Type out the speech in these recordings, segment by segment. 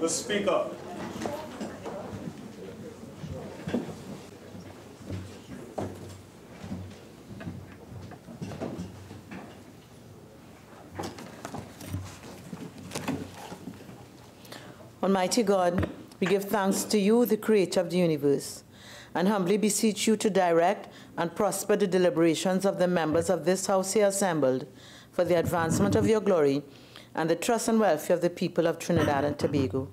The Speaker. Almighty God, we give thanks to you, the creator of the universe, and humbly beseech you to direct and prosper the deliberations of the members of this house here assembled for the advancement of your glory and the trust and welfare of the people of Trinidad and Tobago.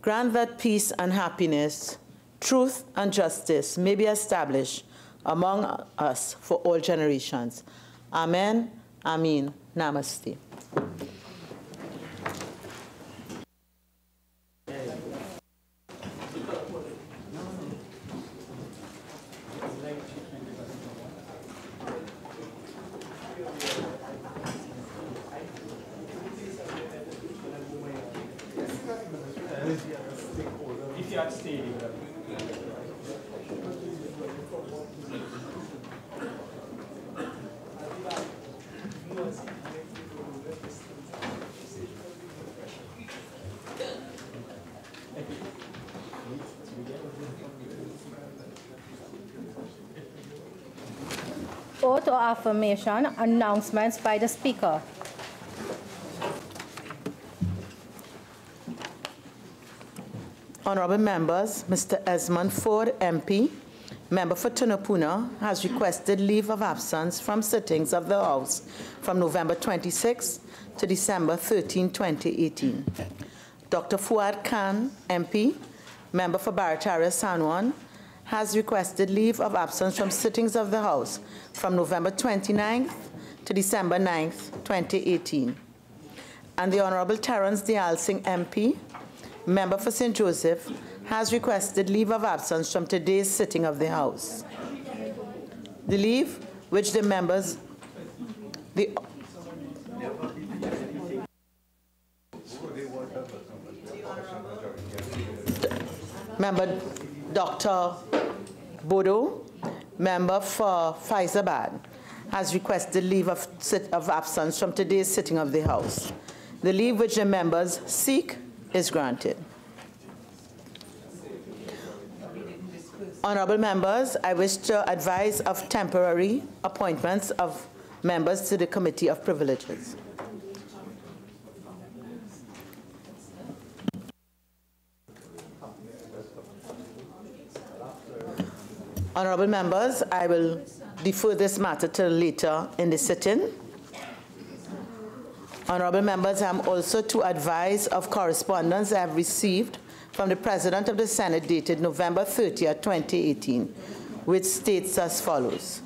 Grant that peace and happiness, truth and justice may be established among us for all generations. Amen. Amin, Namaste. Affirmation, announcements by the Speaker. Honorable members, Mr. Esmond Forde, MP, member for Tunapuna, has requested leave of absence from sittings of the House from November 26 to December 13, 2018. Dr. Fuad Khan, MP, member for Barataria San Juan, has requested leave of absence from sittings of the House from November 29th to December 9th, 2018. And the Honorable Terence Deyalsingh, MP, member for St. Joseph, has requested leave of absence from today's sitting of the House. The leave which the members, the Member Dr. Bodoe, member for Fyzabad, has requested leave of, of absence from today's sitting of the House. The leave which the members seek is granted. Honorable members, I wish to advise of temporary appointments of members to the Committee of Privileges. Honorable members, I will defer this matter till later in the sitting. Honorable members, I'm also to advise of correspondence I have received from the President of the Senate dated November 30, 2018, which states as follows.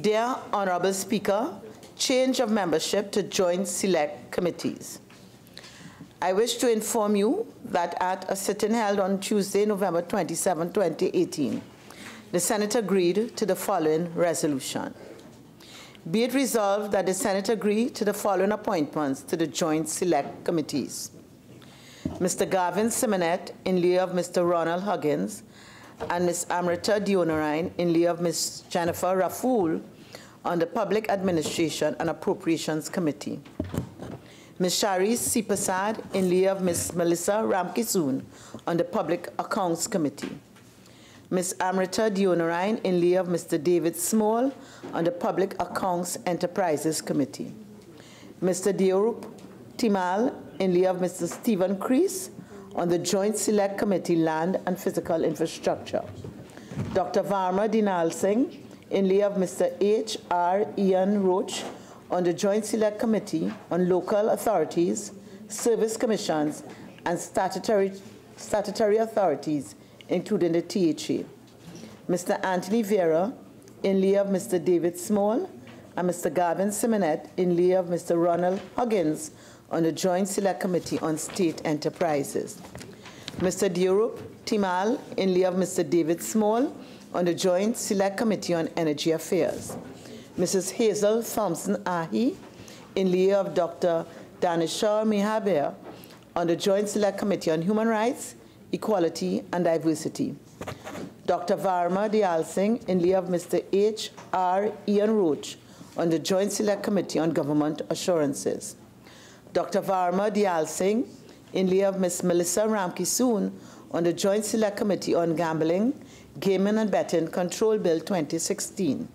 Dear Honorable Speaker, change of membership to joint select committees. I wish to inform you that at a sitting held on Tuesday, November 27, 2018, the Senate agreed to the following resolution. Be it resolved that the Senate agree to the following appointments to the Joint Select Committees. Mr. Gavin Simonette in lieu of Mr. Ronald Huggins and Ms. Amrita Deonarine in lieu of Ms. Jennifer Raffoul on the Public Administration and Appropriations Committee. Ms. Shari Seepersad in lieu of Ms. Melissa Ramkissoon on the Public Accounts Committee. Ms. Amrita Deonarine in lieu of Mr. David Small on the Public Accounts Enterprises Committee. Mr. Deoroop Teemal in lieu of Mr. Stephen Creese on the Joint Select Committee Land and Physical Infrastructure. Dr. Varma Deyalsingh in lieu of Mr. H. R. Ian Roach on the Joint Select Committee on Local Authorities, Service Commissions, and Statutory, statutory Authorities, including the THA. Mr. Anthony Vieira in lieu of Mr. David Small, and Mr. Gavin Simonette in lieu of Mr. Ronald Huggins on the Joint Select Committee on State Enterprises. Mr. Deoroop Teemal in lieu of Mr. David Small on the Joint Select Committee on Energy Affairs. Mrs. Hazel Thompson Ahye in lieu of Dr. Dhanayshar Mahabir on the Joint Select Committee on Human Rights, Equality, and Diversity. Dr. Varma Deyalsingh in lieu of Mr. H. R. Ian Roach on the Joint Select Committee on Government Assurances. Dr. Varma Deyalsingh in lieu of Ms. Melissa Ramkissoon on the Joint Select Committee on Gambling, Gaming and Betting Control Bill 2016.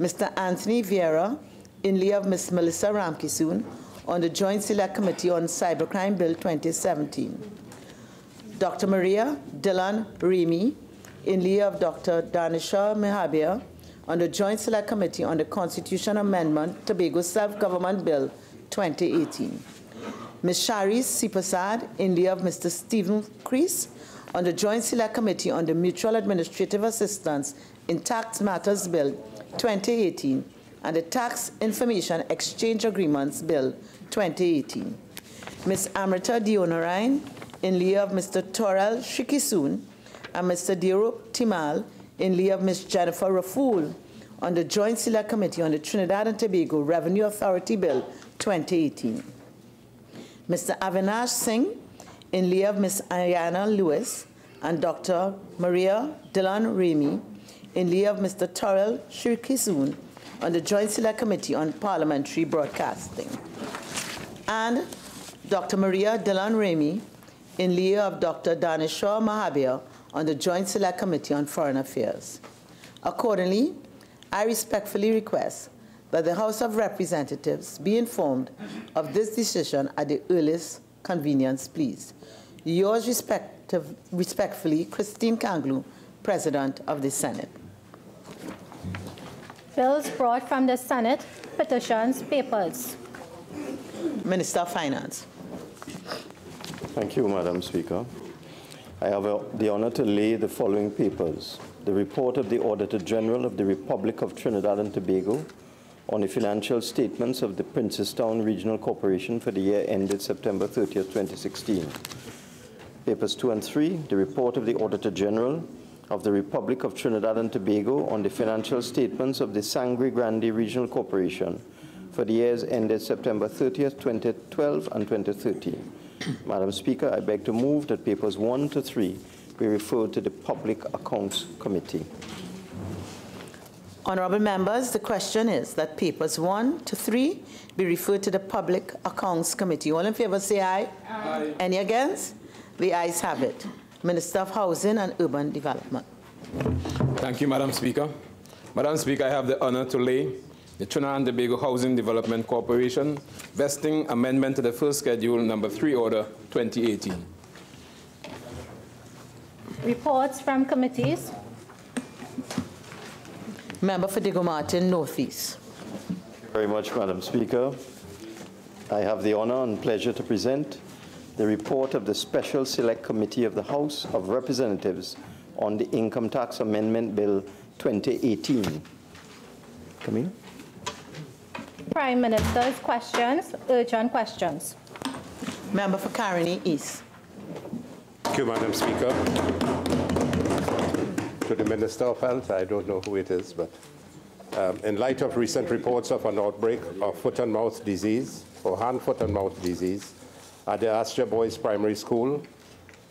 Mr. Anthony Vieira in lieu of Ms. Melissa Ramkissoon on the Joint Select Committee on Cybercrime Bill 2017. Dr. Maria Dillon Remy in lieu of Dr. Dhanayshar Mahabir on the Joint Select Committee on the Constitution Amendment Tobago Self-Government Bill 2018. Ms. Shari Seepersad in lieu of Mr. Stephen Creese on the Joint Select Committee on the Mutual Administrative Assistance in Tax Matters Bill 2018 and the Tax Information Exchange Agreements Bill 2018. Ms. Amrita Deonarine in lieu of Mr. Taurel Shrikissoon and Mr. Deoroop Teemal in lieu of Ms. Jennifer Raffoul on the Joint Select Committee on the Trinidad and Tobago Revenue Authority Bill 2018. Mr. Avinash Singh in lieu of Ms. Ayana Lewis and Dr. Maria Dillon Remy in lieu of Mr. Taurel Shrikissoon on the Joint Select Committee on Parliamentary Broadcasting. And Dr. Maria Dillon Remy in lieu of Dr. Dhanayshar Mahabir on the Joint Select Committee on Foreign Affairs. Accordingly, I respectfully request that the House of Representatives be informed of this decision at the earliest convenience, please. Yours respectfully, Christine Kangaloo, President of the Senate. Bills brought from the Senate, petitions, papers. Minister of Finance. Thank you, Madam Speaker. I have the honor to lay the following papers. The report of the Auditor General of the Republic of Trinidad and Tobago on the financial statements of the Princestown Regional Corporation for the year ended September 30, 2016. Papers 2 and 3, the report of the Auditor General of the Republic of Trinidad and Tobago on the financial statements of the Sangre Grande Regional Corporation for the years ended September 30th, 2012 and 2013. Madam Speaker, I beg to move that papers 1 to 3 be referred to the Public Accounts Committee. Honorable members, the question is that papers 1 to 3 be referred to the Public Accounts Committee. All in favor say aye. Aye. Any against? The ayes have it. Minister of Housing and Urban Development. Thank you, Madam Speaker. Madam Speaker, I have the honor to lay the Trinidad and Tobago Housing Development Corporation vesting amendment to the first schedule number 3 order 2018. Reports from committees. Member for Diego Martin, Northeast. Thank you very much, Madam Speaker. I have the honor and pleasure to present the report of the Special Select Committee of the House of Representatives on the Income Tax Amendment Bill 2018. Come in. Prime Minister's questions, urgent questions. Member for Caroni East. Thank you, Madam Speaker. To the Minister of Health, I don't know who it is, but um, in light of recent reports of an outbreak of foot and mouth disease or hand, foot and mouth disease at the ASJA Boys Primary School,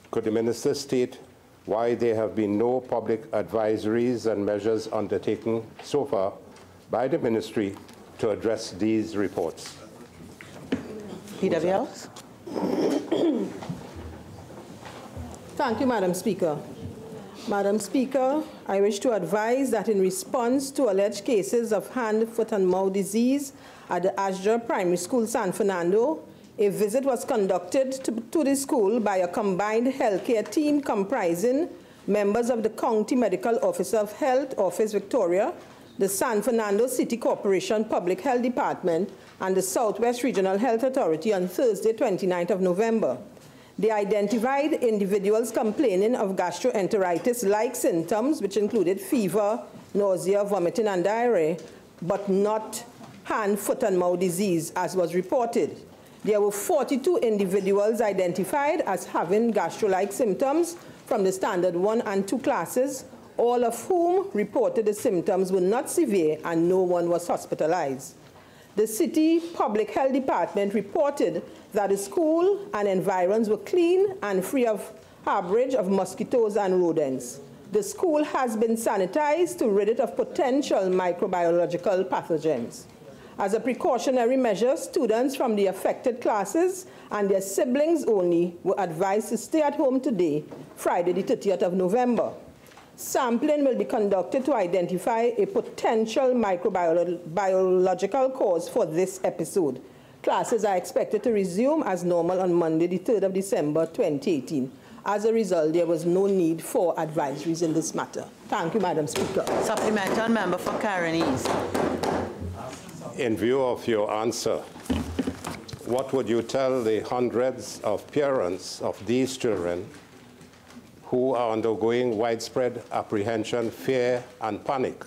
could the Minister state why there have been no public advisories and measures undertaken so far by the ministry to address these reports? PWLs. Thank you, Madam Speaker. Madam Speaker, I wish to advise that in response to alleged cases of hand, foot, and mouth disease at the ASJA Primary School, San Fernando, a visit was conducted to, to the school by a combined healthcare team comprising members of the County Medical Officer of Health Office Victoria, the San Fernando City Corporation Public Health Department, and the Southwest Regional Health Authority on Thursday, 29th of November. They identified individuals complaining of gastroenteritis-like symptoms, which included fever, nausea, vomiting, and diarrhea, but not hand, foot, and mouth disease, as was reported. There were 42 individuals identified as having gastro-like symptoms from the standard 1 and 2 classes, all of whom reported the symptoms were not severe and no one was hospitalized. The city public health department reported that the school and environs were clean and free of harborage of mosquitoes and rodents. The school has been sanitized to rid it of potential microbiological pathogens. As a precautionary measure, students from the affected classes and their siblings only were advised to stay at home today, Friday, the 30th of November. Sampling will be conducted to identify a potential microbiological cause for this episode. Classes are expected to resume as normal on Monday, the 3rd of December 2018. As a result, there was no need for advisories in this matter. Thank you, Madam Speaker. Supplemental member for Caroni East. In view of your answer, what would you tell the hundreds of parents of these children who are undergoing widespread apprehension, fear, and panic,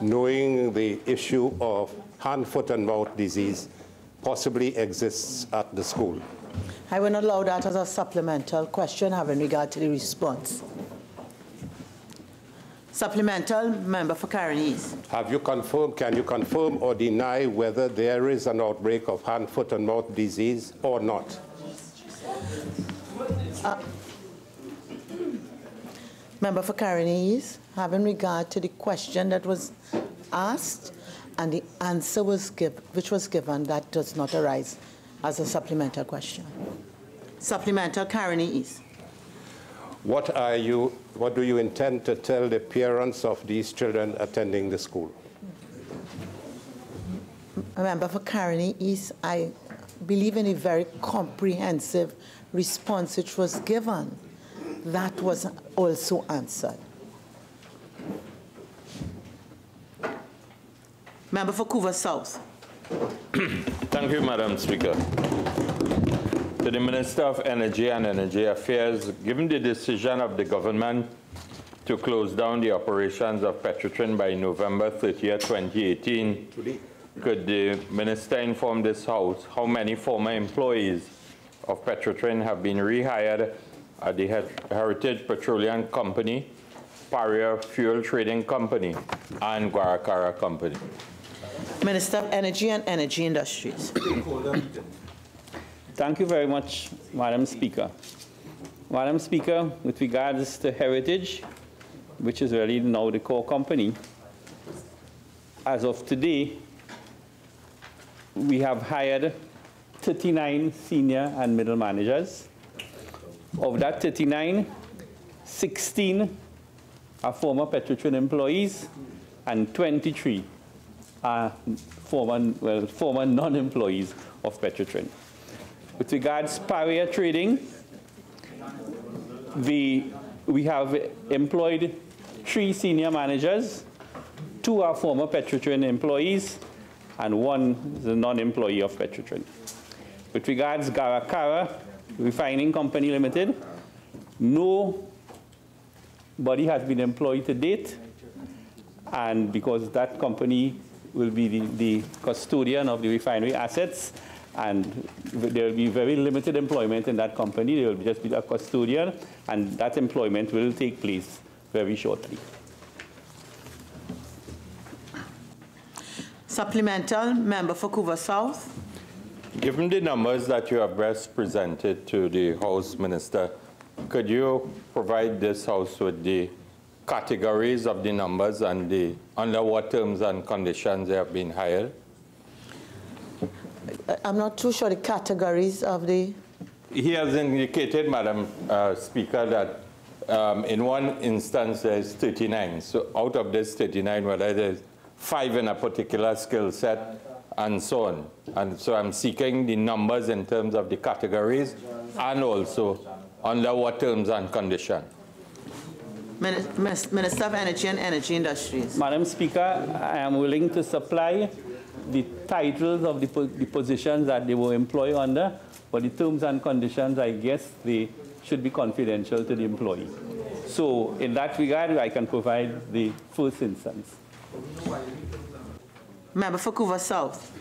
knowing the issue of hand, foot, and mouth disease possibly exists at the school? I will not allow that as a supplemental question having regard to the response. Supplemental member for Caroni Have you confirmed, can you confirm or deny whether there is an outbreak of hand, foot, and mouth disease or not? Uh, member for Caroni East, having regard to the question that was asked and the answer was give, which was given, that does not arise as a supplemental question. Supplemental, Caroni East. What are you, what do you intend to tell the parents of these children attending the school? Member for Caroni East, I believe in a very comprehensive response which was given. That was also answered. Member for Couva South. Thank you, Madam Speaker. To the Minister of Energy and Energy Affairs, given the decision of the government to close down the operations of Petrotrin by November 30, 2018, could the Minister inform this House how many former employees of Petrotrin have been rehired Uh, at the Heritage Petroleum Company, Paria Fuel Trading Company, and Guaracara Company? Minister of Energy and Energy Industries. Thank you very much, Madam Speaker. Madam Speaker, with regards to Heritage, which is really now the core company, as of today, we have hired 39 senior and middle managers. Of that 39, 16 are former Petrotrin employees and 23 are former, well, former non-employees of Petrotrin. With regards Paria trading, the, we have employed three senior managers, two are former Petrotrin employees, and one is a non-employee of Petrotrin. With regards Guaracara Refining Company Limited, no body has been employed to date, and because that company will be the, the custodian of the refinery assets, and there will be very limited employment in that company. There will just be a custodian, and that employment will take place very shortly. Supplemental, member for Couva South. Given the numbers that you have just presented to the House Minister, could you provide this House with the categories of the numbers and the under what terms and conditions they have been hired? I'm not too sure the categories of the... He has indicated, Madam uh, Speaker, that um, in one instance there's 39. So out of this 39, whether there's five in a particular skill set and so on. And so I'm seeking the numbers in terms of the categories and also under what terms and conditions. Minister of Energy and Energy Industries. Madam Speaker, I am willing to supply the titles of the, the positions that they were employed under, but the terms and conditions, I guess, they should be confidential to the employee. So in that regard, I can provide the first instance. Member for South.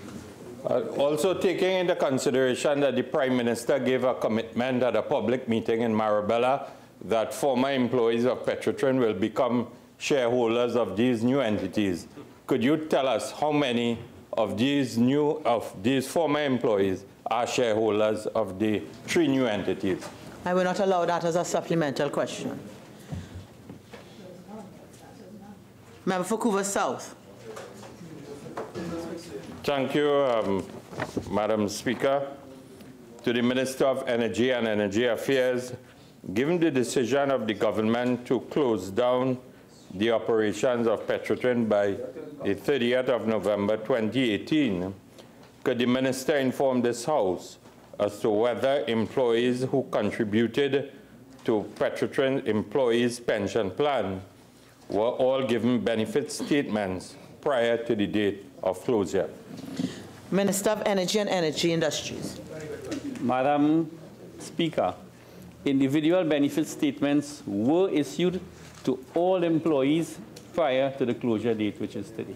Uh, also taking into consideration that the Prime Minister gave a commitment at a public meeting in Marabella that former employees of Petrotrin will become shareholders of these new entities. Could you tell us how many of these new, of these former employees are shareholders of the three new entities? I will not allow that as a supplemental question. Member for South. Thank you, um, Madam Speaker. To the Minister of Energy and Energy Affairs, given the decision of the government to close down the operations of Petrotrin by the 30th of November 2018, could the minister inform this House as to whether employees who contributed to Petrotrin employees' pension plan were all given benefit statements prior to the date of closure? Minister of Energy and Energy Industries. Madam Speaker, individual benefit statements were issued to all employees prior to the closure date, which is today.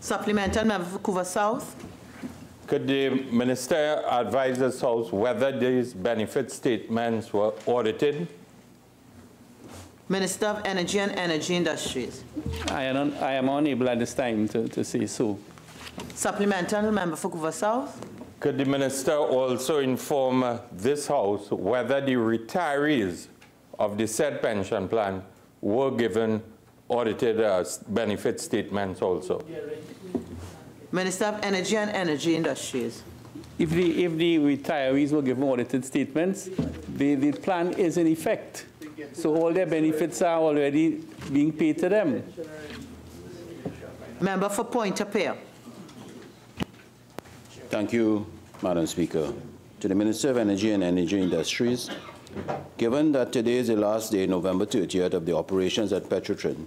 Supplemental member for Couva South. Could the minister advise this House whether these benefit statements were audited? Minister of Energy and Energy Industries. I am, un- I am unable at this time to, to say so. Supplemental member for Couva South. Could the minister also inform uh, this House whether the retirees of the said pension plan were given audited uh, benefit statements also? Minister of Energy and Energy Industries. If the, if the retirees were given audited statements, the, the plan is in effect. So all their benefits are already being paid to them. Member for Pointe-a-Pierre. Thank you, Madam Speaker. To the Minister of Energy and Energy Industries, given that today is the last day, November 30th, of the operations at Petrotrin,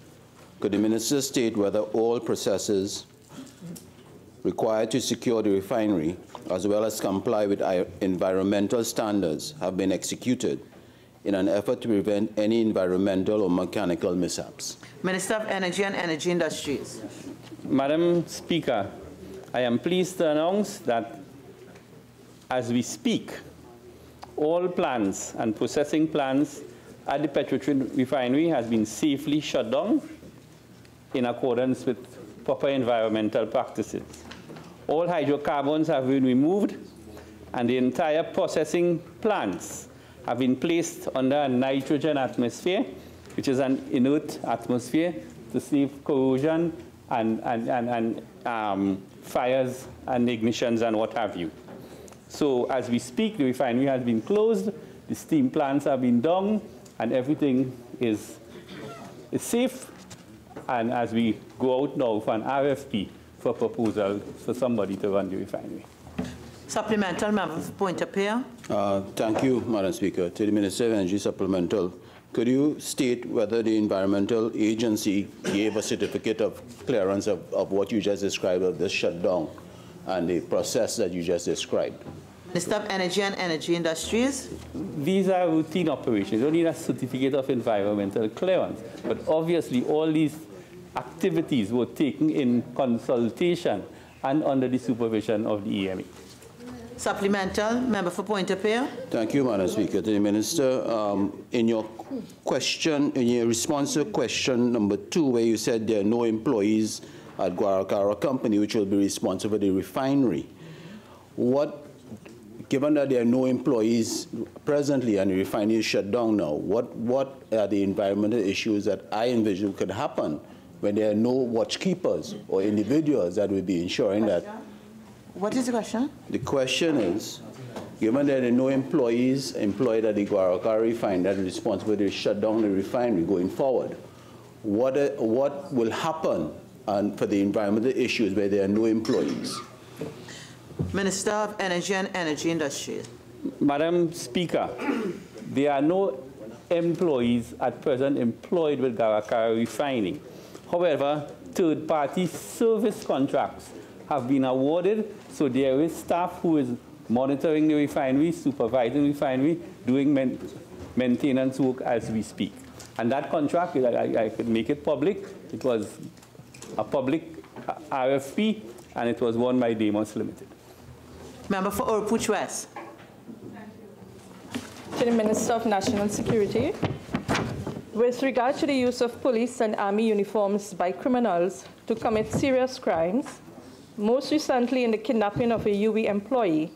could the Minister state whether all processes required to secure the refinery, as well as comply with i- environmental standards, have been executed in an effort to prevent any environmental or mechanical mishaps? Minister of Energy and Energy Industries. Madam Speaker, I am pleased to announce that as we speak, all plants and processing plants at the Petrotrin refinery has been safely shut down in accordance with proper environmental practices. All hydrocarbons have been removed and the entire processing plants have been placed under a nitrogen atmosphere, which is an inert atmosphere to save corrosion and, and, and, and um, fires and ignitions and what have you. So as we speak, the refinery has been closed, the steam plants have been down, and everything is, is safe. And as we go out now for an RFP for proposal for somebody to run the refinery. Supplemental member for Pointe-a-Pierre. Uh, Thank you, Madam Speaker. To the Minister of Energy Supplemental, could you state whether the environmental agency gave a certificate of clearance of, of what you just described of this shutdown and the process that you just described? Minister of Energy and Energy Industries. These are routine operations. You don't need a certificate of environmental clearance. But obviously, all these activities were taken in consultation and under the supervision of the EMA. Supplemental member for Pointe-a-Pierre. Thank you, Madam Speaker. To the Minister, um, in your question, in your response to question number two, where you said there are no employees at Guaracara Company which will be responsible for the refinery, what, given that there are no employees presently and the refinery is shut down now, what, what are the environmental issues that I envision could happen when there are no watchkeepers or individuals that will be ensuring that What is the question? the question is, given that there are no employees employed at the Guaracara refinery that are responsible to shut down the refinery going forward, what, uh, what will happen and for the environmental issues where there are no employees? Minister of Energy and Energy Industries. Madam Speaker, there are no employees at present employed with Guaracara Refining. However, third-party service contracts have been awarded, so there is staff who is monitoring the refinery, supervising the refinery, doing main- maintenance work as we speak. And that contract, I, I- I could make it public, it was a public uh, RFP, and it was won by Demos Limited. Member for Oropouche West. To the Minister of National Security, with regard to the use of police and army uniforms by criminals to commit serious crimes, most recently in the kidnapping of a UWI employee,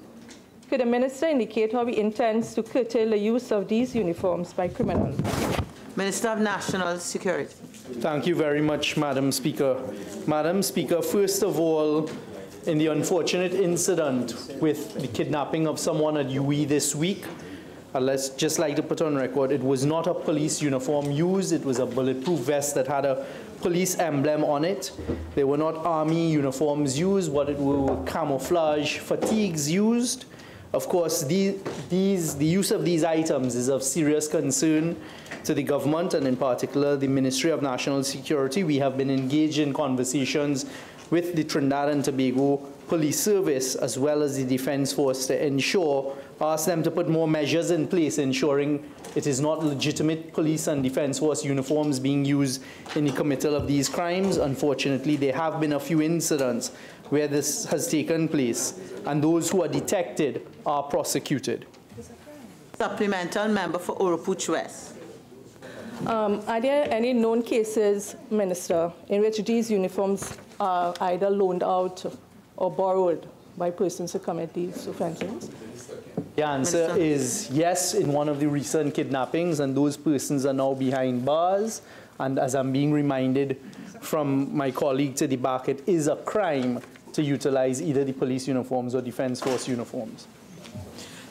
could the minister indicate how he intends to curtail the use of these uniforms by criminals? Minister of National Security. Thank you very much, Madam Speaker. Madam Speaker, first of all, in the unfortunate incident with the kidnapping of someone at UWI this week, uh, let's just like to put on record, it was not a police uniform used, it was a bulletproof vest that had a police emblem on it. There were not army uniforms used, what it were camouflage fatigues used. Of course, the, these, the use of these items is of serious concern to the government and in particular the Ministry of National Security. We have been engaged in conversations with the Trinidad and Tobago Police Service as well as the Defense Force to ensure, ask them to put more measures in place ensuring it is not legitimate police and defense force uniforms being used in the committal of these crimes. Unfortunately, there have been a few incidents where this has taken place, and those who are detected are prosecuted. Supplemental member for Oropouche West. Um, are there any known cases, Minister, in which these uniforms are either loaned out or borrowed by persons who commit these offenses? The answer Minister. is yes in one of the recent kidnappings, and those persons are now behind bars. And as I'm being reminded from my colleague to the back, it is a crime to utilize either the police uniforms or defense force uniforms.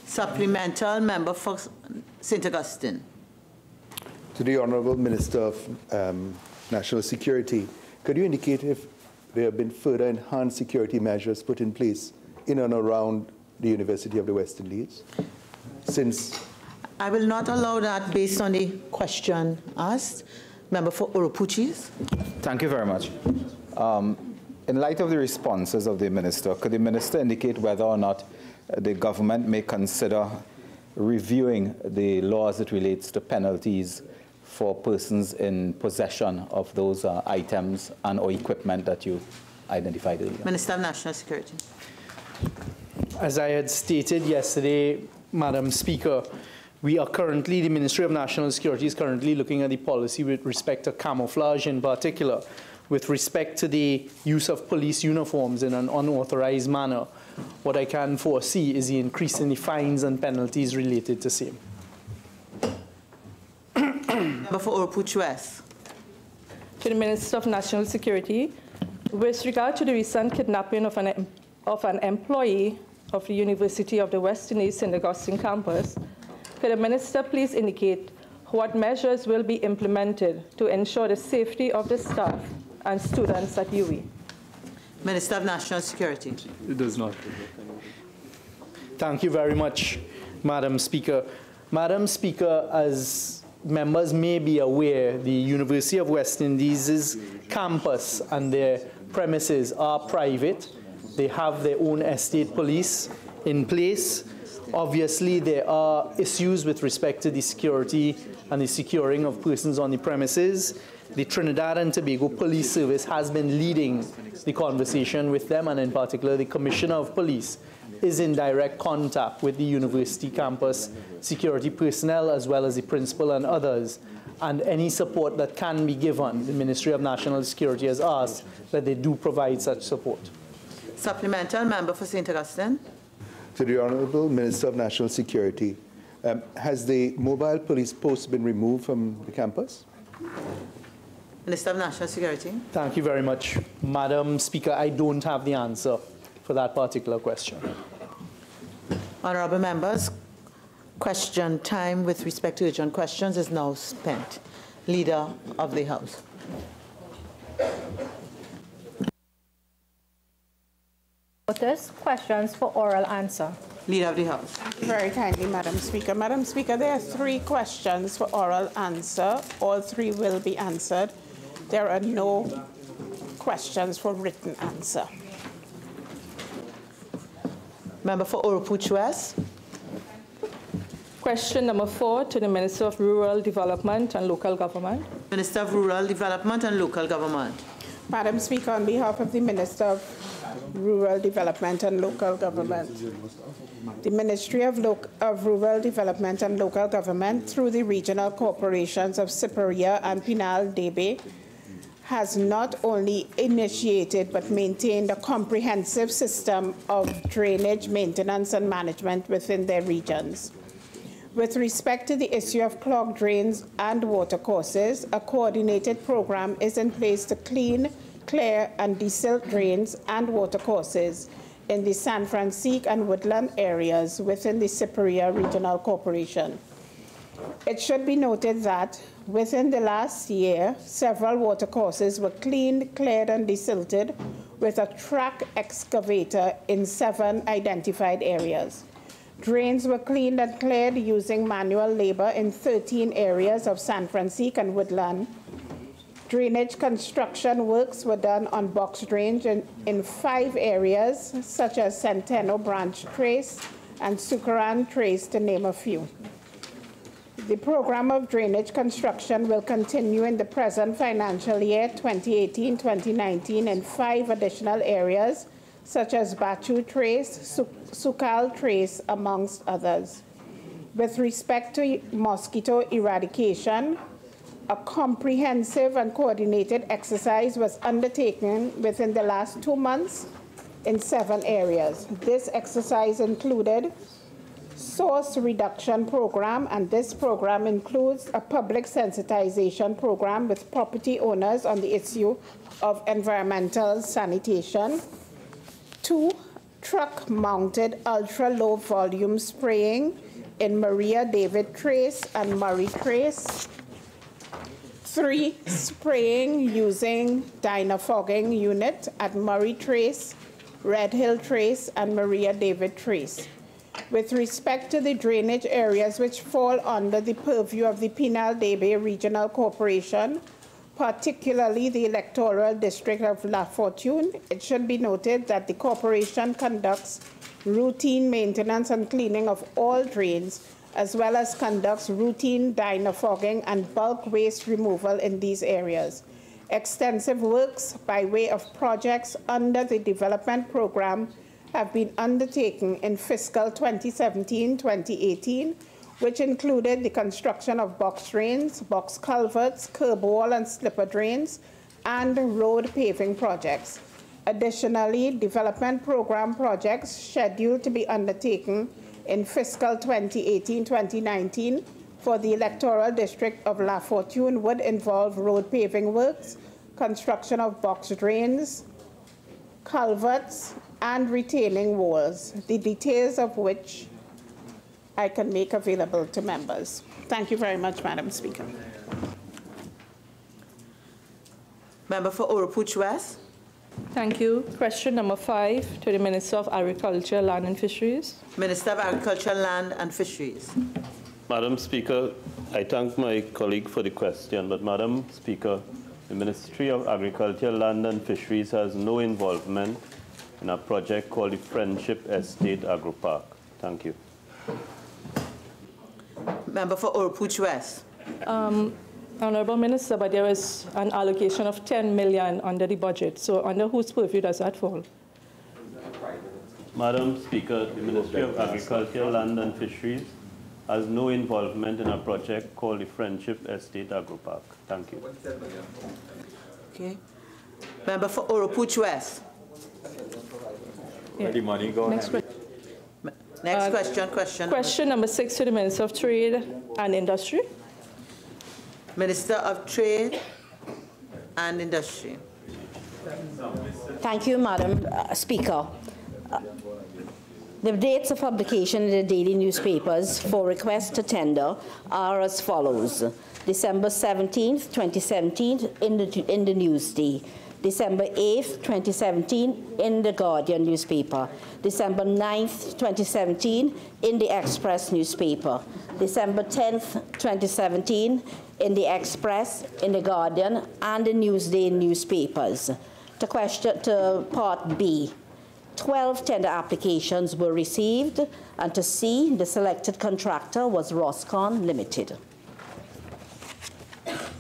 Supplemental member for St. Augustine. To the Honorable Minister of um, National Security, could you indicate if there have been further enhanced security measures put in place in and around the University of the West Indies since I will not allow that based on the question asked. Member for Oropouches. Thank you very much. Um, in light of the responses of the minister, could the minister indicate whether or not uh, the government may consider reviewing the laws that relates to penalties for persons in possession of those uh, items and or equipment that you identified earlier? Minister of National Security. As I had stated yesterday, Madam Speaker, we are currently, the Ministry of National Security is currently looking at the policy with respect to camouflage in particular, with respect to the use of police uniforms in an unauthorized manner. What I can foresee is the increase in the fines and penalties related to same. Member for Oropouche West. To the Minister of National Security, with regard to the recent kidnapping of an, of an employee of the University of the West Indies St. Augustine campus, could the Minister please indicate what measures will be implemented to ensure the safety of the staff and students at UWI? Minister of National Security. It does not. Thank you very much, Madam Speaker. Madam Speaker, as members may be aware, the University of West Indies' campus and their premises are private. They have their own estate police in place. Obviously, there are issues with respect to the security and the securing of persons on the premises. The Trinidad and Tobago Police Service has been leading the conversation with them, and in particular, the Commissioner of Police is in direct contact with the university campus security personnel as well as the principal and others. And any support that can be given, the Ministry of National Security has asked that they do provide such support. Supplemental member for St. Augustine. to the Honorable Minister of National Security, um, has the mobile police post been removed from the campus? Minister of National Security. Thank you very much. Madam Speaker, I don't have the answer for that particular question. Honorable members, question time with respect to urgent questions is now spent. Leader of the House. Voters, questions for oral answer. Leader of the House. Very kindly, Madam Speaker. Madam Speaker, there are three questions for oral answer. All three will be answered. There are no questions for written answer. Member for Oropouche West. Question number four to the Minister of Rural Development and Local Government. Minister of Rural Development and Local Government. Madam Speaker, on behalf of the Minister of Rural Development and Local Government, the Ministry of, Loc- of Rural Development and Local Government, through the regional corporations of Siparia and Penal Debe, has not only initiated but maintained a comprehensive system of drainage maintenance and management within their regions. With respect to the issue of clogged drains and watercourses, a coordinated program is in place to clean, clear, and desilt drains and watercourses in the San Francisco and Woodland areas within the Siparia Regional Corporation. It should be noted that within the last year, several watercourses were cleaned, cleared, and desilted with a track excavator in seven identified areas. Drains were cleaned and cleared using manual labor in 13 areas of San Francisco and Woodland. Drainage construction works were done on box drains in, in five areas, such as Centeno Branch Trace and Sucaran Trace, to name a few. The program of drainage construction will continue in the present financial year 2018-2019 in five additional areas, such as Bachu Trace, Sukal Trace, amongst others. With respect to mosquito eradication, a comprehensive and coordinated exercise was undertaken within the last two months in seven areas. This exercise included source reduction program, and this program includes a public sensitization program with property owners on the issue of environmental sanitation. Two, truck-mounted ultra-low volume spraying in Maria David Trace and Murray Trace. Three, spraying using dynafogging unit at Murray Trace, Red Hill Trace, and Maria David Trace. With respect to the drainage areas which fall under the purview of the Penal Debe Regional Corporation, particularly the electoral district of La Fortune, it should be noted that the corporation conducts routine maintenance and cleaning of all drains, as well as conducts routine dynafogging and bulk waste removal in these areas. Extensive works by way of projects under the development program have been undertaken in fiscal 2017-2018, which included the construction of box drains, box culverts, curb wall and slipper drains, and road paving projects. Additionally, development program projects scheduled to be undertaken in fiscal 2018-2019 for the electoral district of La Fortune would involve road paving works, construction of box drains, culverts, and retaining walls, the details of which I can make available to members. Thank you very much, Madam Speaker. Member for Oropouche West. Thank you. Question number five to the Minister of Agriculture, Land and Fisheries. Minister of Agriculture, Land and Fisheries. Madam Speaker, I thank my colleague for the question, but Madam Speaker, the Ministry of Agriculture, Land and Fisheries has no involvement in a project called the Friendship Estate Agro Park. Thank you. Member for Oropouche West. Um, Honorable Minister, but there is an allocation of 10 million under the budget. So under whose purview does that fall? Madam Speaker, the Ministry of Agriculture, Land and Fisheries has no involvement in a project called the Friendship Estate Agro Park. Thank you. Okay. Member for Oropouche West. Yeah. Where the money go? Next, que Next uh, question, question. Question number six to the Minister of Trade and Industry. Minister of Trade and Industry. Thank you, Madam uh, Speaker. Uh, the dates of publication in the daily newspapers for requests to tender are as follows. December 17th, 2017, in the, in the Newsday. December 8th, 2017, in the Guardian newspaper. December 9th, 2017, in the Express newspaper. December 10th, 2017, in the Express, in the Guardian, and the Newsday newspapers. To, question, to part B, 12 tender applications were received, and to C, the selected contractor was Roscon Limited.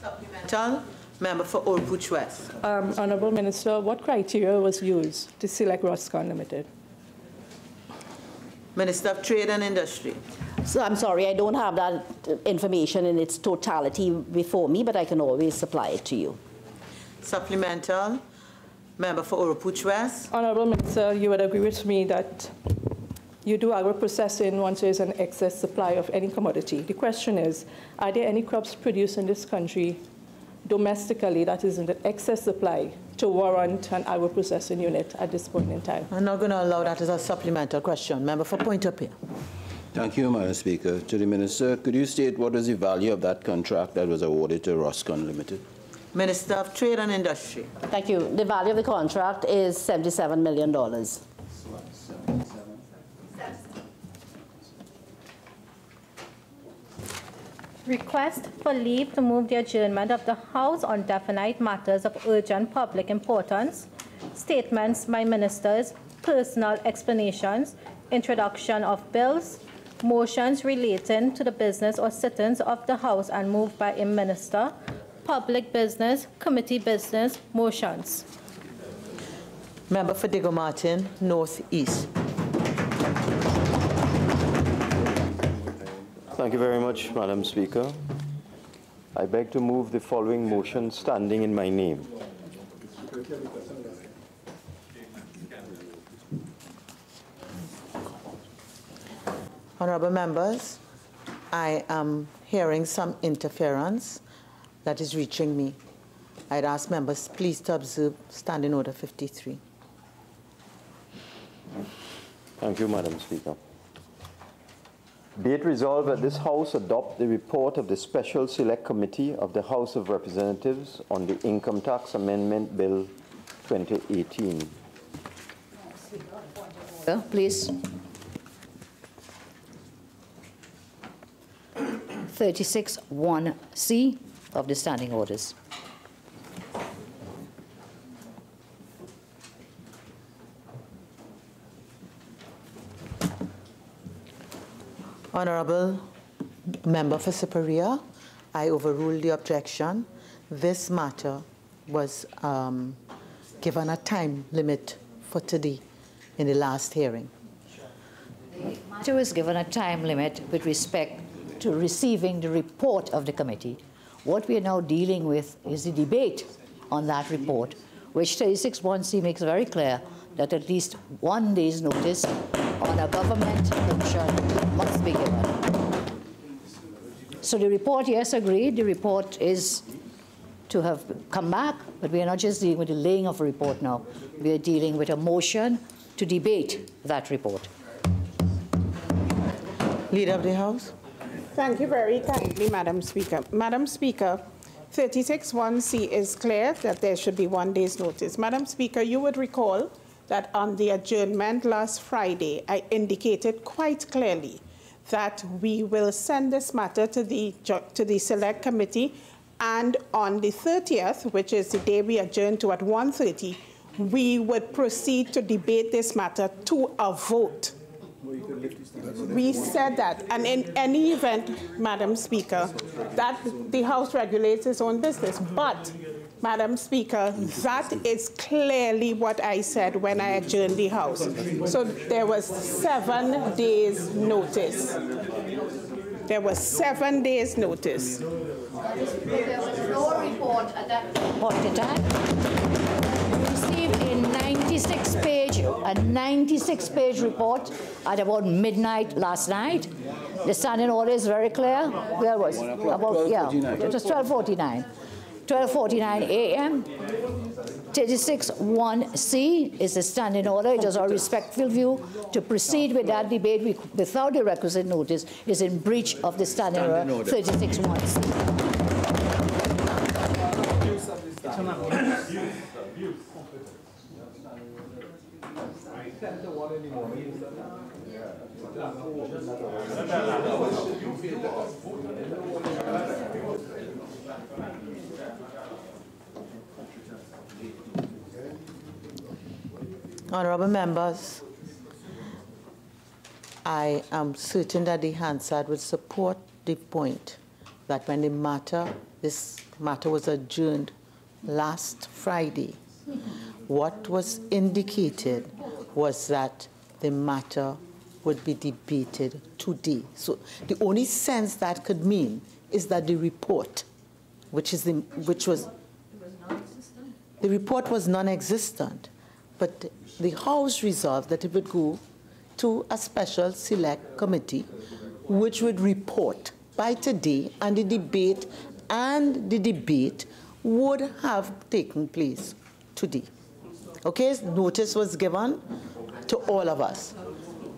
Supplemental. Member for Oropouche West. Um, Honourable Minister, what criteria was used to select Roscon Limited? Minister of Trade and Industry. So I'm sorry, I don't have that information in its totality before me, but I can always supply it to you. Supplemental. Member for Oropouche West. Honourable Minister, you would agree with me that you do agro-processing once there is an excess supply of any commodity. The question is, are there any crops produced in this country domestically that is in the excess supply to warrant an agro processing unit at this point in time. I'm not going to allow that as a supplemental question. Member for Pointe-à-Pierre. Thank you, Madam Speaker. To the Minister, could you state what is the value of that contract that was awarded to Roscon Limited? Minister of Trade and Industry. Thank you. The value of the contract is $77 million. Request for leave to move the adjournment of the House on definite matters of urgent public importance, statements by ministers, personal explanations, introduction of bills, motions relating to the business or sittings of the House and moved by a minister, public business, committee business, motions. Member for Diego Martin, North East. Thank you very much, Madam Speaker. I beg to move the following motion standing in my name. Honorable members, I am hearing some interference that is reaching me. I'd ask members please to observe Standing Order 53. Thank you, Madam Speaker. Be it resolved that this House adopt the report of the Special Select Committee of the House of Representatives on the Income Tax Amendment Bill 2018. Please. 36-1C of the standing orders. Honorable Member for Siparia, I overrule the objection. This matter was um, given a time limit for today in the last hearing. The matter was given a time limit with respect to receiving the report of the committee. What we are now dealing with is the debate on that report, which 36.1c makes very clear that at least one day's notice on a government motion must be given. So the report, yes, agreed. The report is to have come back, but we are not just dealing with the laying of a report now. We are dealing with a motion to debate that report. Leader of the House. Thank you very kindly, Madam Speaker. Madam Speaker, 36.1c is clear that there should be one day's notice. Madam Speaker, you would recall that on the adjournment last Friday, I indicated quite clearly that we will send this matter to the, to the Select Committee, and on the 30th, which is the day we adjourn to at 1.30, we would proceed to debate this matter to a vote. We said that, and in any event, Madam Speaker, that the House regulates its own business. But, Madam Speaker, that is clearly what I said when I adjourned the House. So there was seven days' notice. There was seven days' notice. There was no report at that point in time. Received a 96 page, a 96 page report at about midnight last night. The standing order is very clear. Where was? About, yeah, it was 1249. 12:49 a.m. 36-1C is the standing order. It is our respectful view to proceed with that debate without the requisite notice is in breach of the standing order 36-1C. Honorable members, I am certain that the Hansard would support the point that when the matter, this matter was adjourned last Friday, what was indicated was that the matter would be debated today. So the only sense that could mean is that the report, which is the, which was, the report was non-existent, but the House resolved that it would go to a special select committee, which would report by today, and the debate and the debate would have taken place today. Okay, notice was given to all of us.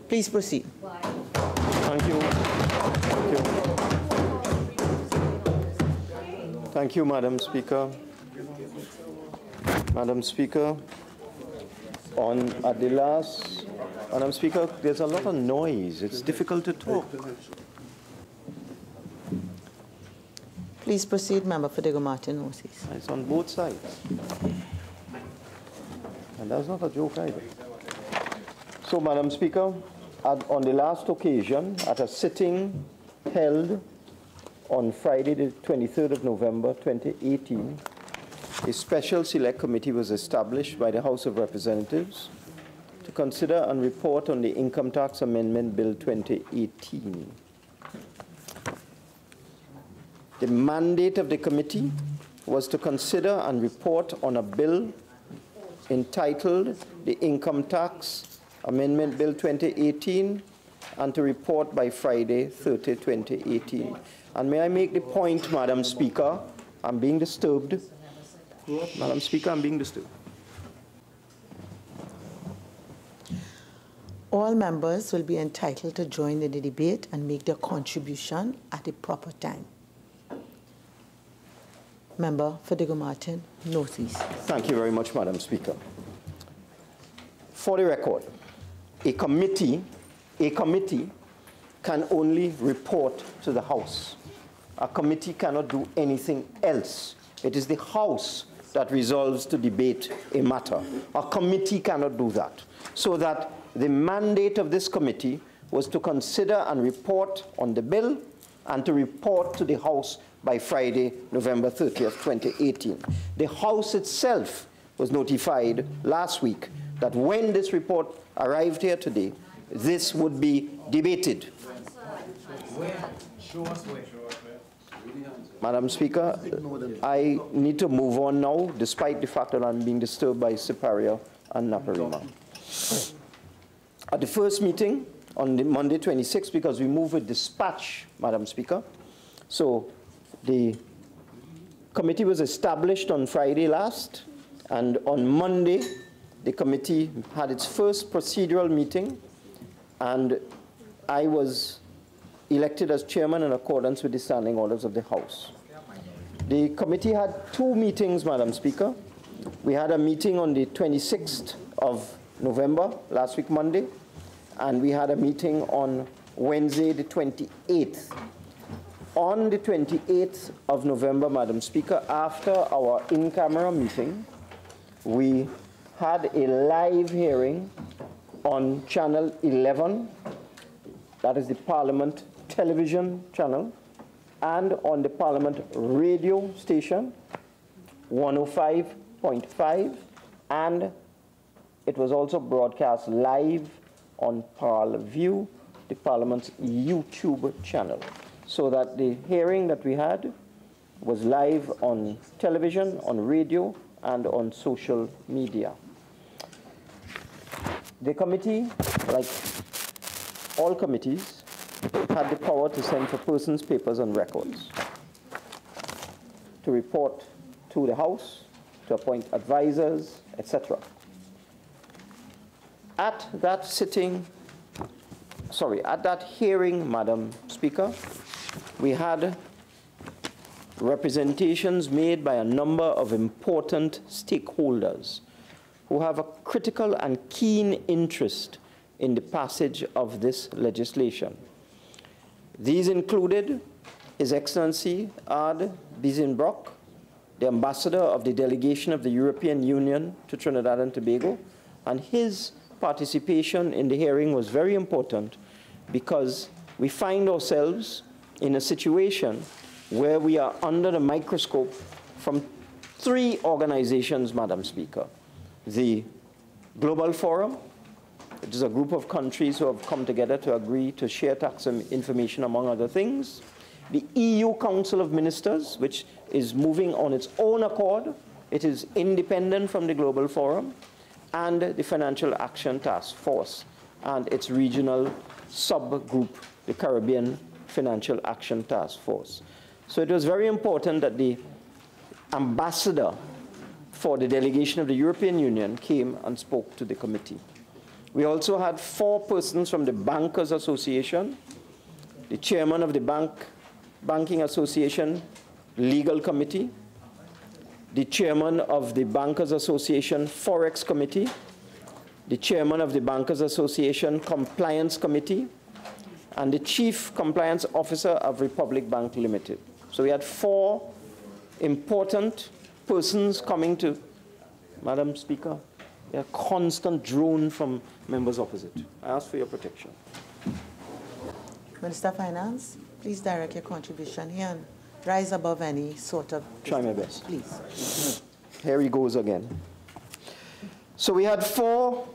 Please proceed. Thank you. Thank you. Thank you, Madam Speaker. Madam Speaker, on at the last, Madam Speaker, there's a lot of noise. It's difficult to talk. Please proceed, Member for Diego Martin Moses. It's on both sides. And that's not a joke either. So, Madam Speaker, at, on the last occasion, at a sitting held on Friday, the 23rd of November 2018, a special select committee was established by the House of Representatives to consider and report on the Income Tax Amendment Bill 2018. The mandate of the committee was to consider and report on a bill entitled the Income Tax Amendment Bill 2018 and to report by Friday 30, 2018. And may I make the point, Madam Speaker, I'm being disturbed. Madam Speaker, I'm being disturbed. All members will be entitled to join in the debate and make their contribution at the proper time. Member for Diego Martin, Northeast. Thank you very much, Madam Speaker. For the record, a committee, a committee can only report to the House. A committee cannot do anything else. It is the House that resolves to debate a matter. A committee cannot do that. So that the mandate of this committee was to consider and report on the bill and to report to the House by Friday, November 30th, 2018. The House itself was notified last week that when this report arrived here today, this would be debated. Madam Speaker, I need to move on now, despite the fact that I'm being disturbed by Siparia and Naparima. At the first meeting on the Monday 26th, because we move with dispatch, Madam Speaker, so the committee was established on Friday last, and on Monday, the committee had its first procedural meeting, and I was elected as chairman in accordance with the standing orders of the House. The committee had two meetings, Madam Speaker. We had a meeting on the 26th of November, last week Monday, and we had a meeting on Wednesday, the 28th. On the 28th of November, Madam Speaker, after our in-camera meeting, we had a live hearing on Channel 11, that is the Parliament television channel, and on the Parliament radio station, 105.5, and it was also broadcast live on Parlview, the Parliament's YouTube channel. So that the hearing that we had was live on television, on radio, and on social media. The committee, like all committees, had the power to send for persons, papers, and records, to report to the House, to appoint advisors, etc. At that sitting, sorry, at that hearing, Madam Speaker, we had representations made by a number of important stakeholders who have a critical and keen interest in the passage of this legislation. These included His Excellency Arend Biesebroek, the ambassador of the delegation of the European Union to Trinidad and Tobago, and his participation in the hearing was very important because we find ourselves in a situation where we are under the microscope from three organizations, Madam Speaker. The Global Forum, which is a group of countries who have come together to agree to share tax information, among other things. The EU Council of Ministers, which is moving on its own accord. It is independent from the Global Forum. And the Financial Action Task Force and its regional subgroup, the Caribbean Financial Action Task Force. So it was very important that the ambassador for the delegation of the European Union came and spoke to the committee. We also had four persons from the Bankers Association, the chairman of the Bank, Banking Association Legal Committee, the chairman of the Bankers Association Forex Committee, the chairman of the Bankers Association Compliance Committee, and the chief compliance officer of Republic Bank Limited. So we had four important persons coming to, Madam Speaker, a constant drone from members opposite. I ask for your protection. Minister of Finance, please direct your contribution here and rise above any sort of... Try my best. Please. Here he goes again. So we had four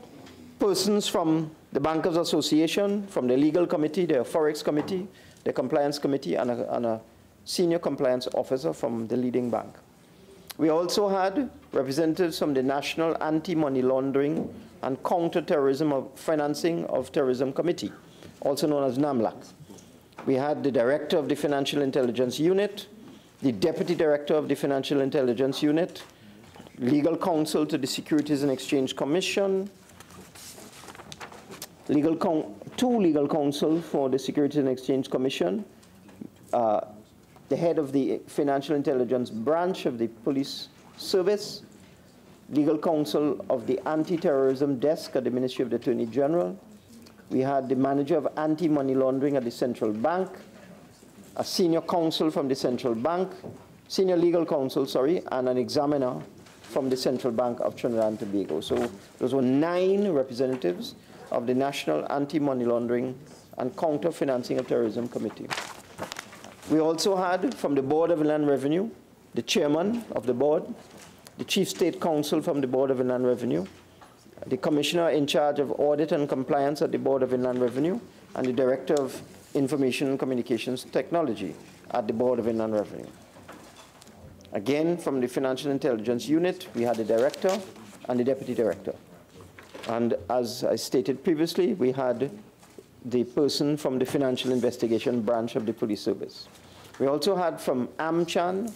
persons from the Bankers Association, from the Legal Committee, the Forex Committee, the Compliance Committee, and a, and a senior compliance officer from the leading bank. We also had representatives from the National Anti-Money Laundering and Counter-Terrorism of Financing of Terrorism Committee, also known as NAMLAC. We had the director of the Financial Intelligence Unit, the deputy director of the Financial Intelligence Unit, legal counsel to the Securities and Exchange Commission, legal two legal counsel for the Securities and Exchange Commission, uh, the head of the Financial Intelligence Branch of the Police Service, legal counsel of the Anti-Terrorism Desk at the Ministry of the Attorney General. We had the manager of anti-money laundering at the Central Bank, a senior counsel from the Central Bank, senior legal counsel, sorry, and an examiner from the Central Bank of Trinidad and Tobago. So those were nine representatives of the National Anti-Money Laundering and Counter-Financing of Terrorism Committee. We also had from the Board of Inland Revenue, the chairman of the board, the chief state counsel from the Board of Inland Revenue, the commissioner in charge of audit and compliance at the Board of Inland Revenue, and the director of information and communications technology at the Board of Inland Revenue. Again, from the Financial Intelligence Unit, we had the director and the deputy director. And as I stated previously, we had the person from the Financial Investigation Branch of the Police Service. We also had from AmCham,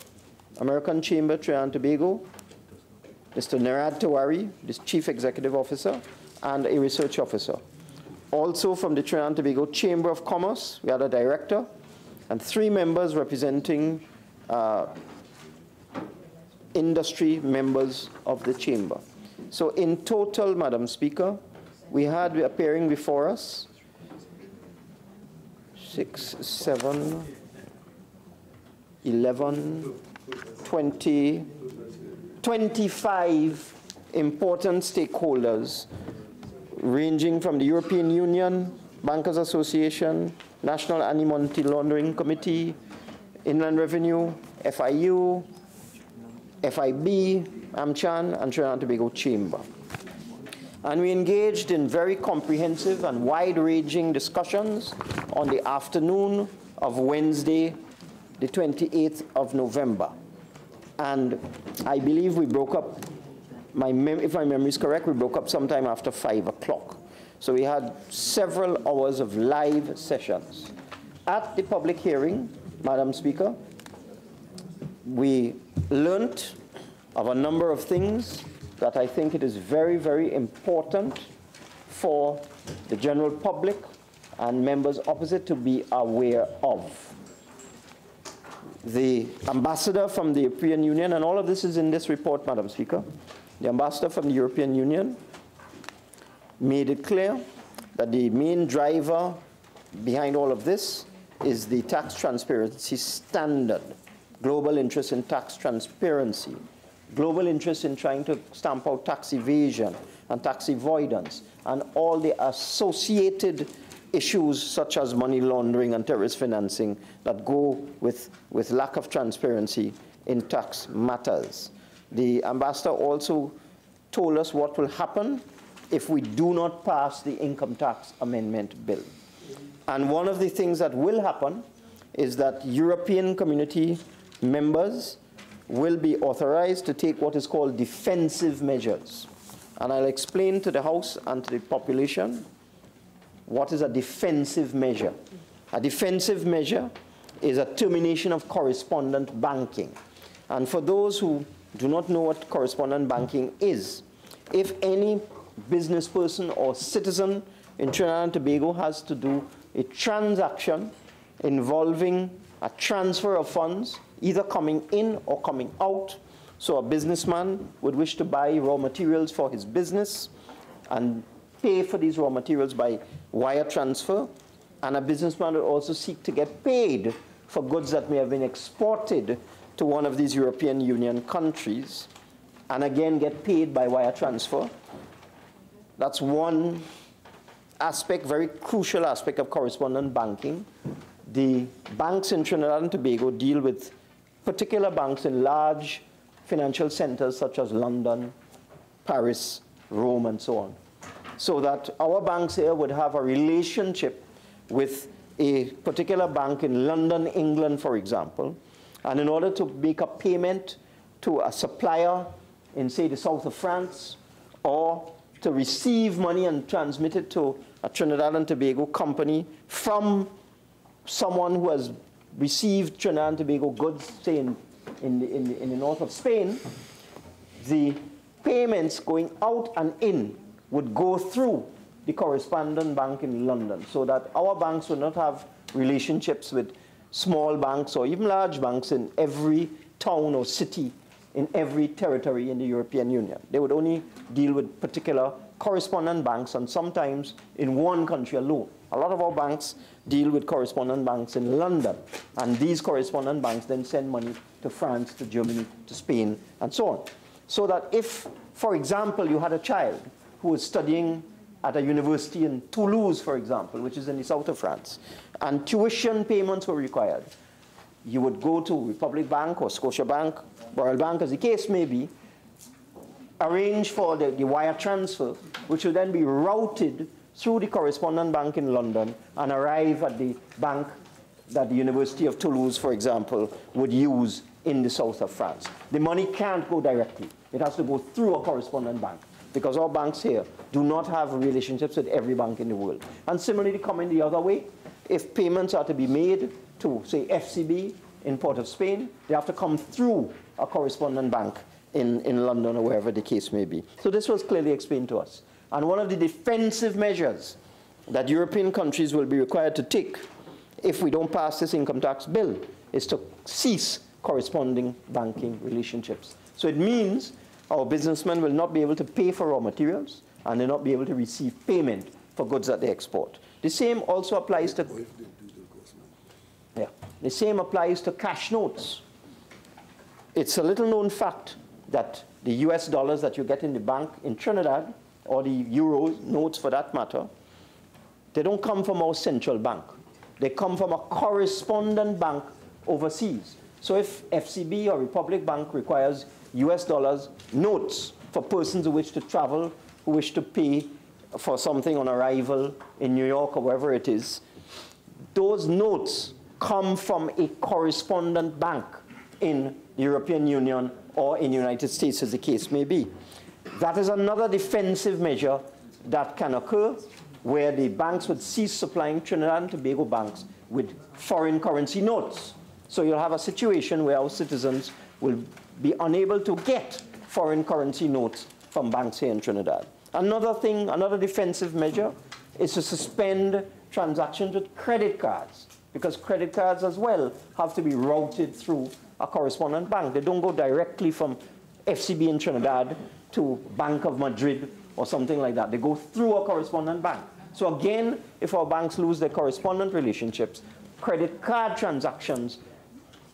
American Chamber, Trinidad and Tobago, Mr. Nirad Tewarie, the Chief Executive Officer, and a research officer. Also from the Trinidad and Tobago Chamber of Commerce, we had a director and three members representing uh, industry members of the chamber. So in total, Madam Speaker, we had appearing before us six, seven, 11, 20, 25 important stakeholders ranging from the European Union, Bankers Association, National Anti-Money Laundering Committee, Inland Revenue, FIU, FIB, AmCham, and Trinidad and Tobago Chamber. And we engaged in very comprehensive and wide-ranging discussions on the afternoon of Wednesday, the 28th of November. And I believe we broke up, my if my memory is correct, we broke up sometime after 5 o'clock. So we had several hours of live sessions. At the public hearing, Madam Speaker, we learnt of a number of things that I think it is very, very important for the general public and members opposite to be aware of. The ambassador from the European Union, and all of this is in this report, Madam Speaker, the ambassador from the European Union made it clear that the main driver behind all of this is the tax transparency standard, global interest in tax transparency, global interest in trying to stamp out tax evasion and tax avoidance, and all the associated issues such as money laundering and terrorist financing that go with, with lack of transparency in tax matters. The ambassador also told us what will happen if we do not pass the income tax amendment bill. And one of the things that will happen is that European community members will be authorized to take what is called defensive measures. And I'll explain to the House and to the population what is a defensive measure. A defensive measure is a termination of correspondent banking. And for those who do not know what correspondent banking is. If any business person or citizen in Trinidad and Tobago has to do a transaction involving a transfer of funds, either coming in or coming out. So a businessman would wish to buy raw materials for his business and pay for these raw materials by wire transfer. And a businessman would also seek to get paid for goods that may have been exported to one of these European Union countries and again get paid by wire transfer. That's one aspect, very crucial aspect of correspondent banking. The banks in Trinidad and Tobago deal with particular banks in large financial centers such as London, Paris, Rome, and so on. So that our banks here would have a relationship with a particular bank in London, England, for example, and in order to make a payment to a supplier in, say, the south of France, or to receive money and transmit it to a Trinidad and Tobago company from someone who has received Trinidad and Tobago goods, say in, in, the, in, the, in the north of Spain, the payments going out and in would go through the correspondent bank in London so that our banks would not have relationships with small banks or even large banks in every town or city in every territory in the European Union. They would only deal with particular correspondent banks and sometimes in one country alone. A lot of our banks deal with correspondent banks in London, and these correspondent banks then send money to France, to Germany, to Spain, and so on. So that if, for example, you had a child who was studying at a university in Toulouse, for example, which is in the south of France, and tuition payments were required, you would go to Republic Bank or Scotia Bank, Royal Bank, as the case may be, arrange for the, the wire transfer, which would then be routed through the correspondent bank in London and arrive at the bank that the University of Toulouse, for example, would use in the south of France. The money can't go directly. It has to go through a correspondent bank because our banks here do not have relationships with every bank in the world. And similarly, coming the other way, if payments are to be made to, say, FCB in Port of Spain, they have to come through a correspondent bank in, in London or wherever the case may be. So this was clearly explained to us. And one of the defensive measures that European countries will be required to take if we don't pass this income tax bill is to cease corresponding banking relationships. So it means our businessmen will not be able to pay for raw materials and they'll not be able to receive payment for goods that they export. The same also applies to yeah, the same applies to cash notes. It's a little known fact that the US dollars that you get in the bank in Trinidad, or the euro notes for that matter, they don't come from our central bank. They come from a correspondent bank overseas. So if FCB or Republic Bank requires US dollars notes for persons who wish to travel, who wish to pay for something on arrival in New York or wherever it is, those notes come from a correspondent bank in the European Union or in the United States, as the case may be. That is another defensive measure that can occur where the banks would cease supplying Trinidad and Tobago banks with foreign currency notes. So you'll have a situation where our citizens will be unable to get foreign currency notes from banks here in Trinidad. Another thing, another defensive measure is to suspend transactions with credit cards because credit cards as well have to be routed through a correspondent bank. They don't go directly from FCB in Trinidad to Bank of Madrid or something like that. They go through a correspondent bank. So again, if our banks lose their correspondent relationships, credit card transactions,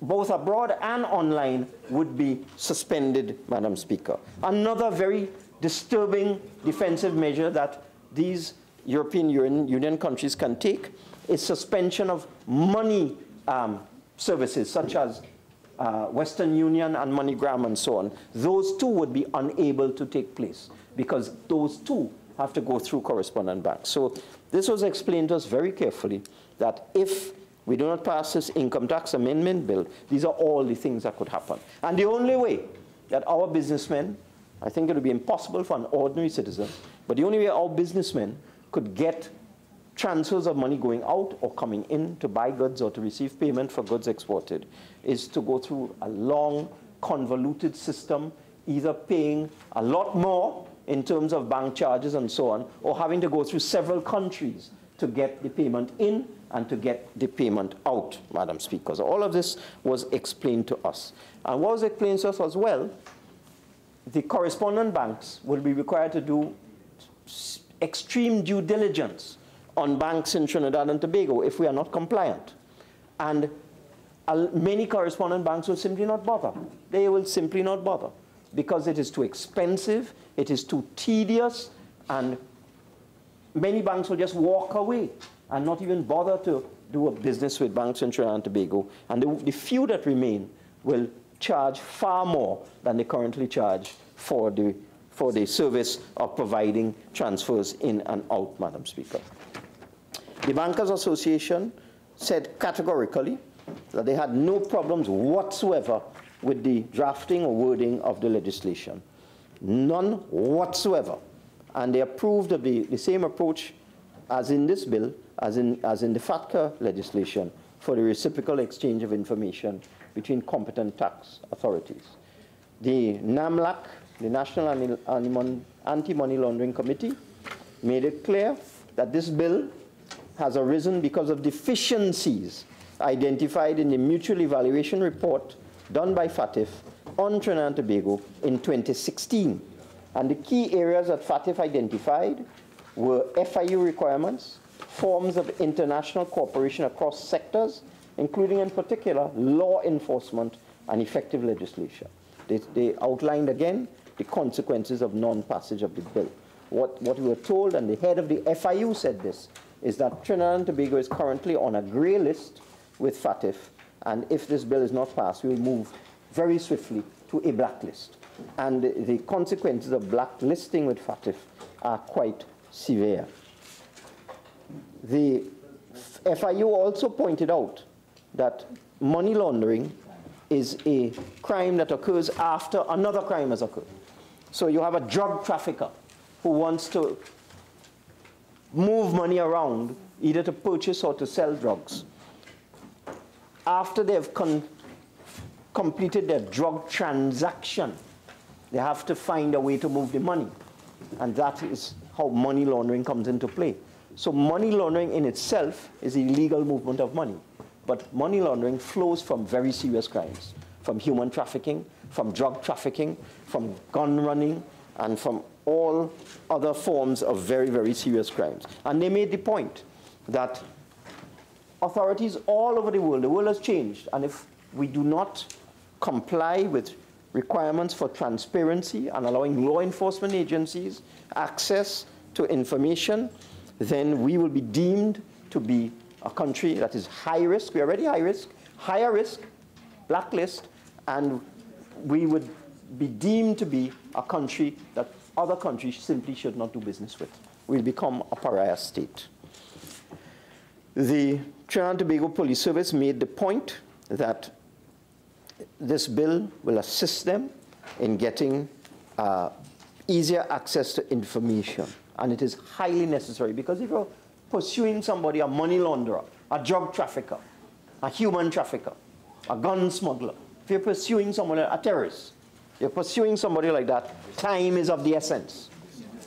both abroad and online, would be suspended, Madam Speaker. Another very disturbing defensive measure that these European Union countries can take is suspension of money um, services, such as uh, Western Union and MoneyGram and so on, those two would be unable to take place because those two have to go through correspondent banks. So this was explained to us very carefully that if we do not pass this income tax amendment bill, these are all the things that could happen. And the only way that our businessmen, I think it would be impossible for an ordinary citizen, but the only way our businessmen could get transfers of money going out or coming in to buy goods or to receive payment for goods exported is to go through a long convoluted system, either paying a lot more in terms of bank charges and so on, or having to go through several countries to get the payment in and to get the payment out, Madam Speaker. So all of this was explained to us. And what was explained to us as well, the correspondent banks will be required to do extreme due diligence on banks in Trinidad and Tobago if we are not compliant. And uh, many correspondent banks will simply not bother. They will simply not bother because it is too expensive, it is too tedious, and many banks will just walk away and not even bother to do a business with banks in Trinidad and Tobago. And the, the few that remain will charge far more than they currently charge for the, for the service of providing transfers in and out, Madam Speaker. The Bankers Association said categorically that they had no problems whatsoever with the drafting or wording of the legislation. None whatsoever. And they approved of the, the same approach as in this bill, as in, as in the FATCA legislation for the reciprocal exchange of information between competent tax authorities. The NAMLAC, the National Anti-Money Laundering Committee, made it clear that this bill has arisen because of deficiencies identified in the mutual evaluation report done by FATF on Trinidad and Tobago in 2016. And the key areas that FATF identified were FIU requirements, forms of international cooperation across sectors, including in particular law enforcement and effective legislation. They, they outlined again the consequences of non-passage of the bill. What, what we were told, and the head of the FIU said this, is that Trinidad and Tobago is currently on a grey list with FATF, and if this bill is not passed, we will move very swiftly to a blacklist. And the, the consequences of blacklisting with FATF are quite severe. The FIU also pointed out that money laundering is a crime that occurs after another crime has occurred. So you have a drug trafficker who wants to move money around either to purchase or to sell drugs. After they've completed their drug transaction, they have to find a way to move the money. And that is how money laundering comes into play. So money laundering in itself is illegal movement of money. But money laundering flows from very serious crimes, from human trafficking, from drug trafficking, from gun running, and from all other forms of very, very serious crimes. And they made the point that authorities all over the world, the world has changed, and if we do not comply with requirements for transparency and allowing law enforcement agencies access to information, then we will be deemed to be a country that is high risk. We're already high risk, higher risk, blacklist, and we would be deemed to be a country that other countries simply should not do business with. We'll become a pariah state. The Trinidad and Tobago Police Service made the point that this bill will assist them in getting uh, easier access to information. And it is highly necessary because if you're pursuing somebody, a money launderer, a drug trafficker, a human trafficker, a gun smuggler, if you're pursuing someone, a terrorist, you're pursuing somebody like that, time is of the essence.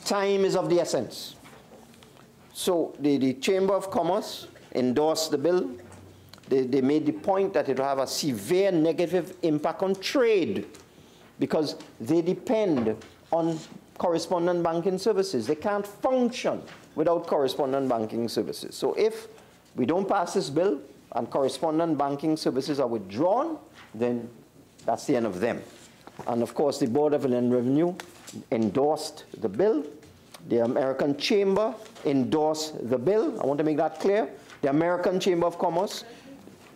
Time is of the essence. So the, the Chamber of Commerce endorsed the bill. They, they made the point that it will have a severe negative impact on trade because they depend on correspondent banking services. They can't function without correspondent banking services. So if we don't pass this bill and correspondent banking services are withdrawn, then that's the end of them. And of course, the Board of Inland Revenue endorsed the bill. The American Chamber endorsed the bill. I want to make that clear. The American Chamber of Commerce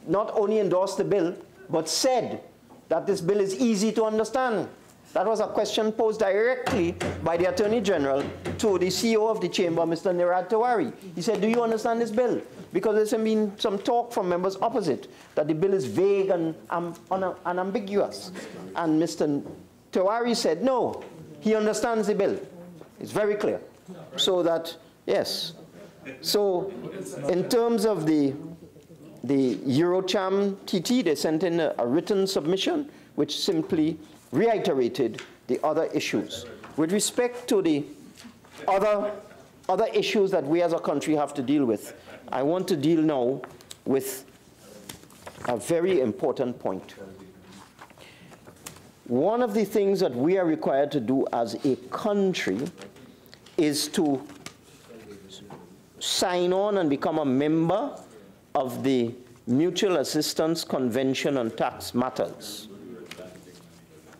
not only endorsed the bill, but said that this bill is easy to understand. That was a question posed directly by the Attorney General to the CEO of the chamber, Mr. Nirad. He said, do you understand this bill? Because there's been some talk from members opposite that the bill is vague and um, unambiguous. And Mr. Tewarie said, no, he understands the bill. It's very clear. So that, yes. So in terms of the, the Eurocham TT, they sent in a, a written submission which simply reiterated the other issues. With respect to the other, other issues that we as a country have to deal with, I want to deal now with a very important point. One of the things that we are required to do as a country is to sign on and become a member of the Mutual Assistance Convention on Tax Matters.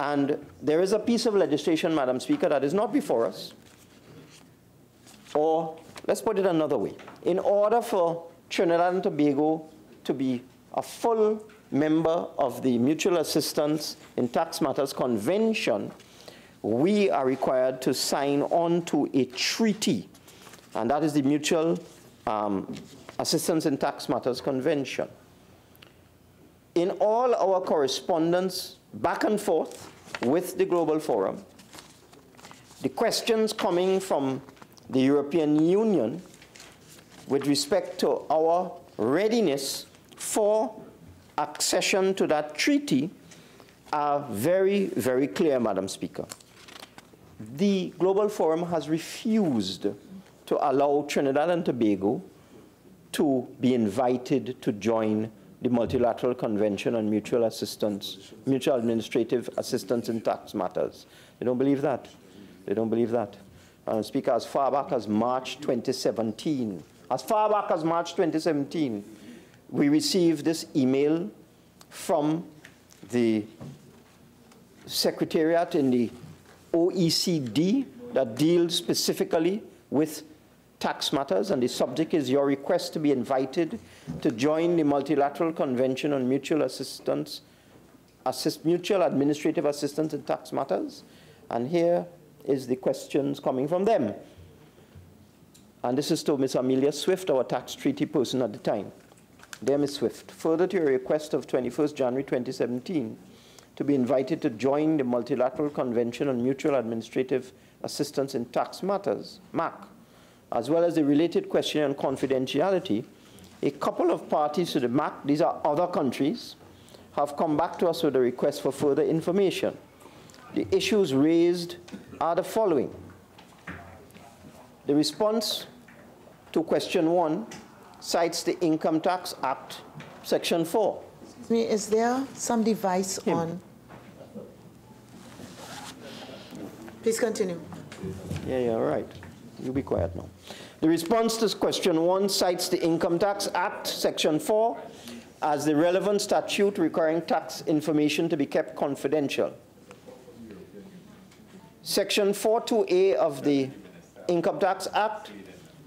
And there is a piece of legislation, Madam Speaker, that is not before us. Or let's put it another way. In order for Trinidad and Tobago to be a full member of the Mutual Assistance in Tax Matters Convention, we are required to sign on to a treaty, and that is the Mutual um, Assistance in Tax Matters Convention. In all our correspondence back and forth with the Global Forum, the questions coming from the European Union with respect to our readiness for accession to that treaty are very, very clear, Madam Speaker. The Global Forum has refused to allow Trinidad and Tobago to be invited to join the Multilateral Convention on Mutual Assistance, Mutual Administrative Assistance in Tax Matters. They don't believe that. They don't believe that. Uh, Madam Speaker, as far back as March 2017, as far back as March 2017, we received this email from the secretariat in the OECD that deals specifically with tax matters, and the subject is your request to be invited to join the Multilateral Convention on Mutual Assistance, assist, Mutual Administrative Assistance in Tax Matters. And here is the questions coming from them. And this is to Ms. Amelia Swift, our tax treaty person at the time. Dear Ms. Swift, further to your request of 21st January 2017 to be invited to join the Multilateral Convention on Mutual Administrative Assistance in Tax Matters, MAC, as well as the related question on confidentiality, a couple of parties to the MAC, these are other countries, have come back to us with a request for further information. The issues raised are the following. The response to question one cites the Income Tax Act, Section 4. Excuse me, is there some device Him. on? Please continue. Yeah, yeah, all right. You be quiet now. The response to question one cites the Income Tax Act, Section 4, as the relevant statute requiring tax information to be kept confidential. Section 42A of the Income Tax Act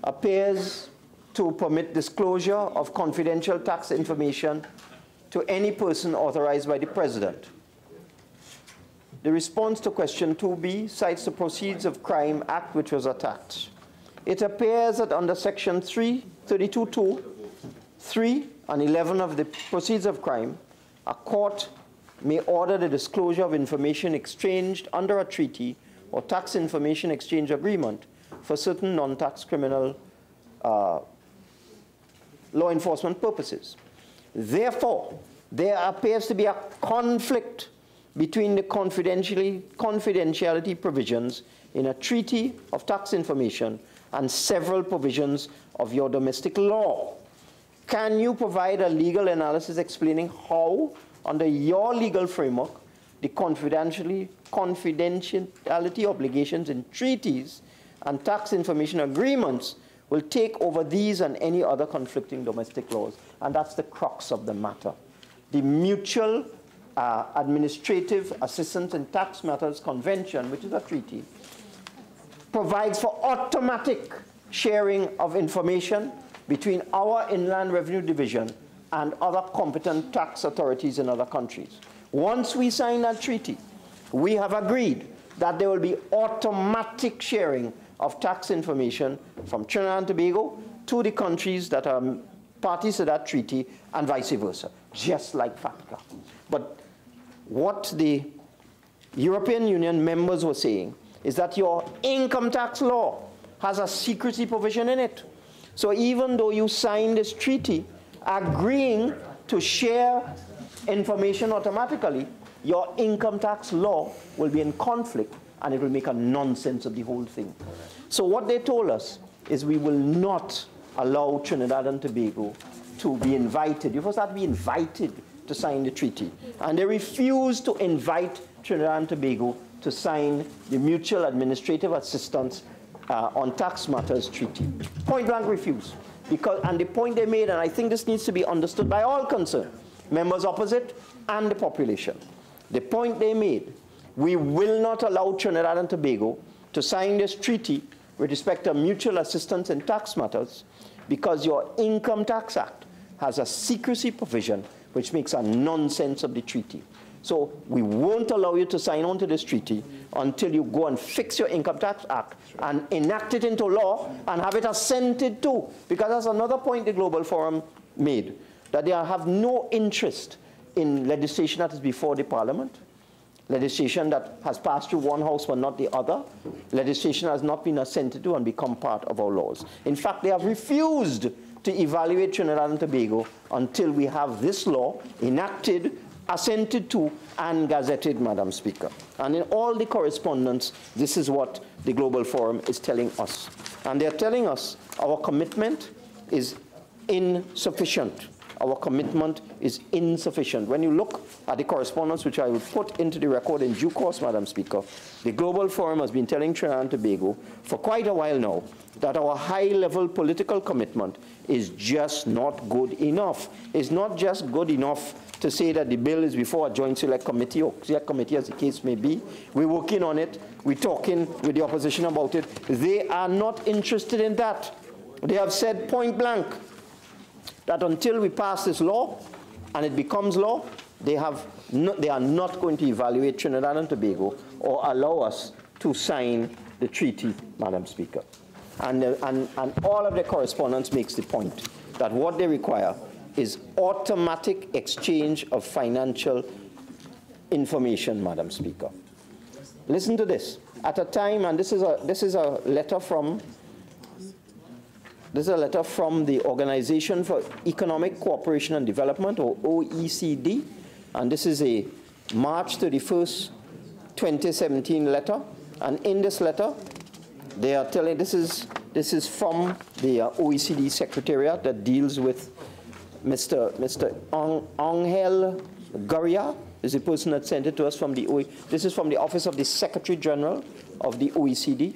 appears to permit disclosure of confidential tax information to any person authorized by the President. The response to question 2B cites the Proceeds of Crime Act, which was attacked. It appears that under Section 3, 32.2, 3, and 11 of the Proceeds of Crime, a court may order the disclosure of information exchanged under a treaty or tax information exchange agreement for certain non-tax criminal uh, law enforcement purposes. Therefore, there appears to be a conflict between the confidentiality provisions in a treaty of tax information and several provisions of your domestic law. Can you provide a legal analysis explaining how, under your legal framework, the confidentiality, obligations in treaties and tax information agreements will take over these and any other conflicting domestic laws. And that's the crux of the matter. The Mutual uh, Administrative Assistance in Tax Matters Convention, which is a treaty, provides for automatic sharing of information between our Inland Revenue Division and other competent tax authorities in other countries. Once we sign that treaty, we have agreed that there will be automatic sharing of tax information from Trinidad and Tobago to the countries that are parties to that treaty and vice versa, just like FATCA. But what the European Union members were saying is that your income tax law has a secrecy provision in it. So even though you sign this treaty agreeing to share information automatically, your income tax law will be in conflict and it will make a nonsense of the whole thing. So what they told us is we will not allow Trinidad and Tobago to be invited. You first have to be invited to sign the treaty. And they refused to invite Trinidad and Tobago to sign the Mutual Administrative Assistance uh, on Tax Matters Treaty. Point blank refuse. Because, and the point they made, and I think this needs to be understood by all concerned, members opposite and the population. The point they made, we will not allow Trinidad and Tobago to sign this treaty with respect to mutual assistance in tax matters because your Income Tax Act has a secrecy provision which makes a nonsense of the treaty. So we won't allow you to sign on to this treaty until you go and fix your Income Tax Act and enact it into law and have it assented to. Because that's another point the Global Forum made, that they have no interest in legislation that is before the Parliament, legislation that has passed through one house but not the other, legislation that has not been assented to and become part of our laws. In fact, they have refused to evaluate Trinidad and Tobago until we have this law enacted assented to and gazetted, Madam Speaker. And in all the correspondence, this is what the Global Forum is telling us. And they're telling us our commitment is insufficient. Our commitment is insufficient. When you look at the correspondence, which I will put into the record in due course, Madam Speaker, the Global Forum has been telling Trinidad and Tobago for quite a while now that our high-level political commitment is just not good enough. It's not just good enough to say that the bill is before a joint select committee or select committee as the case may be. We're working on it. We're talking with the opposition about it. They are not interested in that. They have said point blank that until we pass this law and it becomes law, they, have no, they are not going to evaluate Trinidad and Tobago or allow us to sign the treaty, Madam Speaker. And, uh, and, and all of the correspondence makes the point that what they require is automatic exchange of financial information, Madam Speaker. Listen to this. At a time, and this is a, this is a letter from this is a letter from the Organization for Economic Cooperation and Development, or OECD, and this is a March 31st, 2017 letter. And in this letter, they are telling, this is, this is from the uh, OECD Secretariat that deals with Mr. Mr. Angel Gurria is the person that sent it to us from the OE. This is from the Office of the Secretary General of the OECD,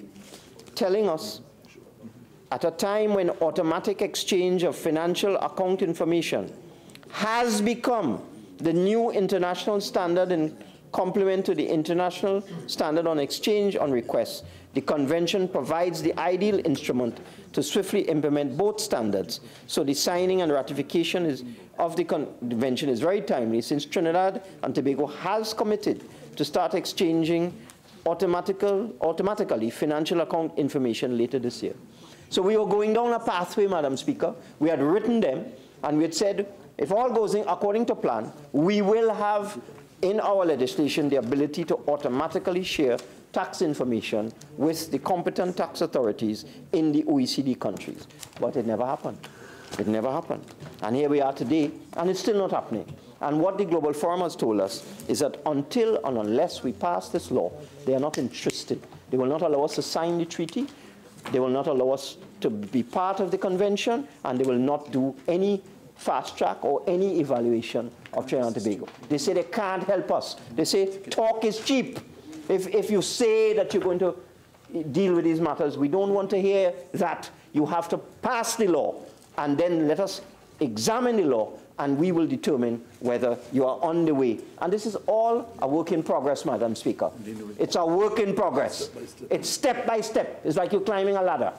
telling us at a time when automatic exchange of financial account information has become the new international standard in complement to the international standard on exchange on request, the convention provides the ideal instrument to swiftly implement both standards. So the signing and ratification is, of the convention is very timely since Trinidad and Tobago has committed to start exchanging automatically financial account information later this year. So we were going down a pathway, Madam Speaker. We had written them and we had said, if all goes in according to plan, we will have in our legislation the ability to automatically share tax information with the competent tax authorities in the OECD countries. But it never happened. It never happened. And here we are today, and it's still not happening. And what the Global Forum has told us is that until and unless we pass this law, they are not interested. They will not allow us to sign the treaty. They will not allow us to be part of the convention, and they will not do any fast track or any evaluation of Trinidad and Tobago. They say they can't help us. They say talk is cheap. If, if you say that you're going to deal with these matters, we don't want to hear that. You have to pass the law and then let us examine the law and we will determine whether you are on the way. And this is all a work in progress, Madam Speaker. It's a work in progress. It's step by step. It's like you're climbing a ladder.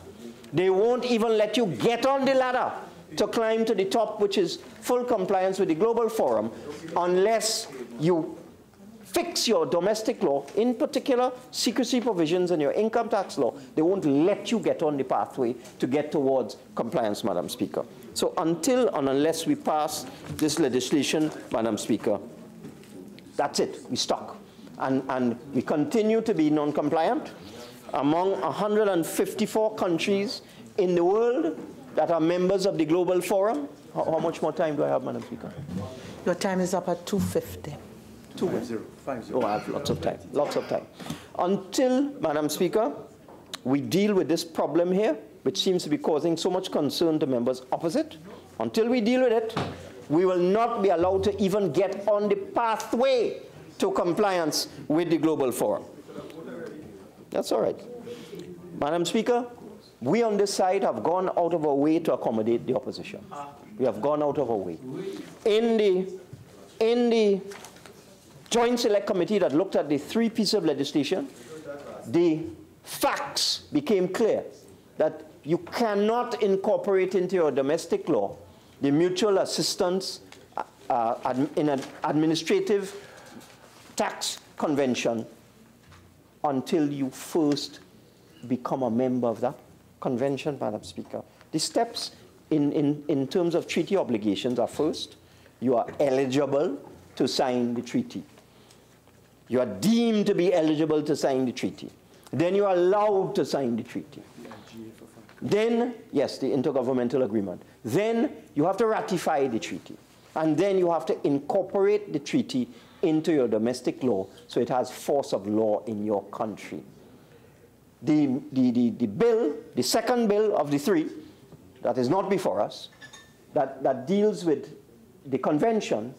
They won't even let you get on the ladder to climb to the top, which is full compliance with the Global Forum, unless you fix your domestic law, in particular secrecy provisions and your income tax law, they won't let you get on the pathway to get towards compliance, Madam Speaker. So until and unless we pass this legislation, Madam Speaker, that's it, We're stuck. And, and we continue to be non-compliant. Among 154 countries in the world that are members of the Global Forum, how, how much more time do I have, Madam Speaker? Your time is up at 2.50. Two Five zero. Five zero. Oh, I have lots of time, lots of time. Until, Madam Speaker, we deal with this problem here, which seems to be causing so much concern to members opposite, until we deal with it, we will not be allowed to even get on the pathway to compliance with the Global Forum. That's all right. Madam Speaker, we on this side have gone out of our way to accommodate the opposition. We have gone out of our way. In the, in the Joint Select Committee that looked at the three pieces of legislation, the facts became clear that you cannot incorporate into your domestic law the mutual assistance uh, uh, in an administrative tax convention until you first become a member of that convention, Madam Speaker. The steps in, in, in terms of treaty obligations are first, you are eligible to sign the treaty. You are deemed to be eligible to sign the treaty. Then you are allowed to sign the treaty. Then, yes, the intergovernmental agreement. Then you have to ratify the treaty. And then you have to incorporate the treaty into your domestic law so it has force of law in your country. The, the, the, the bill, the second bill of the three, that is not before us, that, that deals with the convention,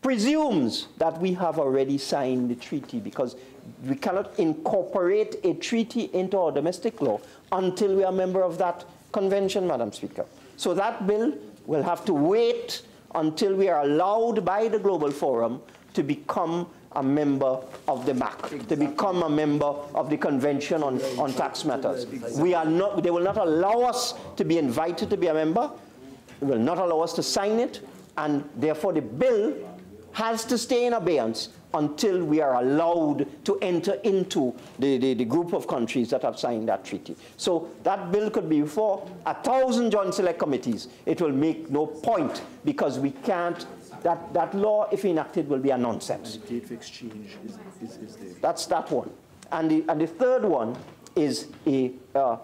presumes that we have already signed the treaty because we cannot incorporate a treaty into our domestic law until we are a member of that convention, Madam Speaker. So that bill will have to wait until we are allowed by the Global Forum to become a member of the MAC, exactly. to become a member of the Convention on, on Tax Matters. We are not, they will not allow us to be invited to be a member. They will not allow us to sign it. And therefore, the bill has to stay in abeyance until we are allowed to enter into the, the, the, group of countries that have signed that treaty. So that bill could be before a thousand joint select committees. It will make no point because we can't, that, that law, if enacted, will be a nonsense. And the date of exchange is, is, is there. That's that one. And the, and the third one is a, uh,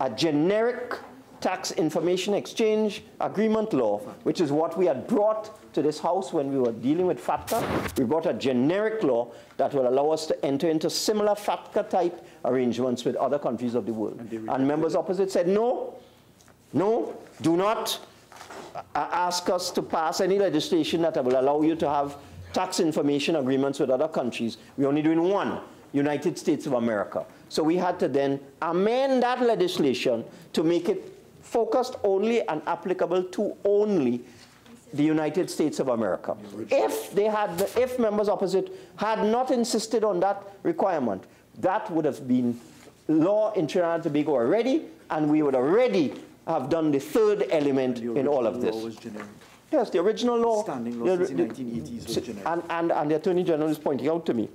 a generic tax information exchange agreement law, which is what we had brought to this House when we were dealing with FATCA. We brought a generic law that will allow us to enter into similar FATCA-type arrangements with other countries of the world. And, and members opposite said, no, no, do not ask us to pass any legislation that will allow you to have tax information agreements with other countries. We're only doing one, United States of America. So we had to then amend that legislation to make it focused only and applicable to only the United States of America. If they had, if members opposite had not insisted on that requirement, that would have been law in Trinidad and Tobago already, and we would already have done the third element in all of this. Yes, the original law. Standing law the, the 1980s was generic. And, and, and the Attorney General is pointing out to me,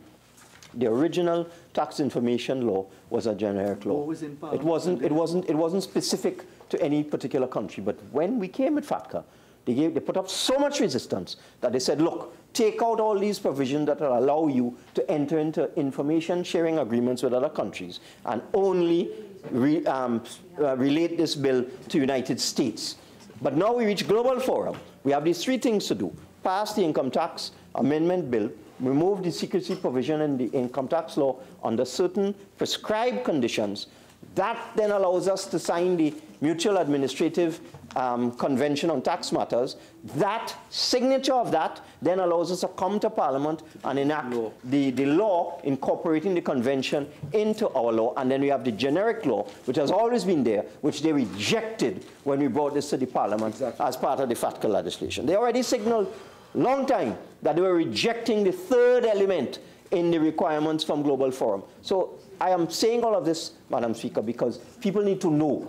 the original tax information law was a generic law. Was it wasn't, it, wasn't, it wasn't specific to any particular country. But when we came with FATCA, they, gave, they put up so much resistance that they said, look, take out all these provisions that will allow you to enter into information sharing agreements with other countries and only re, um, uh, relate this bill to United States. But now we reach global forum. We have these three things to do. Pass the income tax amendment bill, remove the secrecy provision in the income tax law under certain prescribed conditions. That then allows us to sign the mutual administrative um, Convention on Tax Matters, that signature of that then allows us to come to Parliament and enact the, the law incorporating the convention into our law. And then we have the generic law, which has always been there, which they rejected when we brought this to the Parliament exactly. as part of the FATCA legislation. They already signaled long time that they were rejecting the third element in the requirements from Global Forum. So I am saying all of this, Madam Speaker, because people need to know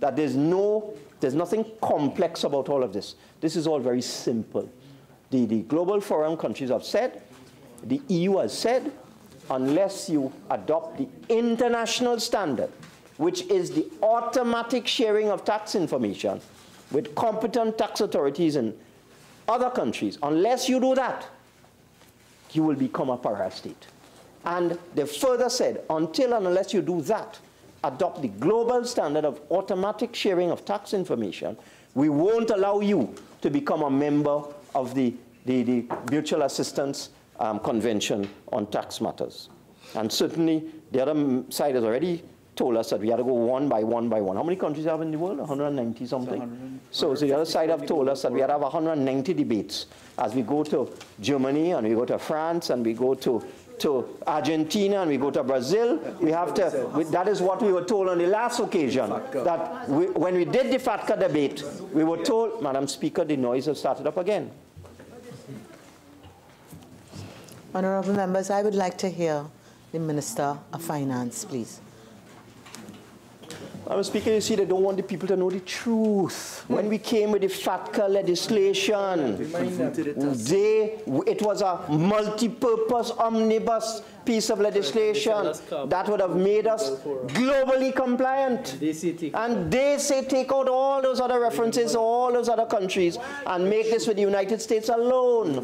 that there's no there's nothing complex about all of this. This is all very simple. The, the Global Forum countries have said, the EU has said, unless you adopt the international standard, which is the automatic sharing of tax information with competent tax authorities in other countries, unless you do that, you will become a pariah state. And they further said, until and unless you do that, adopt the global standard of automatic sharing of tax information, we won't allow you to become a member of the the, the Mutual Assistance um, Convention on Tax Matters. And certainly, the other side has already told us that we had to go one by one by one. How many countries have in the world? 190 something? So, so the other side have told us that we had to have 190 debates as we go to Germany and we go to France and we go to to Argentina and we go to Brazil, we have to, we, that is what we were told on the last occasion, that we, when we did the FATCA debate, we were told, Madam Speaker, the noise has started up again. Honorable members, I would like to hear the Minister of Finance, please. Madam Speaker, you see, they don't want the people to know the truth. When we came with the FATCA legislation, they, it was a multi-purpose omnibus piece of legislation that would have made us globally compliant. And they say take out all those other references, all those other countries, and make this with the United States alone.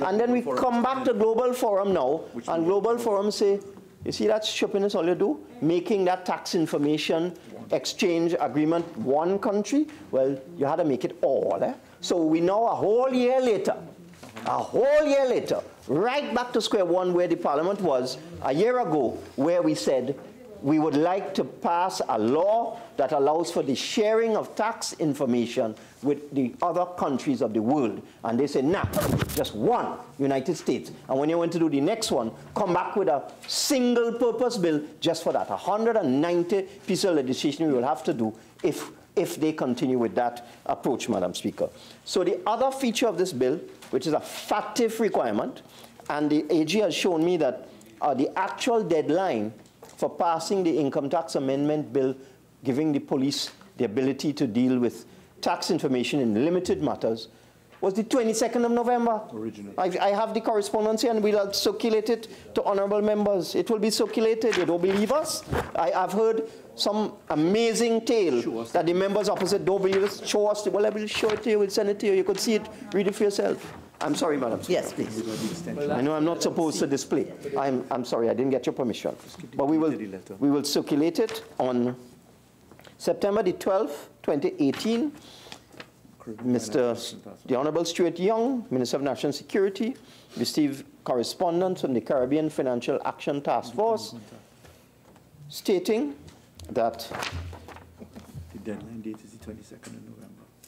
And then we come back to Global Forum now, and Global Forum say, you see that stupidness all you do? Making that tax information exchange agreement one country, well, you had to make it all. Eh? So we know a whole year later, a whole year later, right back to square one where the parliament was a year ago, where we said we would like to pass a law that allows for the sharing of tax information with the other countries of the world. And they say, nah, just one, United States. And when you want to do the next one, come back with a single purpose bill just for that. 190 pieces of legislation we will have to do if, if they continue with that approach, Madam Speaker. So the other feature of this bill, which is a FATF requirement, and the AG has shown me that uh, the actual deadline for passing the income tax amendment bill giving the police the ability to deal with tax information in limited matters was the 22nd of November. I, I, have the correspondence here and we'll circulate it to honorable members. It will be circulated. You don't believe us? I, have heard some amazing tale that the members opposite don't believe us. Show us. Well, I will show it to you. We'll send it to you. You could see it. Read it for yourself. I'm sorry, madam. Yes, please. I know I'm not supposed to display. I'm, I'm sorry, I didn't get your permission. But we will, we will circulate it on September the 12th, 2018. Mr. The Honorable Stuart Young, Minister of National Security, received correspondence from the Caribbean Financial Action Task Force stating that the deadline date is the 22nd of November where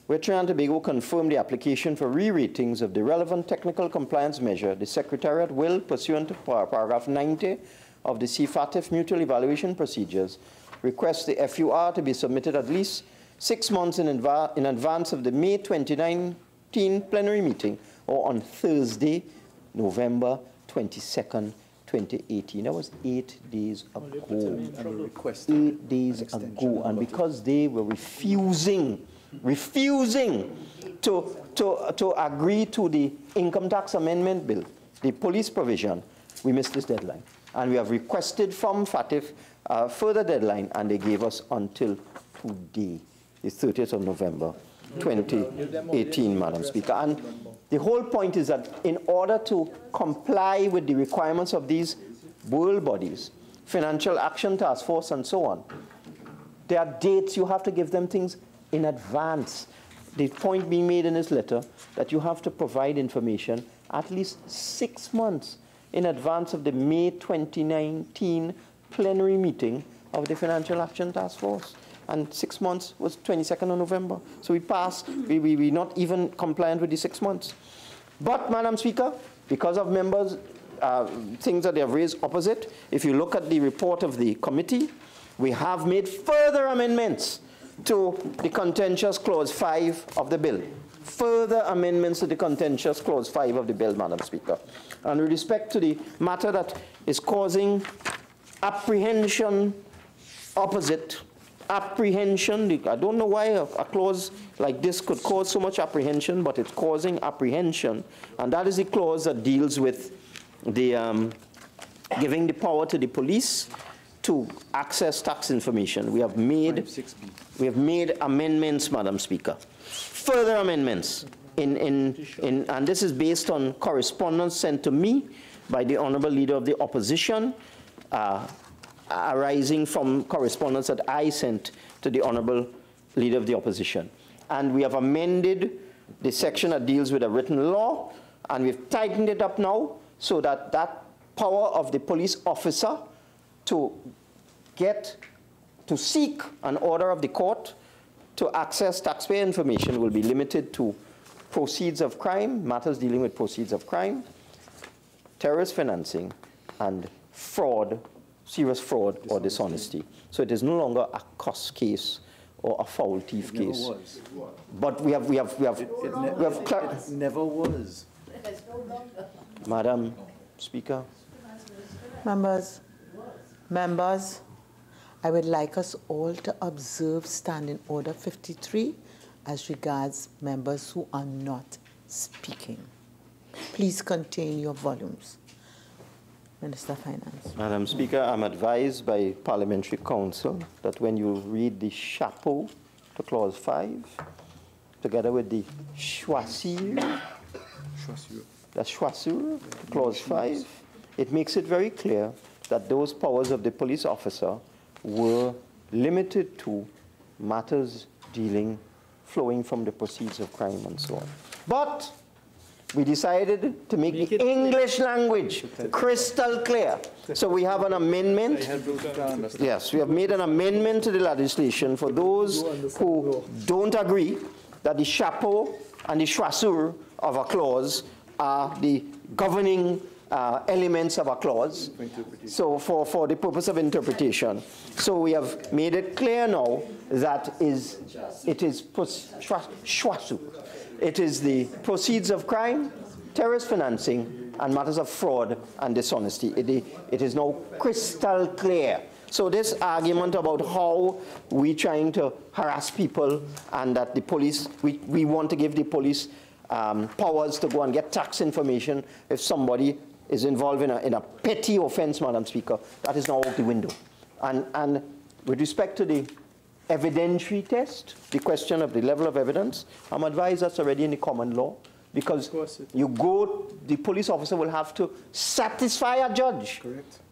Trinidad and Tobago confirmed the application for re-ratings of the relevant technical compliance measure, the Secretariat will, pursuant to paragraph 90 of the CFATF mutual evaluation procedures, request the FUR to be submitted at least six months in, in advance of the May 2019 plenary meeting or on Thursday, November 22nd, 2018. That was eight days ago. Eight days ago. And because they were refusing refusing to, to, to agree to the income tax amendment bill, the police provision, we missed this deadline. And we have requested from FATF a uh, further deadline, and they gave us until today, the 30th of November, 2018, Madam Speaker. And the whole point is that in order to comply with the requirements of these world bodies, Financial Action Task Force and so on, there are dates, you have to give them things in advance. The point being made in this letter that you have to provide information at least six months in advance of the May 2019 plenary meeting of the Financial Action Task Force. And six months was 22nd of November. So we passed, we, we, we not even compliant with the six months. But, Madam Speaker, because of members, uh, things that they have raised opposite, if you look at the report of the committee, we have made further amendments to the contentious clause 5 of the bill. Further amendments to the contentious clause 5 of the bill, Madam Speaker. And with respect to the matter that is causing apprehension opposite apprehension. I don't know why a, clause like this could cause so much apprehension, but it's causing apprehension. And that is the clause that deals with the um, giving the power to the police to access tax information. We have made, we have made amendments, Madam Speaker. Further amendments, in, in, in, and this is based on correspondence sent to me by the Honorable Leader of the Opposition, uh, arising from correspondence that I sent to the Honorable Leader of the Opposition. And we have amended the section that deals with a written law and we've tightened it up now so that that power of the police officer to get, to seek an order of the court to access taxpayer information will be limited to proceeds of crime, matters dealing with proceeds of crime, terrorist financing, and fraud, serious fraud or dishonesty. So it is no longer a cost case or a foul thief It never case. was. But we have, we have, we have, It, it, we have, clar- it never was. Madam Speaker. Members, members, I would like us all to observe Standing Order 53 as regards members who are not speaking. Please contain your volumes. Minister of Finance. Madam Speaker, I'm advised by Parliamentary Counsel that when you read the chapeau to clause 5, together with the choisir, the choisir clause 5, it makes it very clear that those powers of the police officer were limited to matters dealing, flowing from the proceeds of crime and so on. But we decided to make, the English language crystal clear. So we have an amendment. Yes, we have made an amendment to the legislation for those who don't agree that the chapeau and the choisir of a clause are the governing uh, elements of a clause. So for, for the purpose of interpretation. So we have made it clear now that is, it is choisir. It is the proceeds of crime, terrorist financing, and matters of fraud and dishonesty. It, it is now crystal clear. So this argument about how we trying to harass people and that the police, we, we want to give the police um, powers to go and get tax information if somebody is involved in a, in a petty offense, Madam Speaker, that is now out the window. And, and with respect to the evidentiary test, the question of the level of evidence, I'm advised that's already in the common law because you go, the police officer will have to satisfy a judge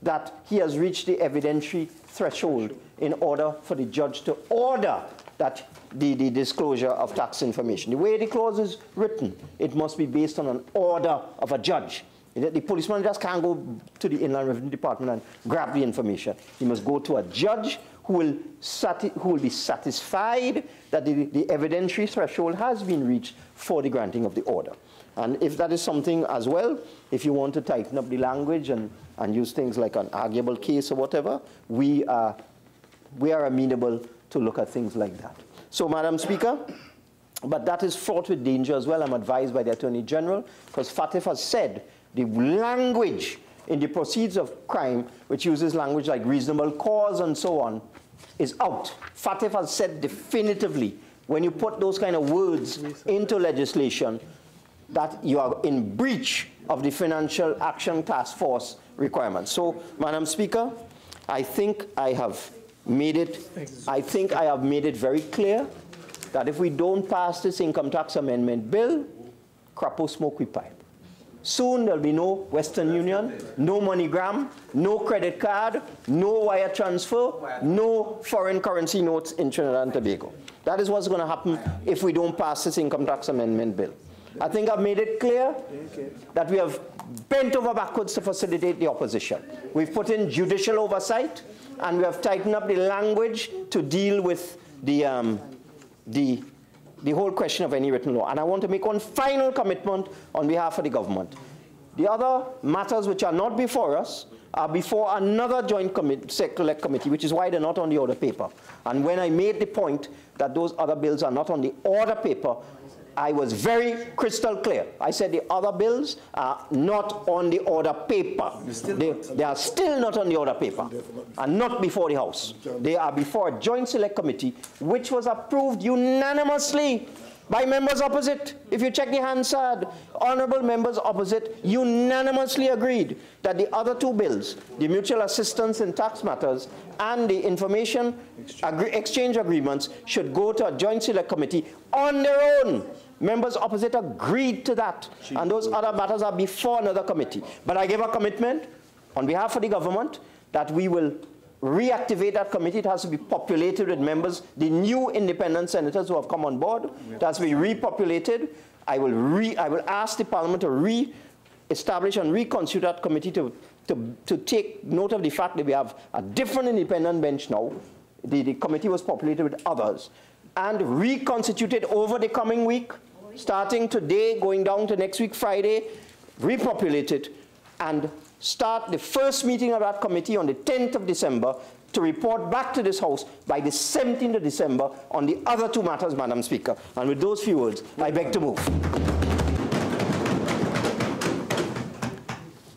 that he has reached the evidentiary threshold in order for the judge to order that the, the disclosure of tax information. The way the clause is written, it must be based on an order of a judge. The policeman just can't go to the Inland Revenue Department and grab the information. He must go to a judge who will, who will be satisfied that the, the evidentiary threshold has been reached for the granting of the order. And if that is something as well, if you want to tighten up the language and, and use things like an arguable case or whatever, we are, we are amenable to look at things like that. So, Madam Speaker, but that is fraught with danger as well. I'm advised by the Attorney General, because FATF has said the language in the proceeds of crime, which uses language like reasonable cause and so on, is out. FATF has said definitively, when you put those kind of words into legislation, that you are in breach of the Financial Action Task Force requirements. So, Madam Speaker, I think I have made it, I think I have made it very clear that if we don't pass this income tax amendment bill, crapo smoke we pipe. Soon there'll be no Western Union, no MoneyGram, no credit card, no wire transfer, no foreign currency notes in Trinidad and Tobago. That is what's going to happen if we don't pass this income tax amendment bill. I think I've made it clear that we have bent over backwards to facilitate the opposition. We've put in judicial oversight and we have tightened up the language to deal with the, um, the, the whole question of any written law. And I want to make one final commitment on behalf of the government. The other matters which are not before us are before another joint select committee, which is why they're not on the order paper. And when I made the point that those other bills are not on the order paper, I was very crystal clear. I said the other bills are not on the order paper. They, they are still not on the order paper and not before the House. They are before a joint select committee, which was approved unanimously by members opposite. If you check the Hansard, honorable members opposite unanimously agreed that the other two bills, the mutual assistance in tax matters and the information agree exchange agreements, should go to a joint select committee on their own. Members opposite agreed to that, and those other matters are before another committee. But I give a commitment on behalf of the government that we will reactivate that committee. It has to be populated with members, the new independent senators who have come on board. It has to be repopulated. I will, re, I will ask the parliament to re-establish and reconstitute that committee to, to, to take note of the fact that we have a different independent bench now. The, the committee was populated with others. And reconstituted over the coming week, starting today, going down to next week, Friday, repopulate it, and start the first meeting of that committee on the 10th of December to report back to this House by the 17th of December on the other two matters, Madam Speaker. And with those few words, I beg to move.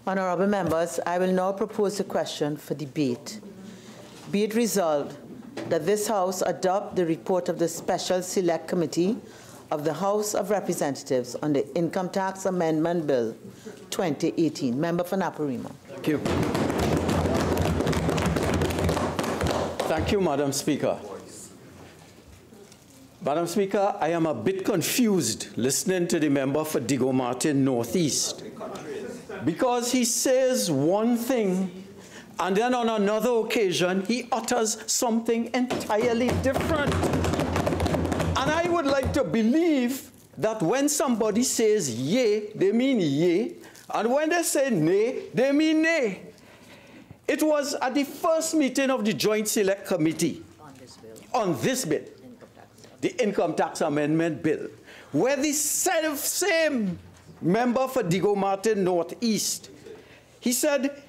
Honorable members, I will now propose a question for debate. Be it resolved that this House adopt the report of the Special Select Committee of the House of Representatives on the Income Tax Amendment Bill 2018. Member for Naparima. Thank you. Thank you, Madam Speaker. Madam Speaker, I am a bit confused listening to the member for Diego Martin Northeast because he says one thing and then on another occasion he utters something entirely different. And I would like to believe that when somebody says yea, they mean yea, and when they say nay, they mean nay. It was at the first meeting of the Joint Select Committee on this bill, on this bill the Income Tax Amendment Bill, where the self same member for Diego Martin Northeast, he said,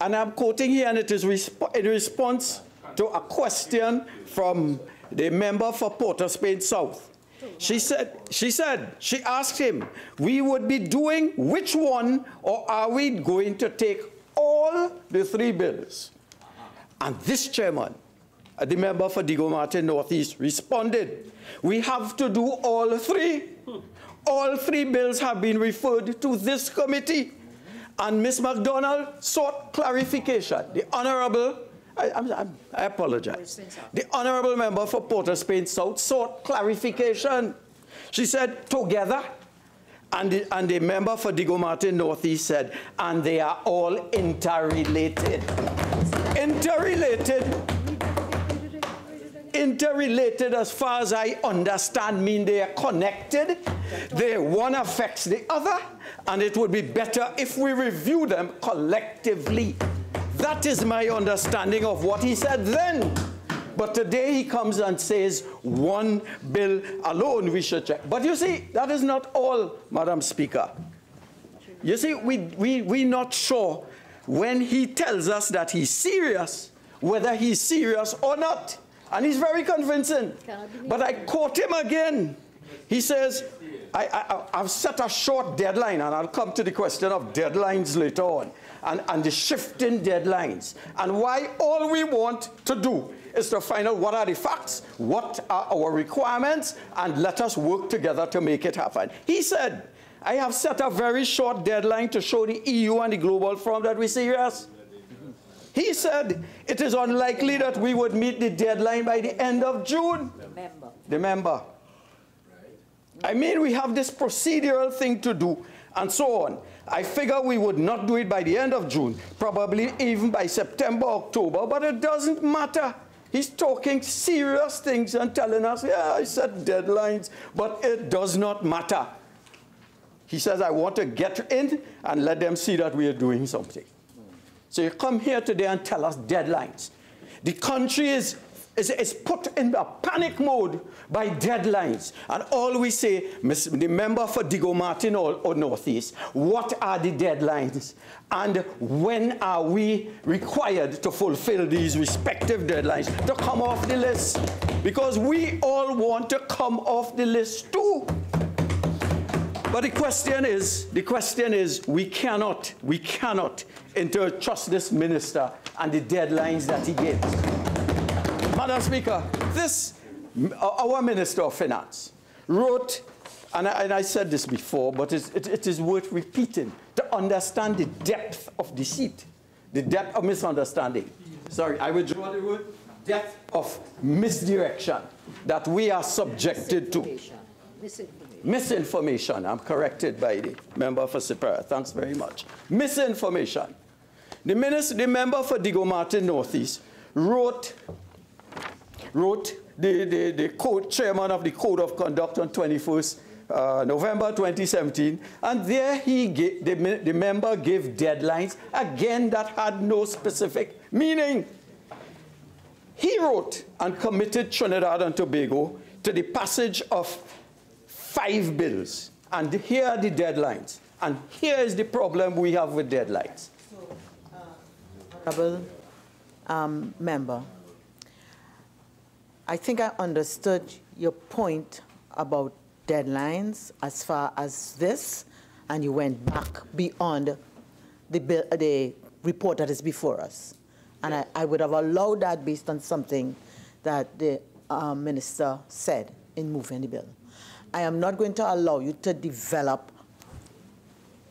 and I'm quoting here, and it is resp in response to a question from the member for Port Spain South. She said, she said, she asked him, we would be doing which one, or are we going to take all the three bills? And this chairman, the member for Diego Martin Northeast, responded, we have to do all three. All three bills have been referred to this committee. And Ms. McDonald sought clarification. The Honorable I, I'm, i apologize. The honorable member for Port of Spain South sought clarification. She said, together. And the, and the member for Diego Martin Northeast said, and they are all interrelated. Interrelated. Interrelated, as far as I understand, mean they are connected. They one affects the other, and it would be better if we review them collectively. That is my understanding of what he said then. But today he comes and says one bill alone we should check. But you see, that is not all, Madam Speaker. You see, we, we, we're not sure when he tells us that he's serious, whether he's serious or not. And he's very convincing. But I quote him again. He says, I, I, I've set a short deadline, and I'll come to the question of deadlines later on and, and the shifting deadlines. And why all we want to do is to find out what are the facts, what are our requirements, and let us work together to make it happen. He said, I have set a very short deadline to show the EU and the Global Forum that we're serious. He said it is unlikely that we would meet the deadline by the end of June. Remember. Remember. I mean, we have this procedural thing to do and so on. I figure we would not do it by the end of June, probably even by September, October, but it doesn't matter. He's talking serious things and telling us, yeah, I set deadlines, but it does not matter. He says, I want to get in and let them see that we are doing something. So you come here today and tell us deadlines. The country is is, is put in a panic mode by deadlines. And all we say, the member for Diego Martin or, or Northeast, what are the deadlines? And when are we required to fulfill these respective deadlines to come off the list? Because we all want to come off the list too. But the question is, the question is, we cannot, we cannot trust this minister and the deadlines that he gives. Madam Speaker, this, uh, our Minister of Finance wrote, and I, and I said this before, but it, it is worth repeating to understand the depth of deceit, the depth of misunderstanding. Sorry, I withdraw the word. Depth of misdirection that we are subjected to. Misinformation. Misinformation. I'm corrected by the member for Siparia. Thanks very much. Misinformation. The, minister, the member for Diego Martin Northeast wrote, wrote the, the, the code, chairman of the Code of Conduct on 21st uh, November 2017, and there he gave, the, the member gave deadlines, again, that had no specific meaning. He wrote and committed Trinidad and Tobago to the passage of five bills. And here are the deadlines. And here is the problem we have with deadlines. Honorable um, member, I think I understood your point about deadlines as far as this, and you went back beyond the, bill, the report that is before us. And I, I would have allowed that based on something that the uh, minister said in moving the bill. I am not going to allow you to develop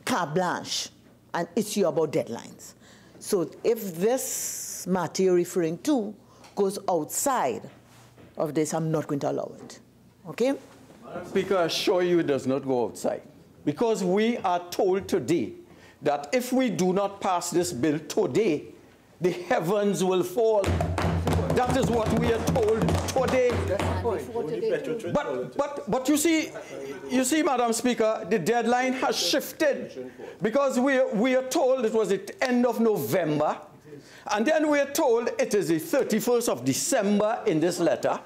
carte blanche and issue about deadlines. So if this matter you're referring to goes outside of this, I'm not going to allow it. Okay? Speaker, I assure you it does not go outside. Because we are told today that if we do not pass this bill today, the heavens will fall. That is what we are told today. But, but, but you see, you see, Madam Speaker, the deadline has shifted because we, we are told it was the end of November, and then we are told it is the 31st of December in this letter.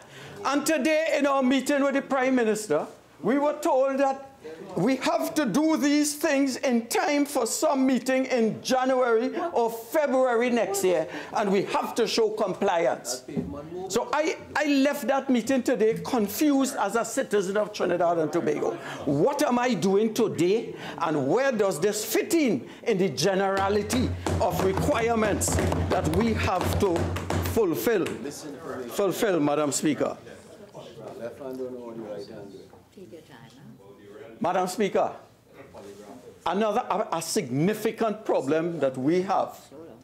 And today, in our meeting with the Prime Minister, we were told that we have to do these things in time for some meeting in January or February next year, and we have to show compliance. So I, I left that meeting today confused as a citizen of Trinidad and Tobago. What am I doing today, and where does this fit in in the generality of requirements that we have to fulfill? Fulfill, Madam Speaker. Madam Speaker, another a, a significant problem that we have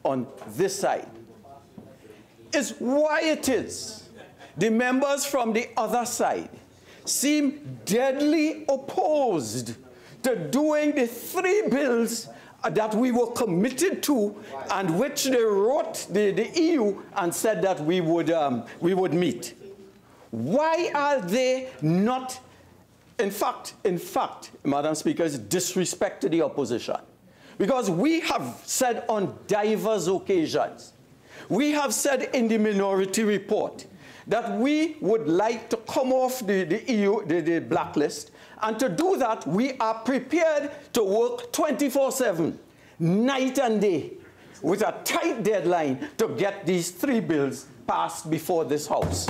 on this side is why it is the members from the other side seem deadly opposed to doing the three bills that we were committed to and which they wrote the, the EU and said that we would, um, we would meet. Why are they not in fact, in fact, Madam Speaker, is disrespect to the opposition. Because we have said on diverse occasions, we have said in the minority report that we would like to come off the, the EU, the, the blacklist, and to do that, we are prepared to work 24-7, night and day, with a tight deadline to get these three bills passed before this House.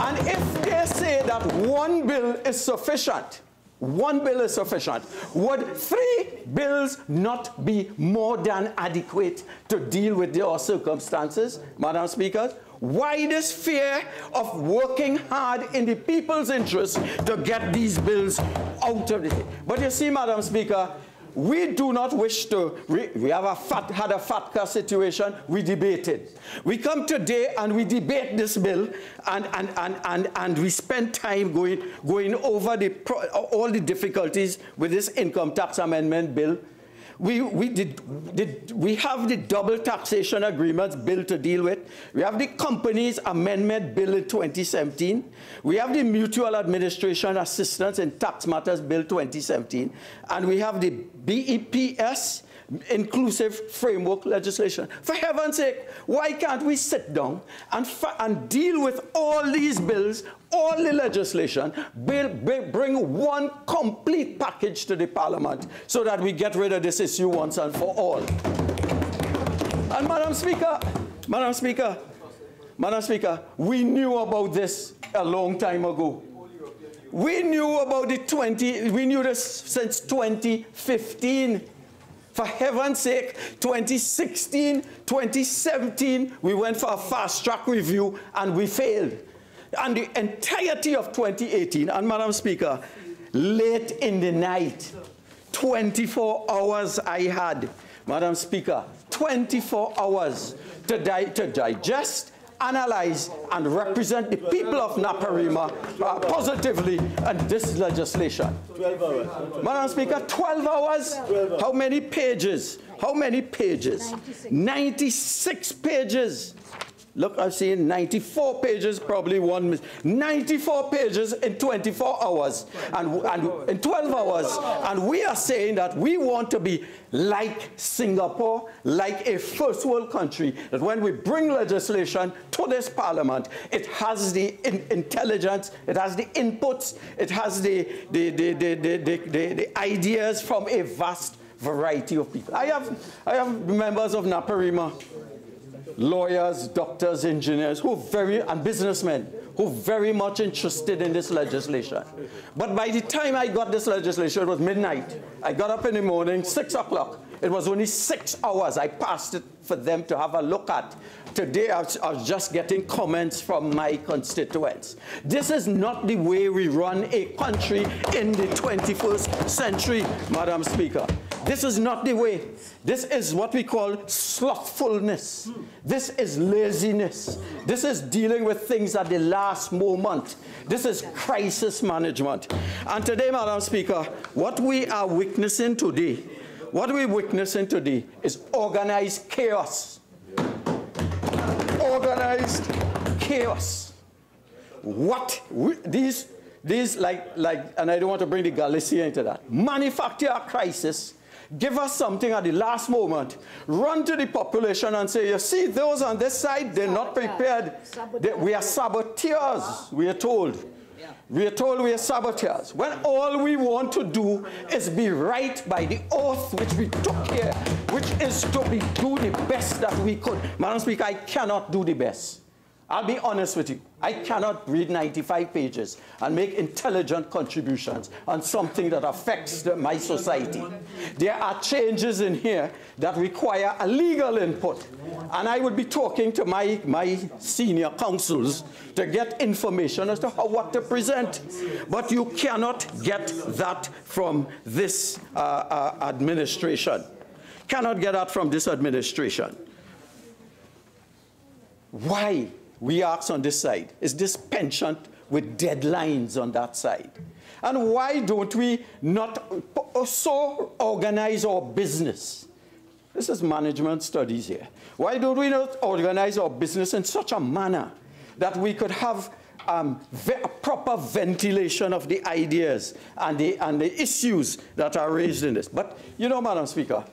And if they say that one bill is sufficient, one bill is sufficient, would three bills not be more than adequate to deal with their circumstances, Madam Speaker? Why this fear of working hard in the people's interest to get these bills out of the... But you see, Madam Speaker, we do not wish to, we have a fat, had a FATCA situation, we debated. We come today and we debate this bill and, and, and, and, and we spend time going, going over the, all the difficulties with this income tax amendment bill we, we, did, did, we have the double taxation agreements bill to deal with. We have the companies amendment bill in 2017. We have the mutual administration assistance in tax matters bill 2017. And we have the BEPS inclusive framework legislation. For heaven's sake, why can't we sit down and, and deal with all these bills, all the legislation, bring one complete package to the parliament so that we get rid of this issue once and for all. And Madam Speaker, Madam Speaker, Madam Speaker, we knew about this a long time ago. We knew about the 20, we knew this since 2015. For heaven's sake, 2016, 2017, we went for a fast track review and we failed. And the entirety of 2018, and Madam Speaker, late in the night, 24 hours I had, Madam Speaker, 24 hours to, di to digest analyze and represent the people of Naparima uh, positively in this legislation. 12 hours. Madam Speaker, 12 hours? 12 hours. How many pages? How many pages? 96, 96 pages. Look, I've seen 94 pages, probably one miss. 94 pages in 24 hours and, and in 12 hours. And we are saying that we want to be like Singapore, like a first world country, that when we bring legislation to this parliament, it has the in intelligence, it has the inputs, it has the, the, the, the, the, the, the, the ideas from a vast variety of people. I have, I have members of NAPARIMA lawyers, doctors, engineers, who very, and businessmen who very much interested in this legislation. But by the time I got this legislation, it was midnight. I got up in the morning, 6 o'clock. It was only six hours I passed it for them to have a look at. Today, I was, just getting comments from my constituents. This is not the way we run a country in the 21st century, Madam Speaker. This is not the way. This is what we call slothfulness. This is laziness. This is dealing with things at the last moment. This is crisis management. And today, Madam Speaker, what we are witnessing today, what we're witnessing today is organized chaos. Organized chaos. What we, these, these like, like, and I don't want to bring the Galicia into that, manufacture a crisis give us something at the last moment, run to the population and say, you see, those on this side, they're not prepared. They, we are saboteurs, we are told. We are told we are saboteurs. When all we want to do is be right by the oath which we took here, which is to be do the best that we could. Madam Speaker, I cannot do the best. I'll be honest with you. I cannot read 95 pages and make intelligent contributions on something that affects the, my society. There are changes in here that require a legal input. And I would be talking to my, my senior counsels to get information as to how, what to present. But you cannot get that from this uh, uh, administration. Cannot get that from this administration. Why? We ask on this side, is this penchant with deadlines on that side? And why don't we not so organize our business? This is management studies here. Why don't we not organize our business in such a manner that we could have um, a proper ventilation of the ideas and the, and the issues that are raised in this? But you know, Madam Speaker,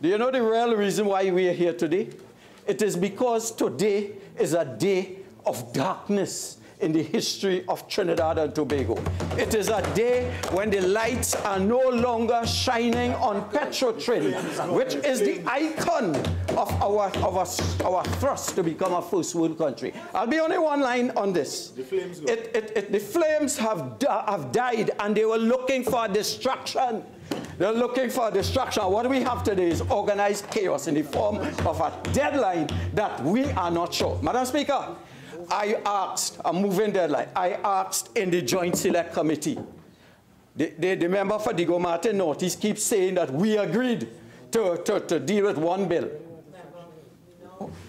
do you know the real reason why we are here today? It is because today is a day of darkness in the history of Trinidad and Tobago. It is a day when the lights are no longer shining on Petrotrin, which is the icon of our, of our, our thrust to become a first world country. I'll be only one line on this. The flames, it, it, it, the flames have, have died and they were looking for destruction. They're looking for destruction. What we have today is organized chaos in the form of a deadline that we are not sure. Madam Speaker, I asked, a moving deadline, I asked in the Joint Select Committee, the, the, the member for Diego Martin keeps saying that we agreed to, to, to deal with one bill.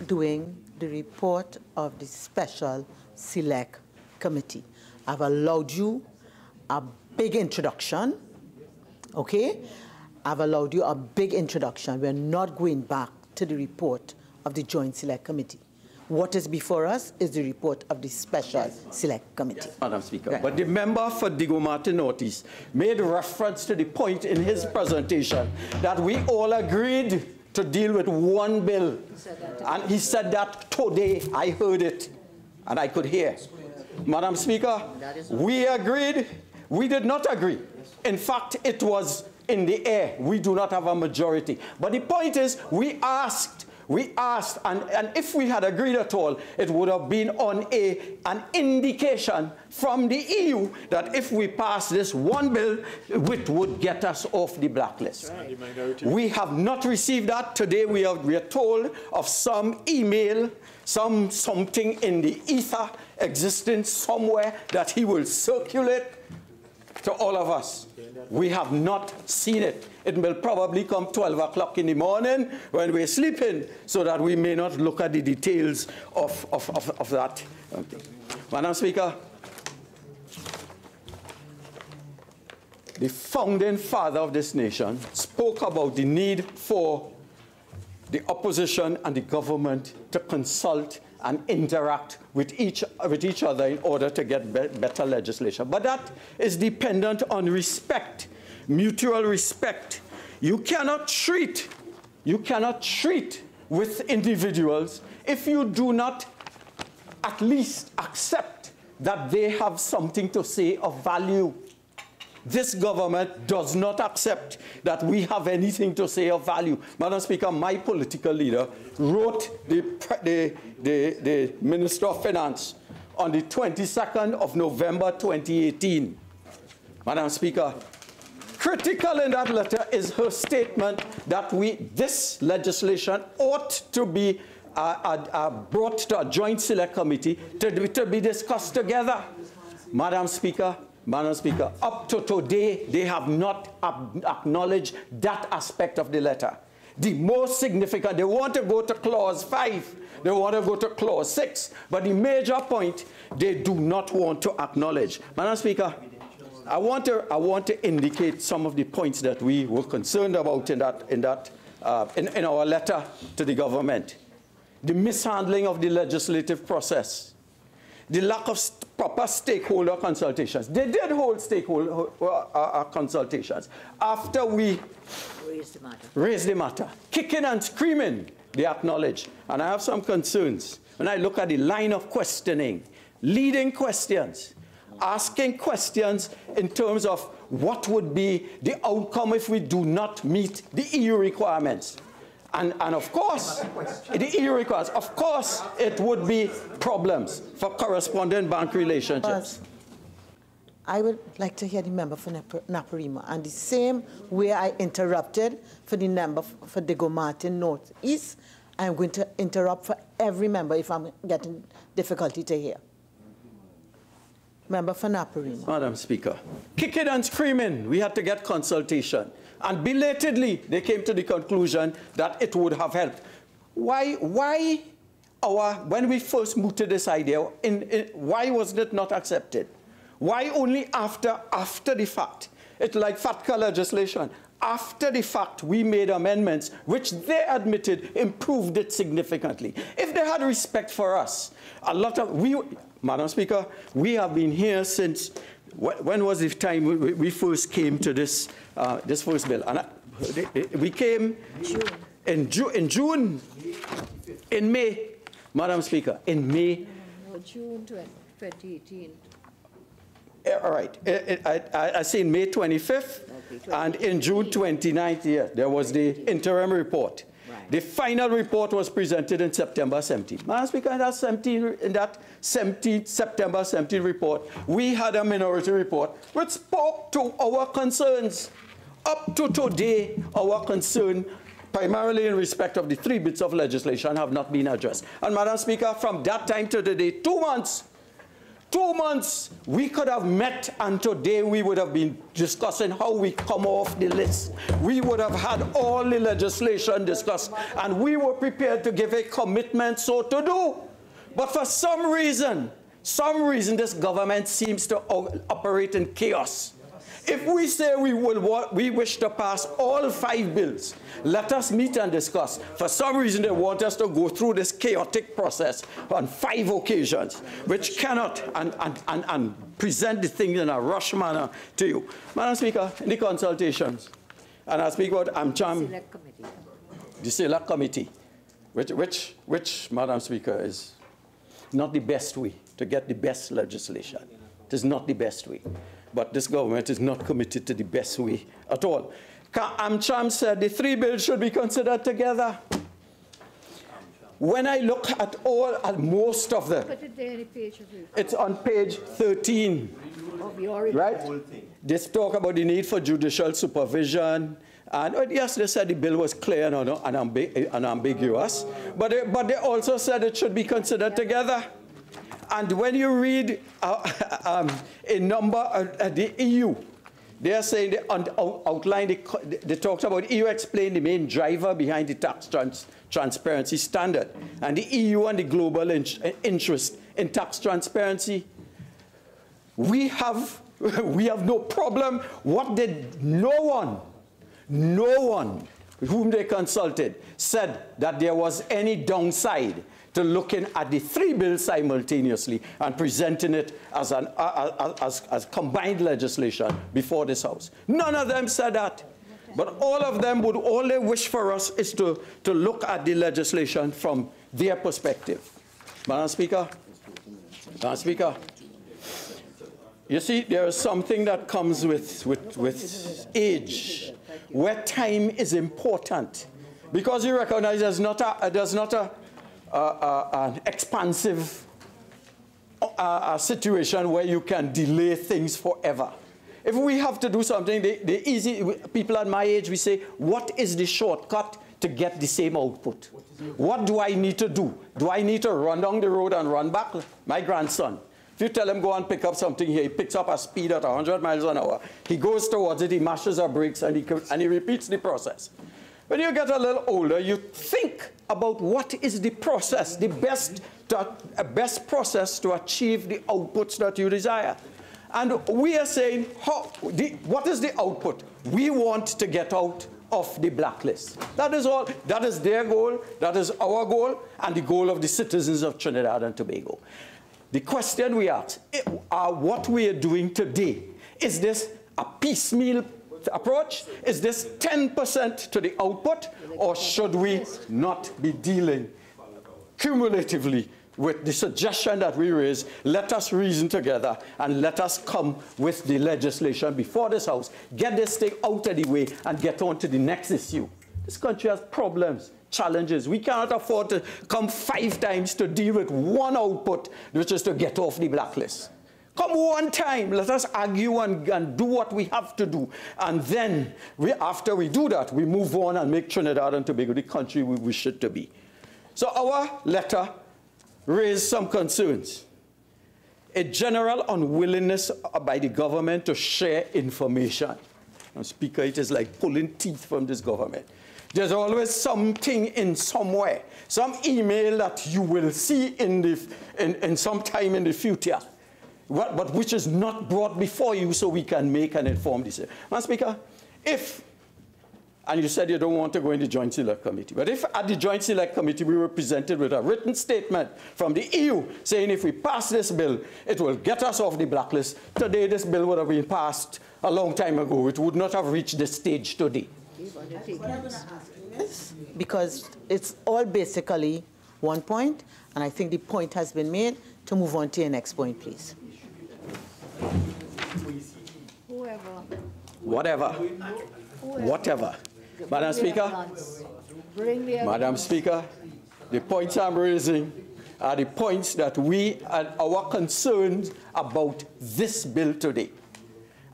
Doing the report of the Special Select Committee. I've allowed you a big introduction, okay? I've allowed you a big introduction. We're not going back to the report of the Joint Select Committee. What is before us is the report of the Special yes. Select Committee. Yes, Madam Speaker. Right. But the member for Diego Martin Northeast made reference to the point in his presentation that we all agreed to deal with one bill. He and he said that today. I heard it, and I could hear. Madam Speaker, we agreed. We did not agree. In fact, it was in the air. We do not have a majority. But the point is, we asked we asked, and, and if we had agreed at all, it would have been on a, an indication from the EU that if we pass this one bill, it would get us off the blacklist. Right. We have not received that. Today we are, we are told of some email, some something in the ether existing somewhere that he will circulate to all of us. We have not seen it. It will probably come 12 o'clock in the morning when we're sleeping so that we may not look at the details of, of, of, of that. Okay. Madam Speaker, the founding father of this nation spoke about the need for the opposition and the government to consult and interact with each, with each other in order to get be better legislation. But that is dependent on respect, mutual respect. You cannot treat, you cannot treat with individuals if you do not at least accept that they have something to say of value. This government does not accept that we have anything to say of value. Madam Speaker, my political leader wrote the, the, the, the Minister of Finance on the 22nd of November 2018. Madam Speaker, critical in that letter is her statement that we, this legislation ought to be uh, uh, uh, brought to a joint select committee to, to be discussed together. Madam Speaker, Madam Speaker, up to today, they have not acknowledged that aspect of the letter. The most significant, they want to go to clause 5, they want to go to clause 6, but the major point, they do not want to acknowledge. Madam Speaker, I want to, I want to indicate some of the points that we were concerned about in, that, in, that, uh, in, in our letter to the government. The mishandling of the legislative process the lack of proper stakeholder consultations. They did hold stakeholder uh, uh, consultations after we raised the matter. Raised the matter. Kicking and screaming, they acknowledge. And I have some concerns when I look at the line of questioning, leading questions, asking questions in terms of what would be the outcome if we do not meet the EU requirements. And, and of course, the EU requires, of course, it would be problems for correspondent bank relationships. I would like to hear the member for Naparima. And the same way I interrupted for the member for Diego Martin North East, I'm going to interrupt for every member if I'm getting difficulty to hear. Member for Naparima. Madam Speaker, kicking and screaming, we had to get consultation. And belatedly, they came to the conclusion that it would have helped. Why, why our, when we first mooted this idea, in, in, why was it not accepted? Why only after, after the fact? It's like FATCA legislation. After the fact, we made amendments which they admitted improved it significantly. If they had respect for us, a lot of, we, Madam Speaker, we have been here since, when was the time we first came to this uh, this first bill. And I, we came June. In, Ju in June, in May, Madam Speaker, in May. No, June 2018. Eh, all right. Eh, eh, I, I, I say in May 25th okay, and in June 29th, yeah, there was the interim report. The final report was presented in September 17. Madam Speaker, in that, 17, in that 17, September 17 report, we had a minority report which spoke to our concerns. Up to today, our concern primarily in respect of the three bits of legislation have not been addressed. And Madam Speaker, from that time to today, two months, two months, we could have met and today we would have been discussing how we come off the list. We would have had all the legislation discussed and we were prepared to give a commitment so to do. But for some reason, some reason this government seems to operate in chaos. If we say we, will, we wish to pass all five bills, let us meet and discuss. For some reason, they want us to go through this chaotic process on five occasions, which cannot, and, and, and, and present the thing in a rush manner to you. Madam Speaker, in the consultations, and I speak about AmCham, select the select committee, which, which, which, Madam Speaker, is not the best way to get the best legislation. It is not the best way. But this government is not committed to the best way at all. AmCham said the three bills should be considered together. When I look at all, at most of them, it's on page 13. Right? This talk about the need for judicial supervision. And oh, yes, they said the bill was clear and, unambi unambiguous, but they, but they also said it should be considered together. And when you read uh, um, a number, uh, the EU, they are saying they out, they talked about EU explain the main driver behind the tax trans transparency standard and the EU and the global in interest in tax transparency. We have, we have no problem. What did no one, no one whom they consulted said that there was any downside to looking at the three bills simultaneously and presenting it as, an, uh, as, as combined legislation before this House. None of them said that. But all of them would, all they wish for us is to, to look at the legislation from their perspective. Madam Speaker, Madam Speaker, you see, there is something that comes with, with, with age, where time is important. Because you recognize there's not a, there's not a an expansive situation where you can delay things forever. If we have to do something, the, the easy, people at my age, we say, what is the shortcut to get the same output? What do I need to do? Do I need to run down the road and run back? My grandson, if you tell him go and pick up something here, he picks up a speed at 100 miles an hour. He goes towards it, he mashes the brakes, and he, and he repeats the process. When you get a little older, you think about what is the process, the best, to, best process to achieve the outputs that you desire. And we are saying, how, the, what is the output? We want to get out of the blacklist. That is all. That is their goal. That is our goal and the goal of the citizens of Trinidad and Tobago. The question we ask, eh, are what we are doing today, is this a piecemeal approach? Is this 10% to the output? Or should we not be dealing cumulatively with the suggestion that we raise, let us reason together and let us come with the legislation before this House, get this thing out of the way and get on to the next issue. This country has problems, challenges. We cannot afford to come five times to deal with one output, which is to get off the blacklist. Come one time, let us argue and, and do what we have to do. And then, we, after we do that, we move on and make Trinidad and Tobago the country we wish it to be. So our letter raised some concerns. A general unwillingness by the government to share information. And Speaker, it is like pulling teeth from this government. There's always something in somewhere, some email that you will see in, the, in, in some time in the future, what, but which is not brought before you so we can make an informed decision. Madam Speaker, if and you said you don't want to go in the Joint Select Committee. But if at the Joint Select Committee we were presented with a written statement from the EU saying if we pass this bill, it will get us off the blacklist, today this bill would have been passed a long time ago. It would not have reached this stage today. Because it's all basically one point, and I think the point has been made. To move on to your next point, please. Whoever. Whatever. Whatever. Madam Speaker, Madam Speaker, the points I'm raising are the points that we and our concerns about this bill today.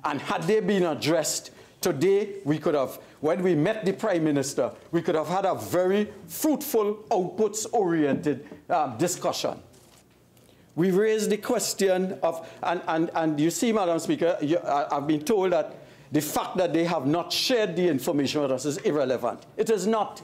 And had they been addressed today, we could have, when we met the Prime Minister, we could have had a very fruitful, outputs-oriented um, discussion. We raised the question of, and, and, and you see, Madam Speaker, you, I, I've been told that the fact that they have not shared the information with us is irrelevant. It is not.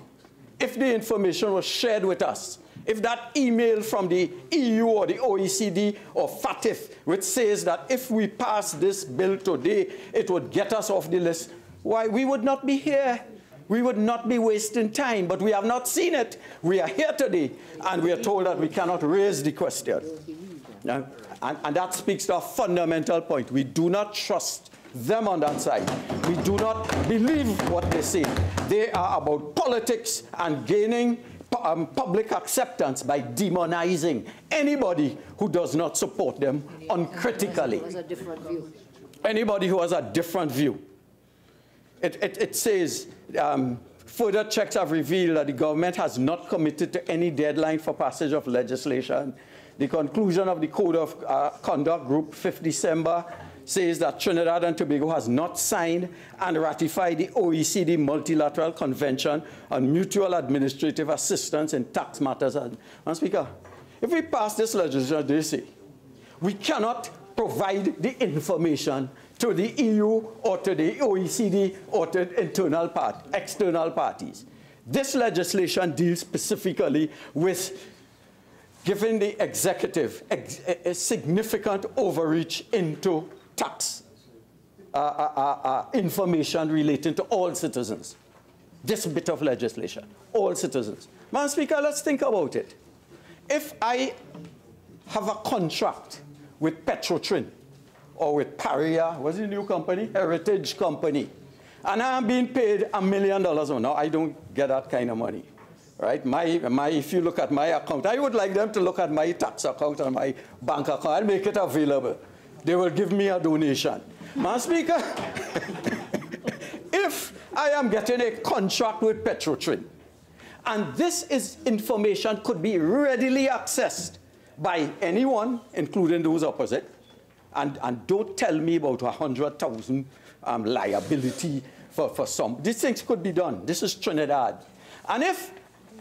If the information was shared with us, if that email from the EU or the OECD or FATF, which says that if we pass this bill today, it would get us off the list, why, we would not be here. We would not be wasting time, but we have not seen it. We are here today, and we are told that we cannot raise the question. And, and that speaks to a fundamental point. We do not trust them on that side. We do not believe what they say. They are about politics and gaining um, public acceptance by demonizing anybody who does not support them uncritically. Anybody who has a different view. It, it, it says, um, further checks have revealed that the government has not committed to any deadline for passage of legislation. The conclusion of the Code of uh, Conduct Group, 5th December says that Trinidad and Tobago has not signed and ratified the OECD Multilateral Convention on Mutual Administrative Assistance in Tax Matters. And, Speaker, if we pass this legislation, they say, we cannot provide the information to the EU or to the OECD or to internal part, external parties. This legislation deals specifically with giving the executive a significant overreach into tax uh, uh, uh, uh, information relating to all citizens. This bit of legislation, all citizens. Madam Speaker, let's think about it. if I have a contract with Petrotrin or with Paria, what's the new company? Heritage Company, and I'm being paid a million dollars. Now, I don't get that kind of money right? My, my, if you look at my account, I would like them to look at my tax account and my bank account and make it available. They will give me a donation. Madam Speaker, if I am getting a contract with Petrotrin, and this is information could be readily accessed by anyone, including those opposite, and, and don't tell me about a 100,000 um, liability for, for some. These things could be done. This is Trinidad. And if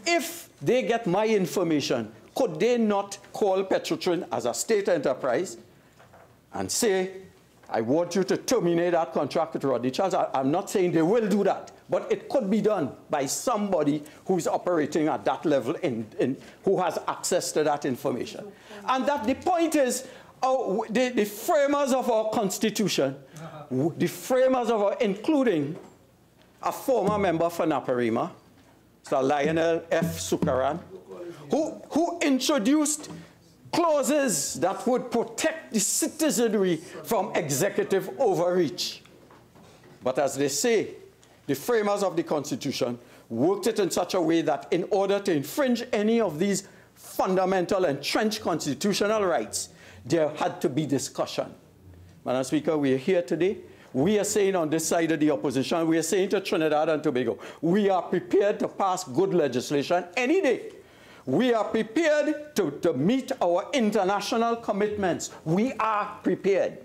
if they get my information, could they not call Petrotrin as a state enterprise and say, I want you to terminate that contract with Rodney Charles? I, am not saying they will do that, but it could be done by somebody who's operating at that level in, in who has access to that information. And that the point is, oh, the, the framers of our Constitution, the framers of our, including a former member for Naparima, Sir Lionel F. Seukeran, who, who introduced clauses that would protect the citizenry from executive overreach. But as they say, the framers of the Constitution worked it in such a way that in order to infringe any of these fundamental entrenched constitutional rights, there had to be discussion. Madam Speaker, we are here today we are saying on this side of the opposition, we are saying to Trinidad and Tobago, we are prepared to pass good legislation any day. We are prepared to, to meet our international commitments. We are prepared.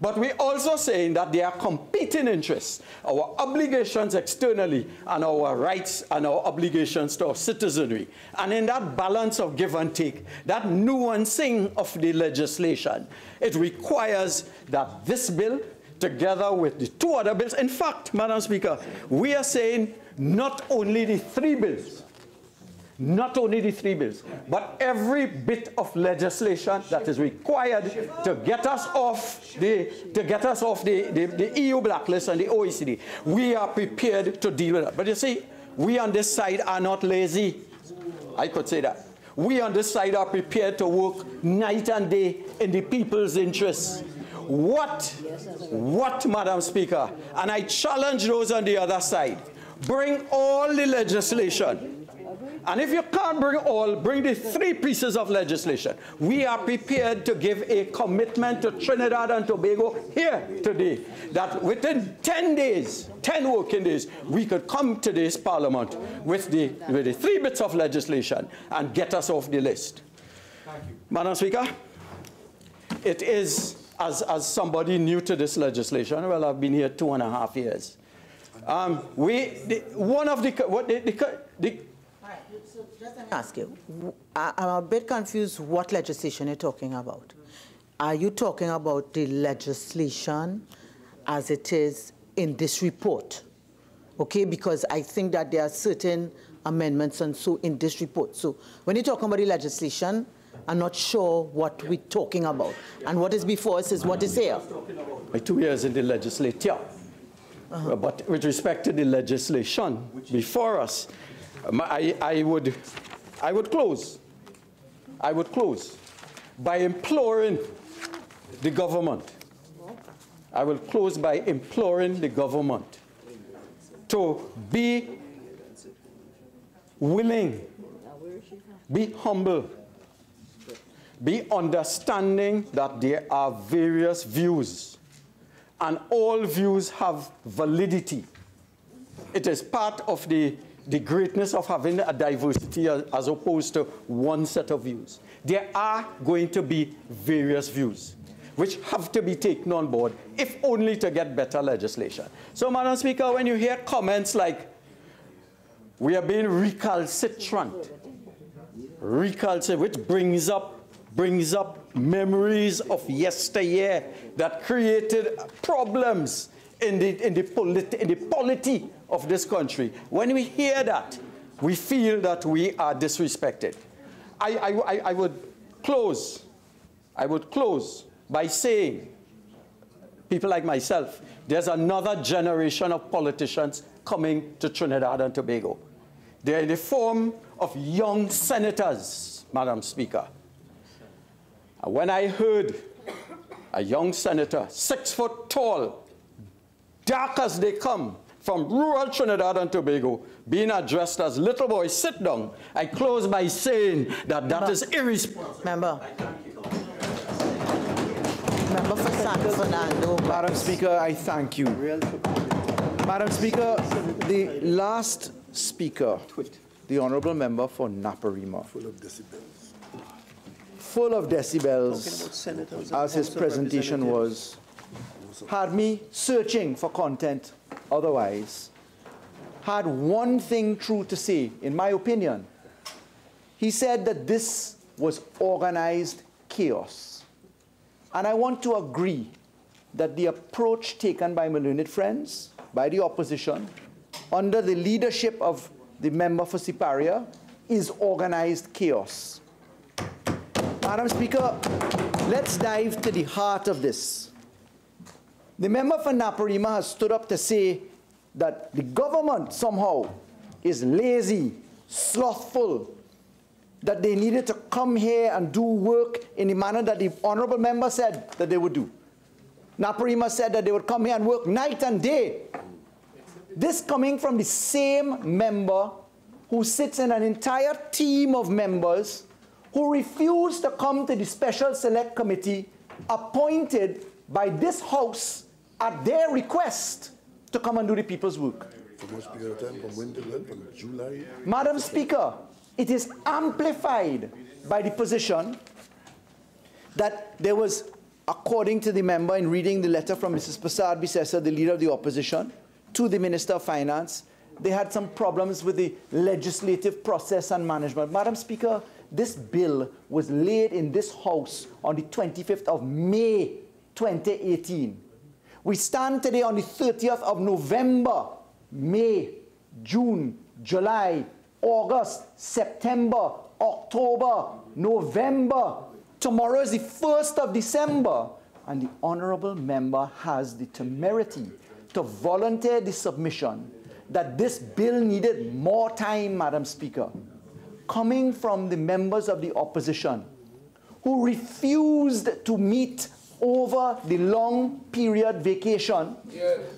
But we're also saying that there are competing interests, our obligations externally and our rights and our obligations to our citizenry. And in that balance of give and take, that nuancing of the legislation, it requires that this bill together with the two other bills. In fact, Madam Speaker, we are saying not only the three bills, not only the three bills, but every bit of legislation that is required to get us off the to get us off the, the, the EU blacklist and the OECD. We are prepared to deal with that. But you see, we on this side are not lazy. I could say that. We on this side are prepared to work night and day in the people's interests. What, what, Madam Speaker? And I challenge those on the other side. Bring all the legislation. And if you can't bring all, bring the three pieces of legislation. We are prepared to give a commitment to Trinidad and Tobago here today that within 10 days, 10 working days, we could come to this parliament with the, with the three bits of legislation and get us off the list. Madam Speaker, it is as, as somebody new to this legislation, well, I've been here two and a half years. Um, we, the, one of the, what the, the, the so just let me ask you, I'm a bit confused what legislation you're talking about. Are you talking about the legislation as it is in this report? Okay, because I think that there are certain amendments and so in this report. So when you're talking about the legislation, are not sure what we're talking about. And what is before us is what is here. My two years in the legislature. Uh -huh. But with respect to the legislation before us, I, I, would, I would close. I would close by imploring the government. I will close by imploring the government to be willing, be humble, be understanding that there are various views and all views have validity. It is part of the, the greatness of having a diversity as, as opposed to one set of views. There are going to be various views which have to be taken on board, if only to get better legislation. So, Madam Speaker, when you hear comments like, we are being recalcitrant, recalcitrant, which brings up brings up memories of yesteryear that created problems in the, in the, politi in the polity of this country. When we hear that, we feel that we are disrespected. I, I, I would close, I would close by saying, people like myself, there's another generation of politicians coming to Trinidad and Tobago. They're in the form of young senators Madam Speaker. And when I heard a young senator, six foot tall, dark as they come, from rural Trinidad and Tobago, being addressed as little boy, sit down, I close by saying that that Member. is irresponsible. Member. Member for San Fernando. Madam Speaker, I thank you. Madam Speaker, the last speaker, the honourable member for Naparima. Full of decibels. Full of decibels, as his presentation was, had me searching for content otherwise, had one thing true to say, in my opinion. He said that this was organized chaos. And I want to agree that the approach taken by my learned friends, by the opposition, under the leadership of the member for Siparia, is organized chaos. Madam Speaker, let's dive to the heart of this. The member for Naparima has stood up to say that the government somehow is lazy, slothful, that they needed to come here and do work in the manner that the honorable member said that they would do. Naparima said that they would come here and work night and day. This coming from the same member who sits in an entire team of members who refused to come to the special select committee appointed by this house at their request to come and do the people's work. Madam Speaker, it is amplified by the position that there was, according to the member in reading the letter from Mrs. Persad-Bissessar, the leader of the opposition, to the Minister of Finance, they had some problems with the legislative process and management. Madam Speaker, this bill was laid in this House on the 25th of May 2018. We stand today on the 30th of November, May, June, July, August, September, October, November. Tomorrow is the 1st of December. And the honorable member has the temerity to volunteer the submission that this bill needed more time, Madam Speaker, coming from the members of the opposition who refused to meet over the long period vacation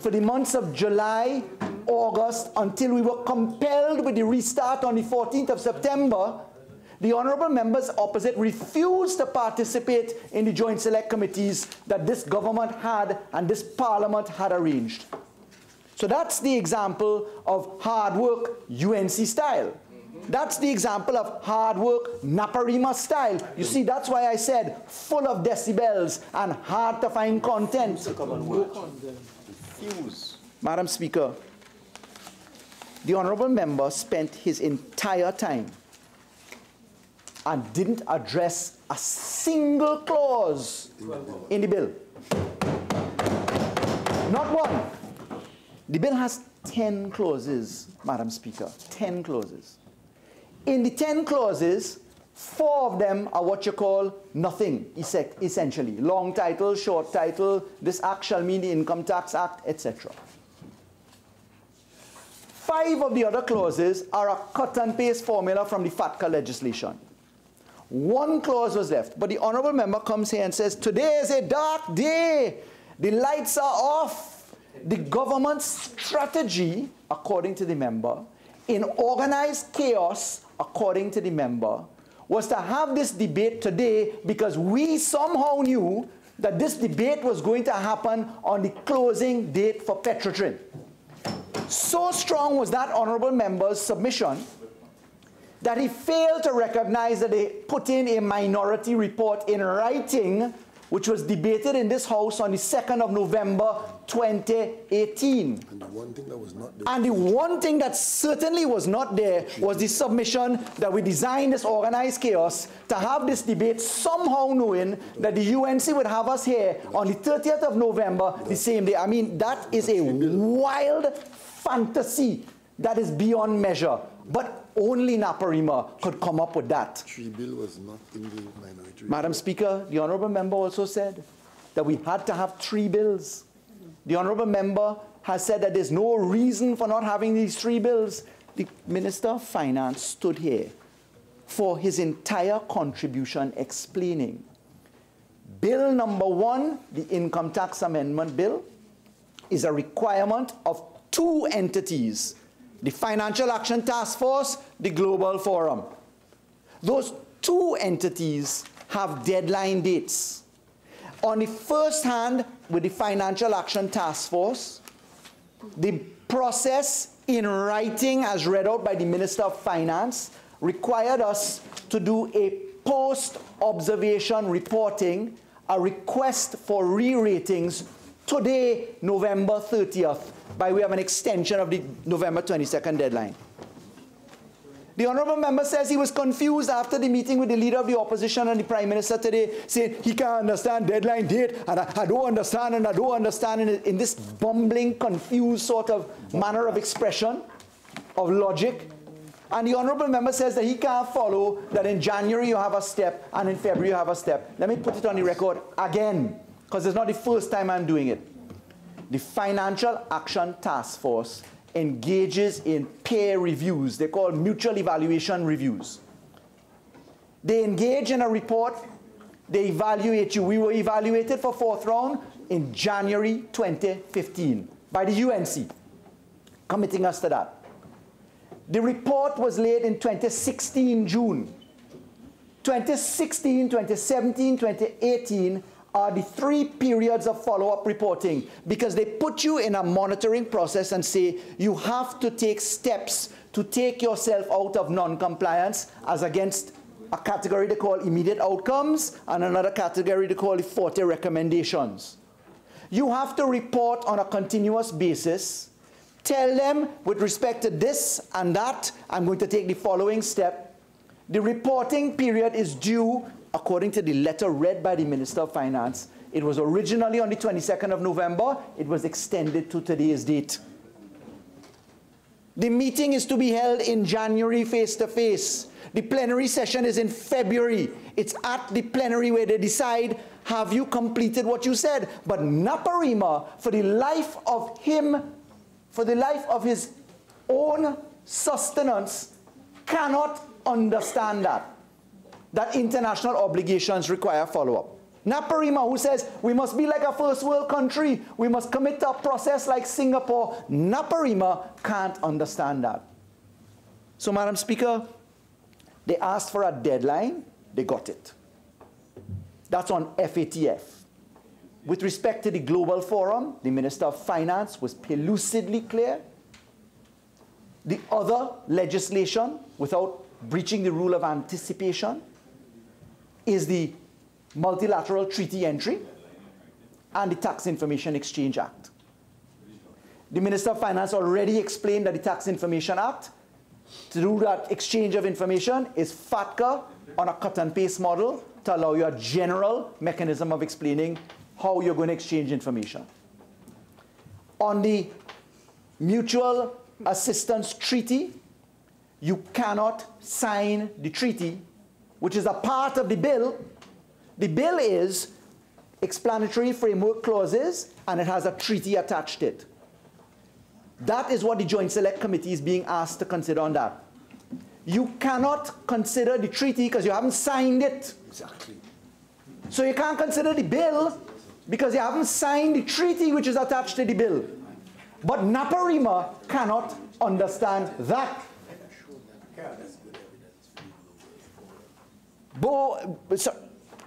for the months of July, August, until we were compelled with the restart on the 14th of September, the honourable members opposite refused to participate in the joint select committees that this government had and this parliament had arranged. So that's the example of hard work UNC style. That's the example of hard work Naparima style. You see, that's why I said full of decibels and hard to find content. Madam Speaker, the honorable member spent his entire time and didn't address a single clause in the bill. Not one. The bill has 10 clauses, Madam Speaker, 10 clauses. In the 10 clauses, four of them are what you call nothing, essentially. Long title, short title, this act shall mean the Income Tax Act, etc. Five of the other clauses are a cut and paste formula from the FATCA legislation. One clause was left, but the honorable member comes here and says, today is a dark day. The lights are off. The government's strategy, according to the member, in organized chaos, according to the member, was to have this debate today because we somehow knew that this debate was going to happen on the closing date for Petrotrin. So strong was that honorable member's submission that he failed to recognize that they put in a minority report in writing, which was debated in this House on the 2nd of November 2018. And the one thing that was not there. And the one thing that certainly was not there was the submission that we designed this organized chaos to have this debate somehow knowing that the UNC would have us here on the 30th of November the same day. I mean, that is a wild fantasy that is beyond measure. But only Naparima could come up with that. Tree bill was not in the. Madam Speaker, the honorable member also said that we had to have three bills. The honorable member has said that there's no reason for not having these three bills. The Minister of Finance stood here for his entire contribution explaining. Bill number one, the income tax amendment bill, is a requirement of two entities the Financial Action Task Force, the Global Forum. Those two entities have deadline dates. On the first hand, with the Financial Action Task Force, the process in writing, as read out by the Minister of Finance, required us to do a post observation reporting, a request for re ratings today, November 30th, by way of an extension of the November 22nd deadline. The honorable member says he was confused after the meeting with the leader of the opposition and the prime minister today, saying he can't understand deadline date, and I, I don't understand, and I don't understand, in, in this bumbling, confused sort of manner of expression, of logic. And the honorable member says that he can't follow that in January you have a step and in February you have a step. Let me put it on the record again, because it's not the first time I'm doing it. The Financial Action Task Force engages in peer reviews. They're called mutual evaluation reviews. They engage in a report, they evaluate you. We were evaluated for fourth round in January 2015 by the UNC, committing us to that. The report was laid in 2016 June. 2016, 2017, 2018 are the three periods of follow-up reporting because they put you in a monitoring process and say you have to take steps to take yourself out of non-compliance as against a category they call immediate outcomes and another category they call 40 recommendations. You have to report on a continuous basis. Tell them with respect to this and that, I'm going to take the following step. The reporting period is due according to the letter read by the Minister of Finance, it was originally on the 22nd of November. It was extended to today's date. The meeting is to be held in January face to face. The plenary session is in February. It's at the plenary where they decide, have you completed what you said? But Naparima, for the life of him, for the life of his own sustenance, cannot understand that that international obligations require follow-up. Naparima, who says we must be like a first world country, we must commit to a process like Singapore, Naparima can't understand that. So, Madam Speaker, they asked for a deadline, they got it. That's on FATF. With respect to the Global Forum, the Minister of Finance was pellucidly clear. The other legislation, without breaching the rule of anticipation, is the Multilateral Treaty Entry and the Tax Information Exchange Act. The Minister of Finance already explained that the Tax Information Act, to do that exchange of information, is FATCA on a cut and paste model to allow you a general mechanism of explaining how you're going to exchange information. On the Mutual Assistance Treaty, you cannot sign the treaty which is a part of the bill. The bill is explanatory framework clauses, and it has a treaty attached to it. That is what the Joint Select Committee is being asked to consider on that. You cannot consider the treaty because you haven't signed it. Exactly. So you can't consider the bill because you haven't signed the treaty which is attached to the bill. But Naparima cannot understand that. Bo,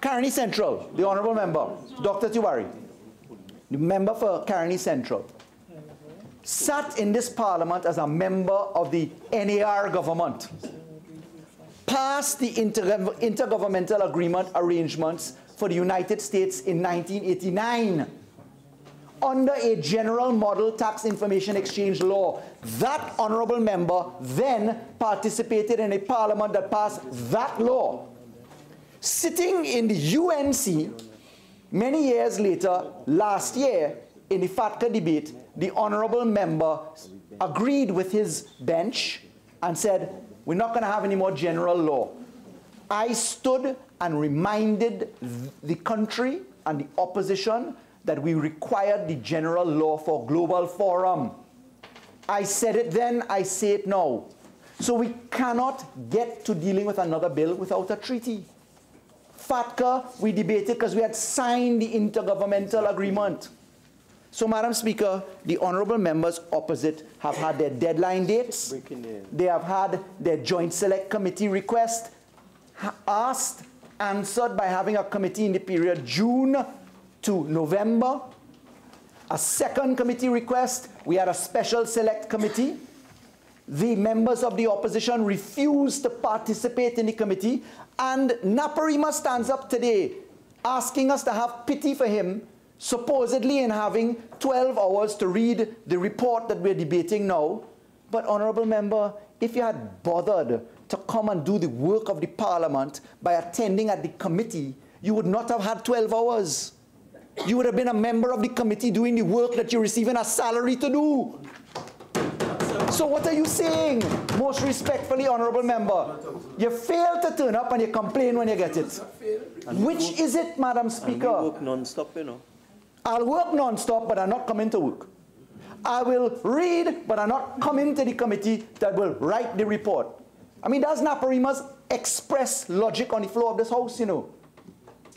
Caroni Central, the Honourable Member, Dr. Tewarie, the member for Caroni Central, sat in this parliament as a member of the NAR government, passed the intergovernmental agreement arrangements for the United States in 1989 under a general model tax information exchange law. That honorable member then participated in a parliament that passed that law sitting in the UNC many years later, last year, in the FATCA debate, the honorable member agreed with his bench and said, we're not going to have any more general law. I stood and reminded the country and the opposition that we required the general law for global forum. I said it then, I say it now. So we cannot get to dealing with another bill without a treaty. FATCA, we debated because we had signed the intergovernmental agreement. So, Madam Speaker, the honorable members opposite have had their deadline dates. They have had their joint select committee request asked, answered by having a committee in the period June to November. A second committee request, we had a special select committee. The members of the opposition refuse to participate in the committee and Naparima stands up today asking us to have pity for him, supposedly in having 12 hours to read the report that we're debating now. But, Honorable Member, if you had bothered to come and do the work of the Parliament by attending at the committee, you would not have had 12 hours. You would have been a member of the committee doing the work that you're receiving a salary to do. So what are you saying? Most respectfully, honorable member, you fail to turn up and you complain when you get it. Which is it, Madam Speaker? And work non-stop, you know. I'll work non-stop, but I'm not coming to work. I will read, but I'm not coming to the committee that will write the report. I mean, that's Naparima's express logic on the floor of this house, you know.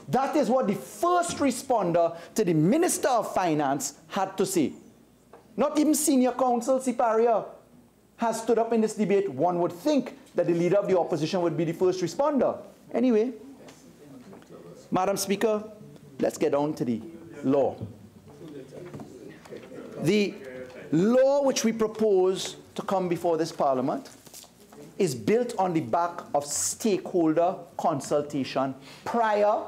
That is what the first responder to the Minister of Finance had to say. Not even senior counsel Siparia has stood up in this debate, one would think that the leader of the opposition would be the first responder. Anyway, Madam Speaker, let's get on to the law. The law which we propose to come before this Parliament is built on the back of stakeholder consultation prior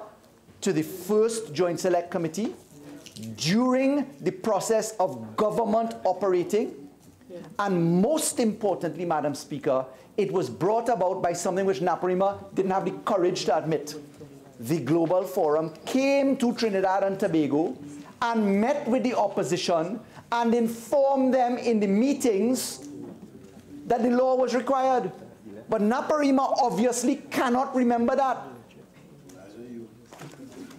to the first Joint Select Committee, during the process of government operating, and most importantly, Madam Speaker, it was brought about by something which Naparima didn't have the courage to admit. The Global Forum came to Trinidad and Tobago and met with the opposition and informed them in the meetings that the law was required. But Naparima obviously cannot remember that.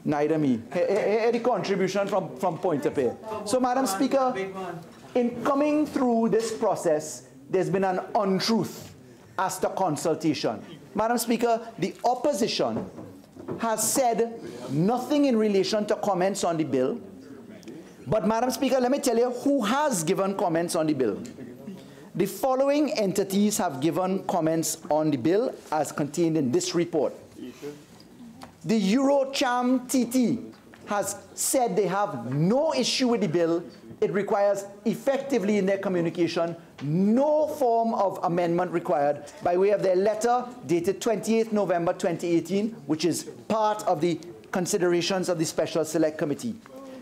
Neither me. Any contribution from, from Pointe-à-Pierre. So, Madam Speaker, in coming through this process, there's been an untruth as to consultation. Madam Speaker, the opposition has said nothing in relation to comments on the bill. But, Madam Speaker, let me tell you who has given comments on the bill. The following entities have given comments on the bill as contained in this report. The Eurocham TT has said they have no issue with the bill it requires effectively in their communication no form of amendment required by way of their letter dated 28th November 2018, which is part of the considerations of the Special Select Committee.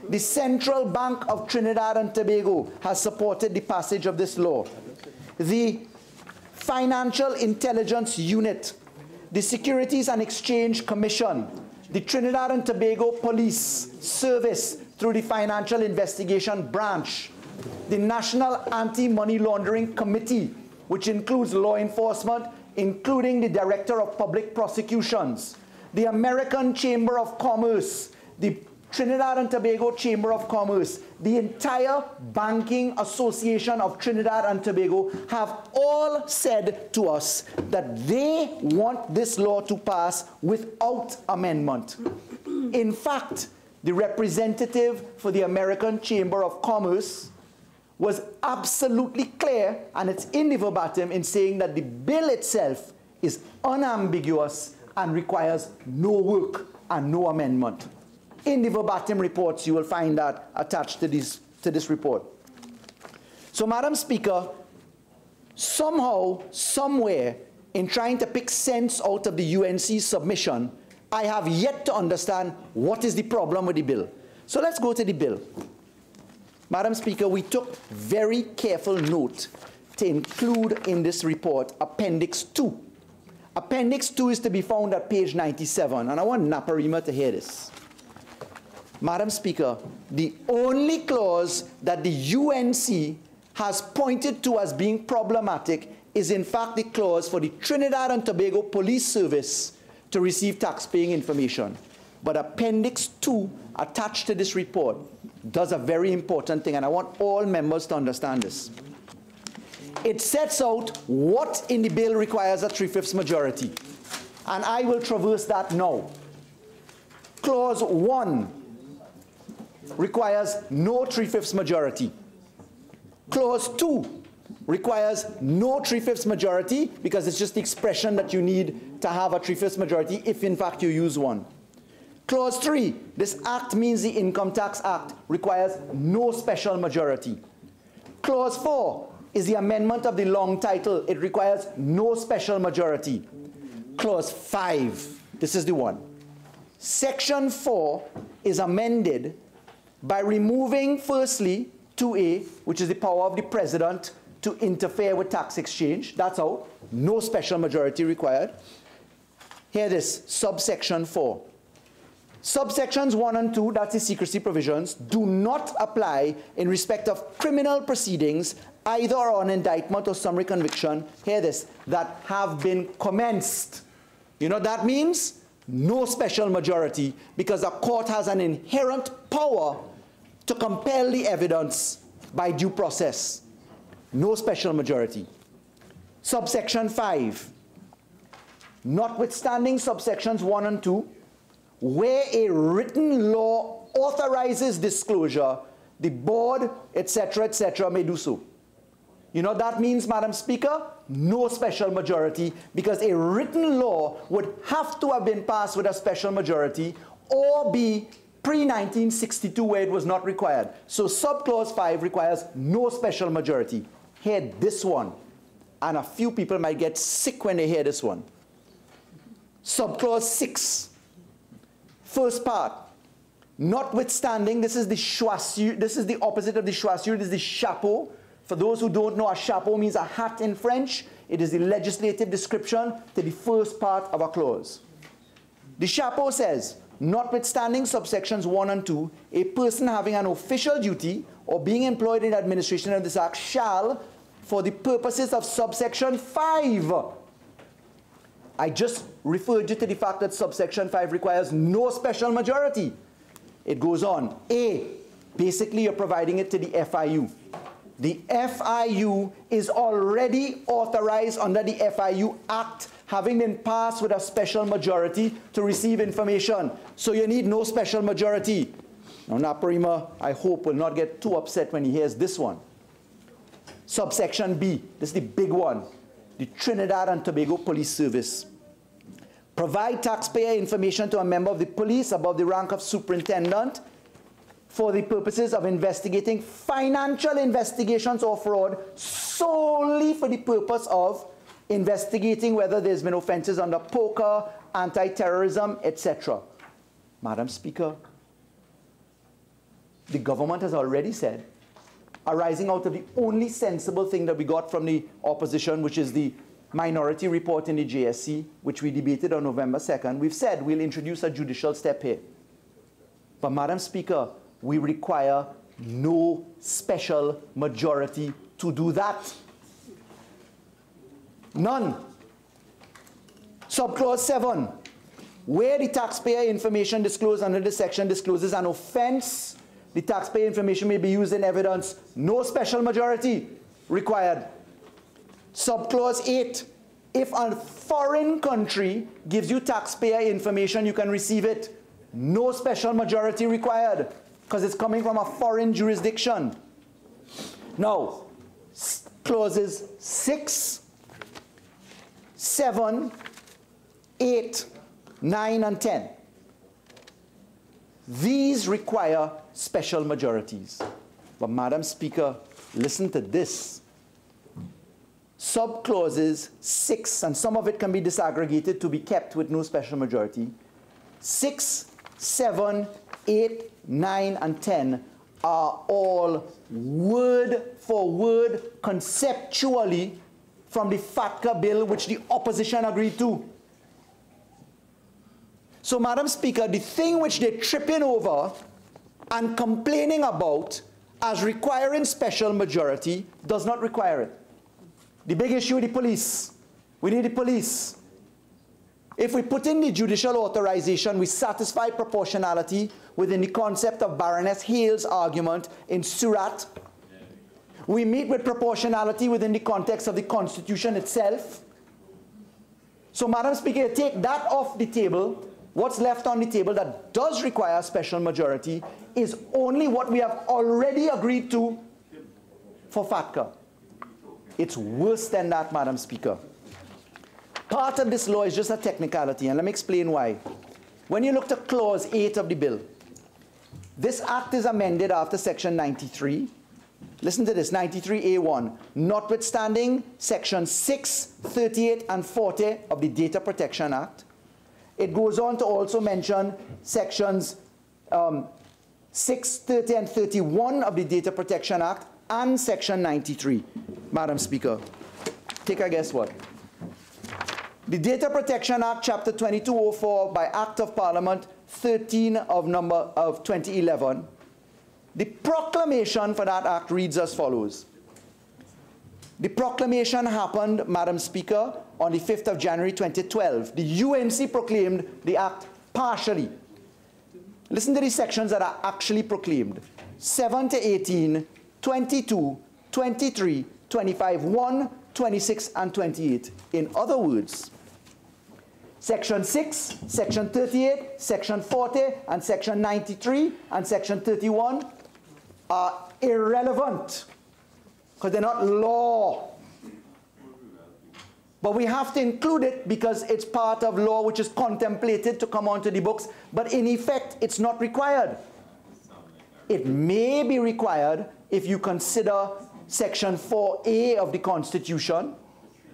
The Central Bank of Trinidad and Tobago has supported the passage of this law. The Financial Intelligence Unit, the Securities and Exchange Commission, the Trinidad and Tobago Police Service, through the Financial Investigation Branch, the National Anti-Money Laundering Committee, which includes law enforcement, including the Director of Public Prosecutions, the American Chamber of Commerce, the Trinidad and Tobago Chamber of Commerce, the entire Banking Association of Trinidad and Tobago have all said to us that they want this law to pass without amendment. In fact, the representative for the American Chamber of Commerce was absolutely clear, and it's in the verbatim, in saying that the bill itself is unambiguous and requires no work and no amendment. In the verbatim reports, you will find that attached to this, to this report. So, Madam Speaker, somehow, somewhere, in trying to pick sense out of the UNC submission, I have yet to understand what is the problem with the bill. So let's go to the bill. Madam Speaker, we took very careful note to include in this report Appendix 2. Appendix 2 is to be found at page 97, and I want Naparima to hear this. Madam Speaker, the only clause that the UNC has pointed to as being problematic is in fact the clause for the Trinidad and Tobago Police Service to receive taxpaying information. But Appendix 2, attached to this report, does a very important thing, and I want all members to understand this. it sets out what in the bill requires a three-fifths majority. And I will traverse that now. Clause 1 requires no three-fifths majority. Clause 2 requires no three-fifths majority because it's just the expression that you need to have a three-fifths majority if in fact you use one. Clause 3, this act means the Income Tax Act requires no special majority. Clause 4 is the amendment of the long title. It requires no special majority. Clause 5, this is the one. Section 4 is amended by removing, firstly, 2A, which is the power of the president to interfere with tax exchange. That's out. No special majority required. Here this, subsection 4. Subsections 1 and 2, that's the secrecy provisions, do not apply in respect of criminal proceedings, either on indictment or summary conviction, hear this, that have been commenced. You know what that means? No special majority, because a court has an inherent power to compel the evidence by due process. No special majority. Subsection 5. Notwithstanding subsections 1 and 2, where a written law authorizes disclosure, the board, etc., etc., may do so. You know that means, Madam Speaker? No special majority, because a written law would have to have been passed with a special majority or be pre-1962 where it was not required. So subclause 5 requires no special majority. Hear this one. And a few people might get sick when they hear this one. Subclause 6 First part, notwithstanding, this is the choiseul, this is the opposite of the choiseul, this is the chapeau. For those who don't know, a chapeau means a hat in French. It is the legislative description to the first part of a clause. The chapeau says, notwithstanding subsections 1 and 2, a person having an official duty or being employed in administration of this act shall, for the purposes of subsection 5, I just referred you to the fact that subsection 5 requires no special majority. It goes on. A, basically you're providing it to the FIU. The FIU is already authorized under the FIU Act, having been passed with a special majority to receive information. So you need no special majority. Now, Naparima, I hope, will not get too upset when he hears this one. Subsection B, this is the big one. The Trinidad and Tobago Police Service provide taxpayer information to a member of the police above the rank of superintendent for the purposes of investigating financial investigations or fraud solely for the purpose of investigating whether there's been offenses under POCA, anti-terrorism, etc. Madam Speaker, the government has already said, arising out of the only sensible thing that we got from the opposition, which is the minority report in the JSC, which we debated on November 2nd, we've said we'll introduce a judicial step here. But Madam Speaker, we require no special majority to do that. None. Subclause 7. Where the taxpayer information disclosed under this section discloses an offense, the taxpayer information may be used in evidence. No special majority required. Subclause 8. If a foreign country gives you taxpayer information, you can receive it. No special majority required because it's coming from a foreign jurisdiction. Now, clauses 6, 7, 8, 9, and 10. These require special majorities. But, Madam Speaker, listen to this subclauses 6, and some of it can be disaggregated to be kept with no special majority. 6, 7, 8, 9, and 10 are all word for word conceptually from the FATCA bill, which the opposition agreed to. So, Madam Speaker, the thing which they're tripping over and complaining about as requiring special majority does not require it. The big issue, is the police. We need the police. If we put in the judicial authorization, we satisfy proportionality within the concept of Baroness Hale's argument in Surat. We meet with proportionality within the context of the Constitution itself. So, Madam Speaker, take that off the table. What's left on the table that does require a special majority is only what we have already agreed to for FATCA. It's worse than that, Madam Speaker. Part of this law is just a technicality, and let me explain why. When you look at Clause 8 of the bill, this act is amended after Section 93. Listen to this 93A1. Notwithstanding Section 6, 38, and 40 of the Data Protection Act, it goes on to also mention Sections um, 6, 30, and 31 of the Data Protection Act and Section 93. Madam Speaker, take a guess what? The Data Protection Act, Chapter 2204, by Act of Parliament 13 of number of 2011, the proclamation for that act reads as follows. The proclamation happened, Madam Speaker, on the 5th of January 2012. The UNC proclaimed the act partially. Listen to the sections that are actually proclaimed. 7 to 18, 22, 23, 25, 1, 26, and 28. In other words, Section 6, Section 38, Section 40, and Section 93, and Section 31 are irrelevant because they're not law. But we have to include it because it's part of law which is contemplated to come onto the books, but in effect, it's not required. It may be required if you consider Section 4A of the Constitution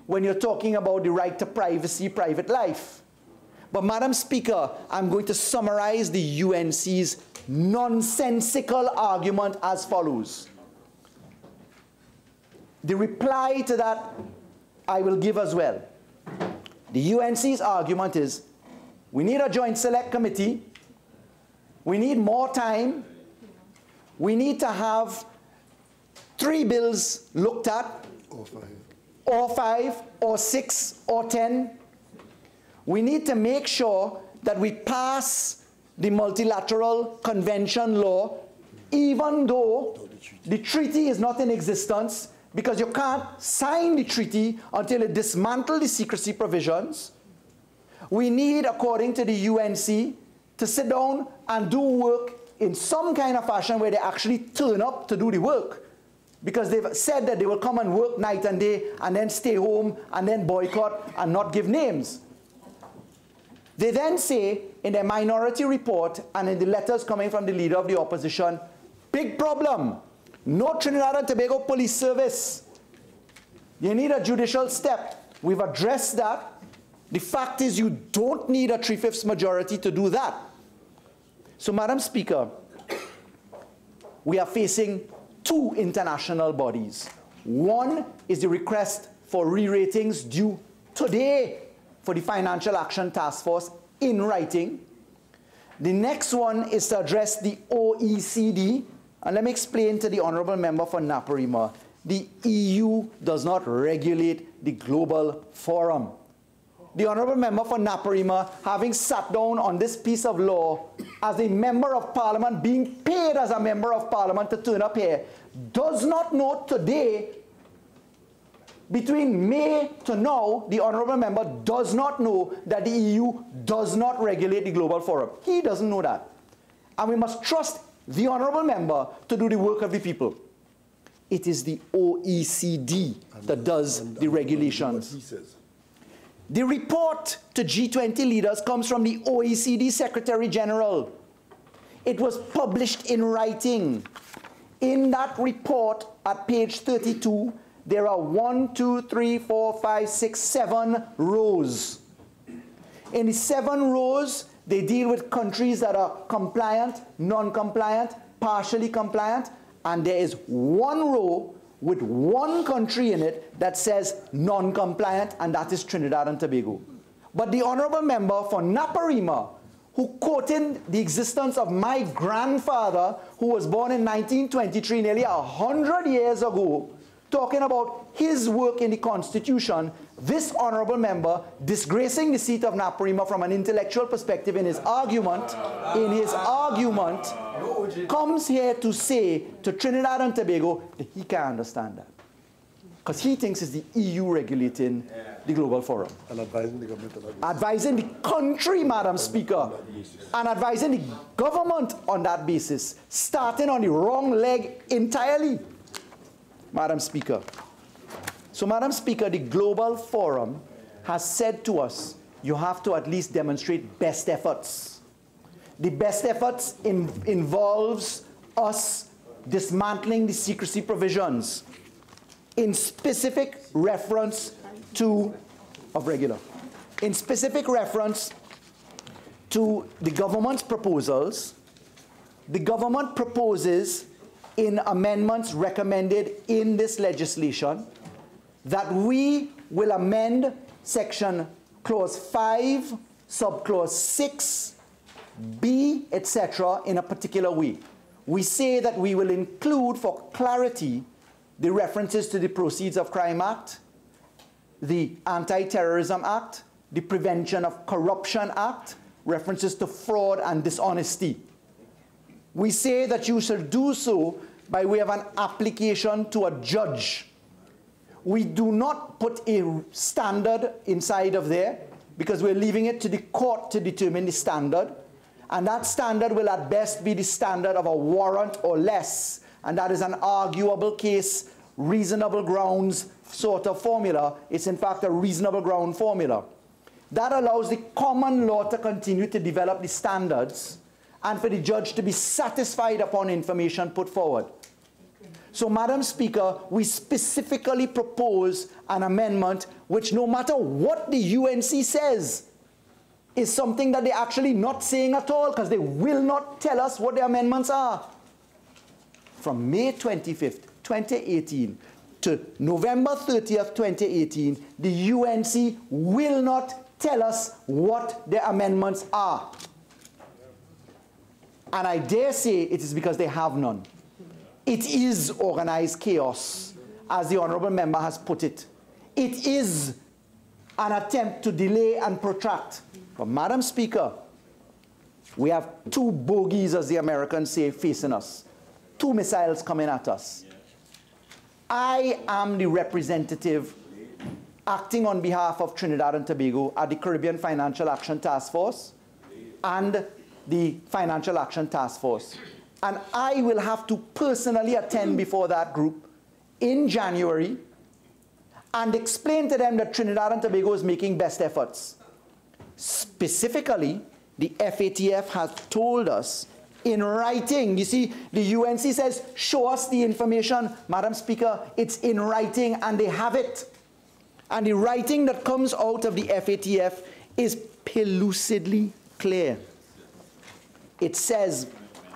when you're talking about the right to privacy, private life. But, Madam Speaker, I'm going to summarize the UNC's nonsensical argument as follows. The reply to that I will give as well. The UNC's argument is we need a joint select committee, we need more time, we need to have three bills looked at, Or five. or five, or six, or ten. We need to make sure that we pass the multilateral convention law, even though the treaty is not in existence, because you can't sign the treaty until it dismantle the secrecy provisions. We need, according to the UNC, to sit down and do work in some kind of fashion where they actually turn up to do the work. Because they've said that they will come and work night and day and then stay home and then boycott and not give names. They then say in their minority report and in the letters coming from the leader of the opposition, big problem. No Trinidad and Tobago police service. You need a judicial step. We've addressed that. The fact is you don't need a three-fifths majority to do that. So, Madam Speaker, we are facing two international bodies. One is the request for re-ratings due today for the Financial Action Task Force in writing. The next one is to address the OECD. And let me explain to the Honorable Member for Naparima. The EU does not regulate the global forum. The Honorable Member for Naparima, having sat down on this piece of law as a Member of Parliament, being paid as a Member of Parliament to turn up here, does not know today between May to now, the honourable member does not know that the EU does not regulate the global forum. He doesn't know that. And we must trust the honourable member to do the work of the people. It is the OECD that does the regulations. The report to G20 leaders comes from the OECD Secretary General. It was published in writing. In that report, at page 32, there are one, two, three, four, five, six, seven rows. In the seven rows, they deal with countries that are compliant, non-compliant, partially compliant, and there is one row with one country in it that says non-compliant, and that is Trinidad and Tobago. But the honorable member for Naparima, who quoted the existence of my grandfather, who was born in 1923, nearly 100 years ago, talking about his work in the Constitution, this honorable member disgracing the seat of Naparima from an intellectual perspective in his argument, in his argument, comes here to say to Trinidad and Tobago that he can't understand that. Because he thinks it's the EU regulating the global forum. And advising the government on that. Advising the country, Madam Speaker, and advising the government on that basis, starting on the wrong leg entirely, Madam Speaker. So, Madam Speaker, the Global Forum has said to us, you have to at least demonstrate best efforts. The best efforts in, involves us dismantling the secrecy provisions in specific reference to, of regular, in specific reference to the government's proposals, the government proposes in amendments recommended in this legislation that we will amend section clause 5, subclause 6, B, etc., in a particular way. We say that we will include, for clarity, the references to the Proceeds of Crime Act, the Anti-Terrorism Act, the Prevention of Corruption Act, references to fraud and dishonesty. We say that you shall do so by way of an application to a judge. We do not put a standard inside of there because we're leaving it to the court to determine the standard. And that standard will at best be the standard of a warrant or less. And that is an arguable case, reasonable grounds sort of formula. It's in fact a reasonable ground formula. That allows the common law to continue to develop the standards and for the judge to be satisfied upon information put forward. So, Madam Speaker, we specifically propose an amendment which, no matter what the UNC says, is something that they're actually not saying at all because they will not tell us what the amendments are. From May 25th, 2018 to November 30th, 2018, the UNC will not tell us what the amendments are. And I dare say it is because they have none. It is organized chaos, as the Honorable Member has put it. It is an attempt to delay and protract. But, Madam Speaker, we have two bogies, as the Americans say, facing us. Two missiles coming at us. I am the representative acting on behalf of Trinidad and Tobago at the Caribbean Financial Action Task Force and the Financial Action Task Force. And I will have to personally attend mm-hmm. before that group in January and explain to them that Trinidad and Tobago is making best efforts. Specifically, the FATF has told us in writing. You see, the UNC says, show us the information. Madam Speaker, it's in writing and they have it. And the writing that comes out of the FATF is pellucidly clear. It says,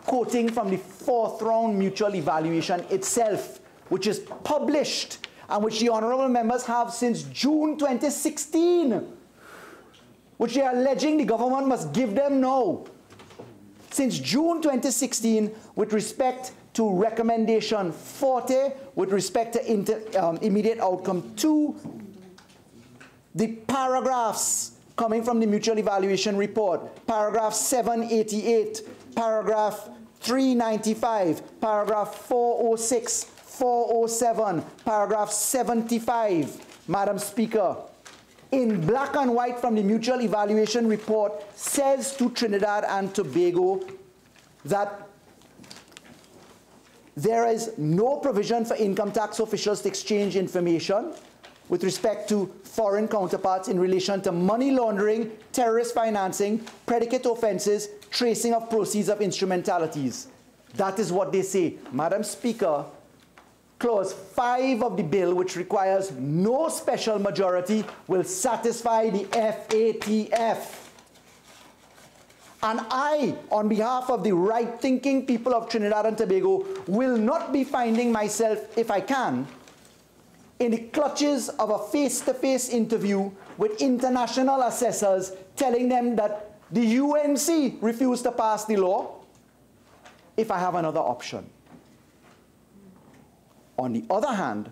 quoting from the fourth round mutual evaluation itself, which is published and which the honorable members have since June 2016, which they are alleging the government must give them now. Since June 2016, with respect to recommendation 40, with respect to inter, um, immediate outcome 2, the paragraphs coming from the mutual evaluation report, paragraph 788, paragraph 395, paragraph 406, 407, paragraph 75, Madam Speaker, in black and white from the mutual evaluation report says to Trinidad and Tobago that there is no provision for income tax officials to exchange information with respect to foreign counterparts in relation to money laundering, terrorist financing, predicate offenses, tracing of proceeds of instrumentalities. That is what they say. Madam Speaker, Clause 5 of the bill, which requires no special majority, will satisfy the FATF. And I, on behalf of the right thinking people of Trinidad and Tobago, will not be finding myself, if I can, in the clutches of a face to face interview with international assessors telling them that the UNC refused to pass the law if I have another option. On the other hand,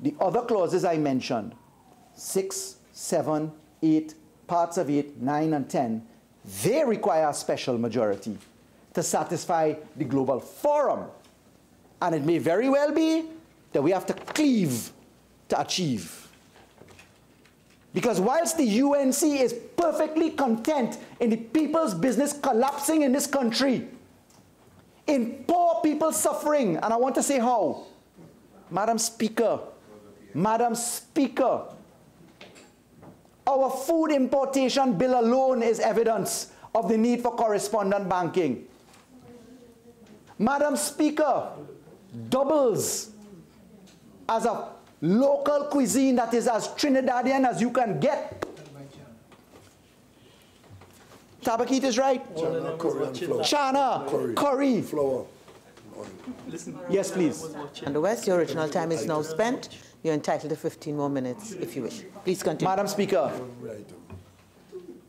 the other clauses I mentioned, 6, 7, 8, parts of 8, 9, and 10, they require a special majority. to satisfy the global forum. And it may very well be that we have to cleave to achieve. Because whilst the UNC is perfectly content in the people's business collapsing in this country, in poor people suffering, and I want to say how. Madam Speaker, Madam Speaker, our food importation bill alone is evidence of the need for correspondent banking. Madam Speaker, doubles as a local cuisine that is as Trinidadian as you can get. Tabaquite is right. Chana, curry, and flour. Chana, Curry. curry. Flour. Yes, please. And the West, your original time is now spent. You're entitled to 15 more minutes if you wish. Please continue. Madam Speaker,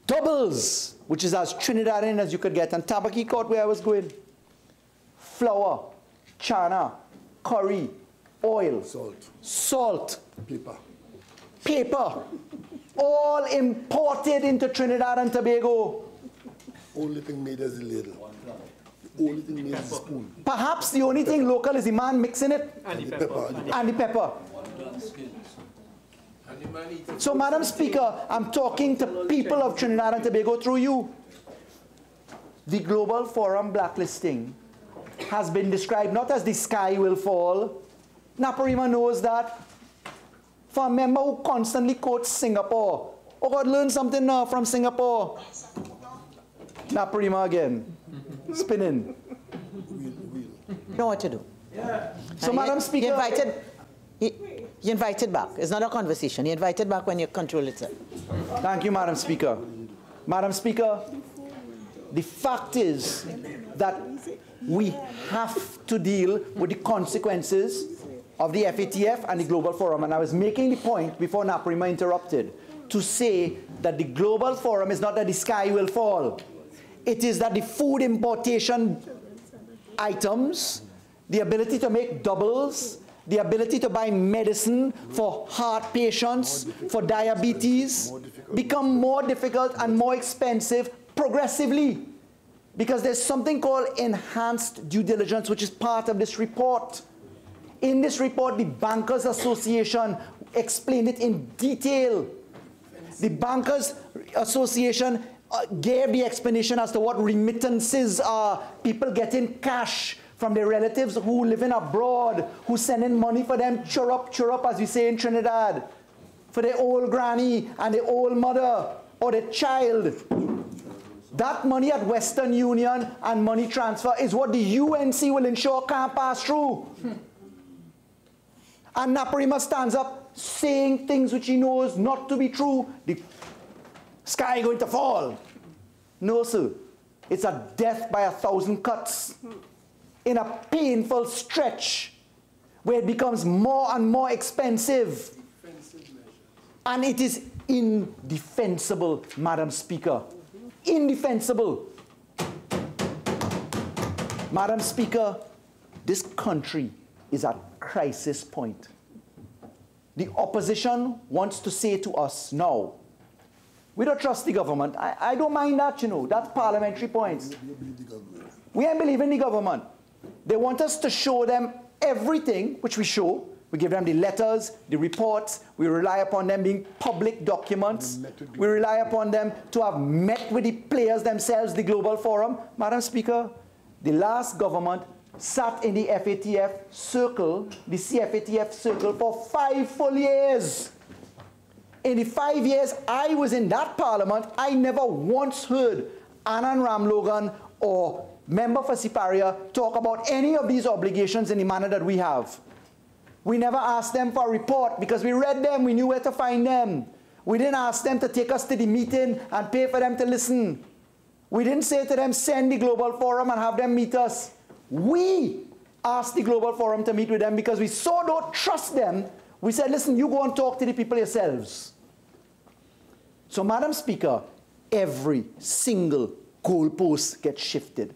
doubles, which is as Trinidadian as you could get, and Tabaquite caught where I was going. Flour, chana, curry, oil, salt, salt, paper, paper, all imported into Trinidad and Tobago. Only thing made is the ladle. The only thing made is the spoon. Perhaps the only thing local is the man mixing it And the pepper. and the pepper. So, Madam Speaker, I'm talking to people of Trinidad and Tobago through you. The Global Forum blacklisting has been described not as the sky will fall. Naparima knows that. For a member who constantly quotes Singapore, oh God, learn something now from Singapore. Naparima again, spinning. You know what to do. So, And Madam you- Speaker- You invited, you, you invited back. It's not a conversation. You invited back when you control itself. Thank you, Madam Speaker. Madam Speaker, the fact is that we have to deal with the consequences of the FATF and the Global Forum. And I was making the point before Naparima interrupted to say that the Global Forum is not that the sky will fall. It is that the food importation items, the ability to make doubles, the ability to buy medicine for heart patients, for diabetes, become more difficult and more expensive progressively. Because there's something called enhanced due diligence, which is part of this report. In this report, the Bankers Association explained it in detail. The Bankers Association uh, gave the explanation as to what remittances are. People getting cash from their relatives who live in abroad, who send in money for them, chirrup, chirrup, as we say in Trinidad, for their old granny and their old mother or their child. That money at Western Union and money transfer is what the UNC will ensure can't pass through. And Naparima stands up saying things which he knows not to be true. The sky going to fall. No, sir. It's a death by a thousand cuts in a painful stretch where it becomes more and more expensive. And it is indefensible, Madam Speaker. Indefensible. Madam Speaker, this country is at crisis point. The opposition wants to say to us now, we don't trust the government. I, I don't mind that, you know. That's parliamentary points. We ain't believe in the government. They want us to show them everything, which we show. We give them the letters, the reports. We rely upon them being public documents. We rely upon them to have met with the players themselves, the Global Forum. Madam Speaker, the last government sat in the FATF circle, the CFATF circle, for five full years. In the five years I was in that parliament, I never once heard Anand Ramlogan or member for Siparia talk about any of these obligations in the manner that we have. We never asked them for a report because we read them, we knew where to find them. We didn't ask them to take us to the meeting and pay for them to listen. We didn't say to them, send the Global Forum and have them meet us. We asked the Global Forum to meet with them because we so don't trust them. We said, listen, you go and talk to the people yourselves. So, Madam Speaker, every single goalpost gets shifted.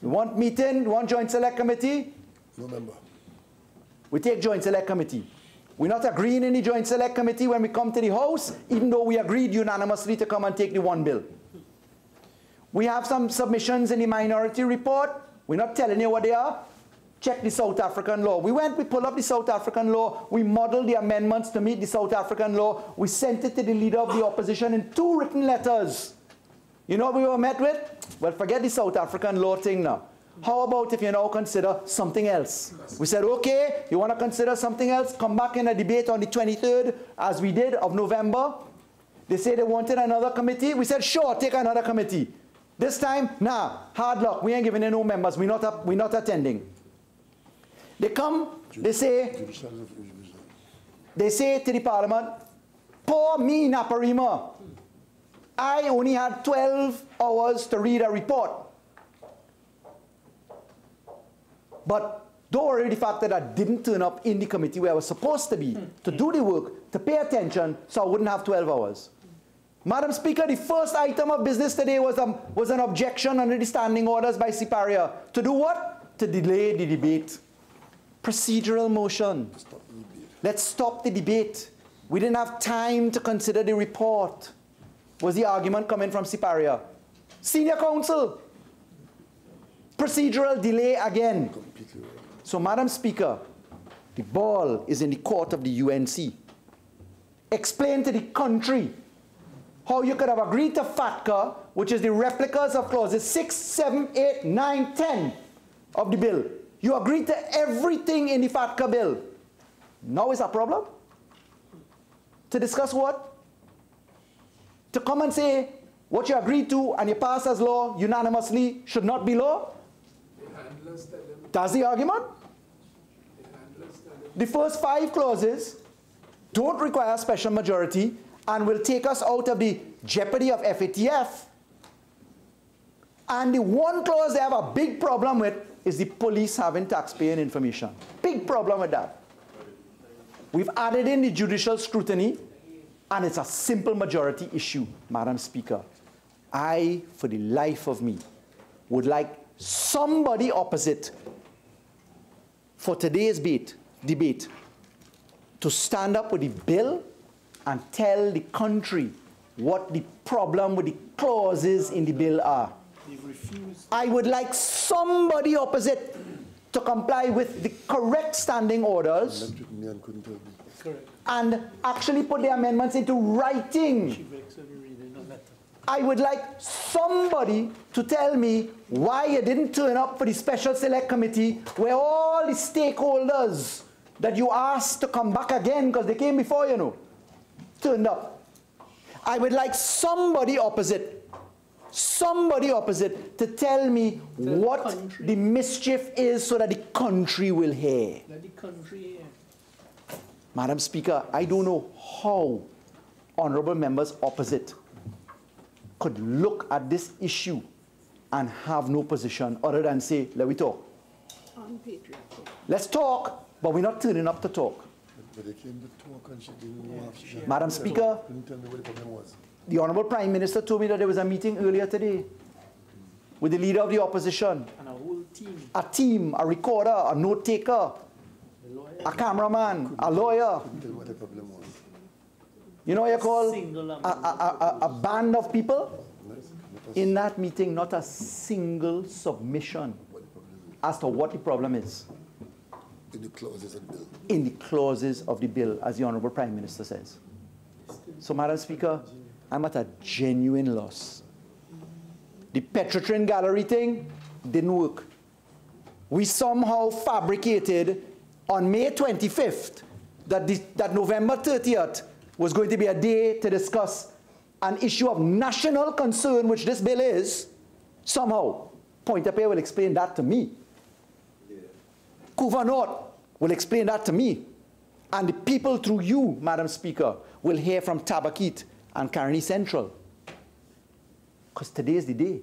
You want meeting? You want joint select committee? No November. We take joint select committee. We're not agreeing in the joint select committee when we come to the House, even though we agreed unanimously to come and take the one bill. We have some submissions in the minority report. We're not telling you what they are. Check the South African law. We went, we pulled up the South African law. We modeled the amendments to meet the South African law. We sent it to the leader of the opposition in two written letters. You know what we were met with? Well, forget the South African law thing now. How about if you now consider something else? We said, okay, you want to consider something else? Come back in a debate on the 23rd, as we did, of November. They say they wanted another committee. We said, sure, take another committee. This time, nah, hard luck. We ain't giving any no members. We're not, up, we're not attending. They come, they say, they say to the parliament, poor me, Naparima. I only had 12 hours to read a report. But don't worry the fact that I didn't turn up in the committee where I was supposed to be, to do the work, to pay attention, so I wouldn't have 12 hours. Madam Speaker, the first item of business today was, um, was an objection under the standing orders by Siparia. To do what? To delay the debate. Procedural motion. Let's stop the debate. We didn't have time to consider the report. Was the argument coming from Siparia? Senior counsel. Procedural delay again. So, Madam Speaker, the ball is in the court of the UNC. Explain to the country how you could have agreed to FATCA, which is the replicas of clauses 6, 7, 8, 9, 10 of the bill. You agreed to everything in the FATCA bill. Now is a problem? To discuss what? To come and say what you agreed to and you pass as law unanimously should not be law? That's the argument. The first five clauses don't require special majority and will take us out of the jeopardy of FATF. And the one clause they have a big problem with is the police having taxpayer information. Big problem with that. We've added in the judicial scrutiny, and it's a simple majority issue, Madam Speaker. I, for the life of me, would like somebody opposite for today's debate, debate to stand up with the bill and tell the country what the problem with the clauses in the bill are. I would like somebody opposite to comply with the correct standing orders and actually put the amendments into writing. I would like somebody to tell me why you didn't turn up for the special select committee where all the stakeholders that you asked to come back again because they came before you know turned up. I would like somebody opposite, somebody opposite to tell me tell what the, the, mischief is so that the country will hear. Let the country hear. Madam Speaker, I don't know how honorable members opposite could look at this issue and have no position other than say, let me talk. Let's talk, but we're not turning up to talk. Madam Speaker, the Honorable Prime Minister told me that there was a meeting earlier today with the leader of the opposition. And a whole team. A team, a recorder, a note taker, a cameraman, a lawyer. You know what you call a, a, a, a band of people? In that meeting, not a single submission as to what the problem is. In the clauses of the bill. In the clauses of the bill, as the Honorable Prime Minister says. So, Madam Speaker, I'm at a genuine loss. The Petrotrin Gallery thing didn't work. We somehow fabricated on May 25th that, the, that November 30th was going to be a day to discuss an issue of national concern, which this bill is, somehow. Pointe-à-Pierre will explain that to me. Couva North will explain that to me. And the people through you, Madam Speaker, will hear from Tabaquite and Caroni Central. Because today is the day.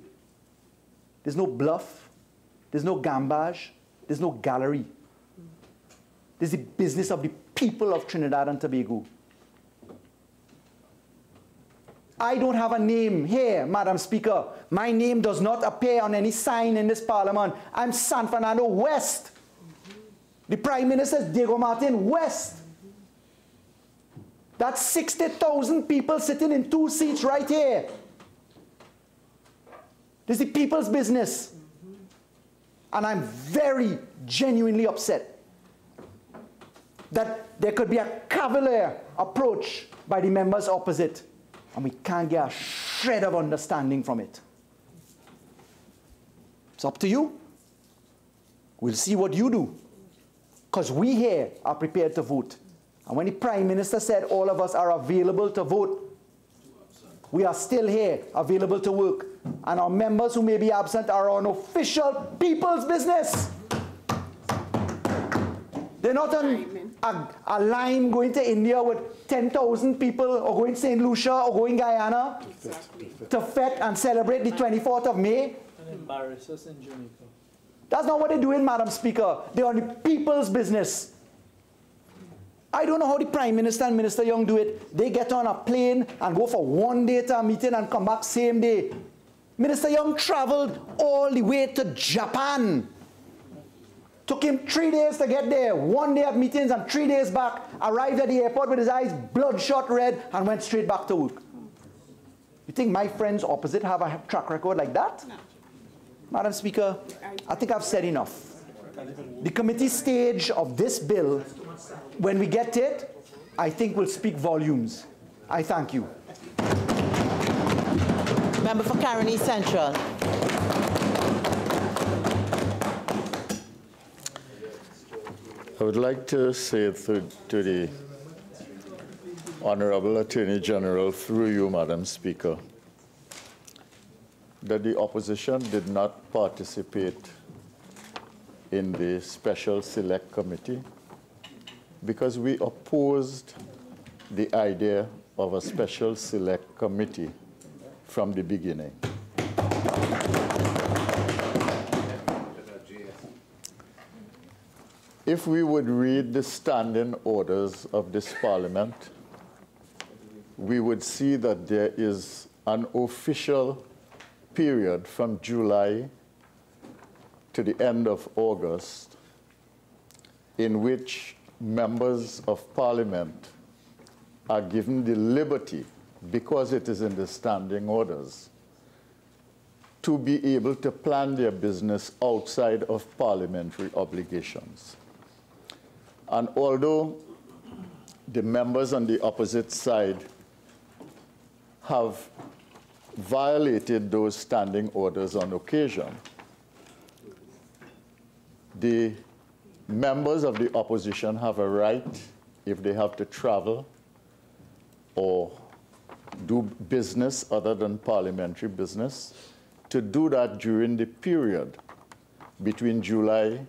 There's no bluff. There's no gambage. There's no gallery. This is the business of the people of Trinidad and Tobago. I don't have a name here, Madam Speaker. My name does not appear on any sign in this parliament. I'm San Fernando West. The Prime Minister is Diego Martin West. That's 60,000 people sitting in two seats right here. This is the people's business. And I'm very genuinely upset that there could be a cavalier approach by the members opposite, and we can't get a shred of understanding from it. It's up to you. We'll see what you do. Because we here are prepared to vote. And when the Prime Minister said all of us are available to vote, we are still here, available to work. And our members who may be absent are on official people's business. They're not on a, a, line going to India with 10,000 people or going to St. Lucia or going to Guyana exactly. to fete and celebrate the 24th of May. And embarrass us in Jamaica. That's not what they're doing, Madam Speaker. They're on the people's business. I don't know how the Prime Minister and Minister Young do it. They get on a plane and go for one day to a meeting and come back same day. Minister Young traveled all the way to Japan. Took him three days to get there, one day of meetings and three days back. Arrived at the airport with his eyes bloodshot red and went straight back to work. You think my friends opposite have a track record like that? No. Madam Speaker, I think I've said enough. The committee stage of this bill, when we get it, I think will speak volumes. I thank you. Member for Caroni Central. I would like to say to, to the Honorable Attorney General, through you, Madam Speaker, that the opposition did not participate in the Special Select Committee because we opposed the idea of a Special Select Committee from the beginning. If we would read the standing orders of this Parliament, we would see that there is an official period from July to the end of August in which members of parliament are given the liberty, because it is in the standing orders, to be able to plan their business outside of parliamentary obligations. And although the members on the opposite side have violated those standing orders on occasion, the members of the opposition have a right, if they have to travel or do business other than parliamentary business, to do that during the period between July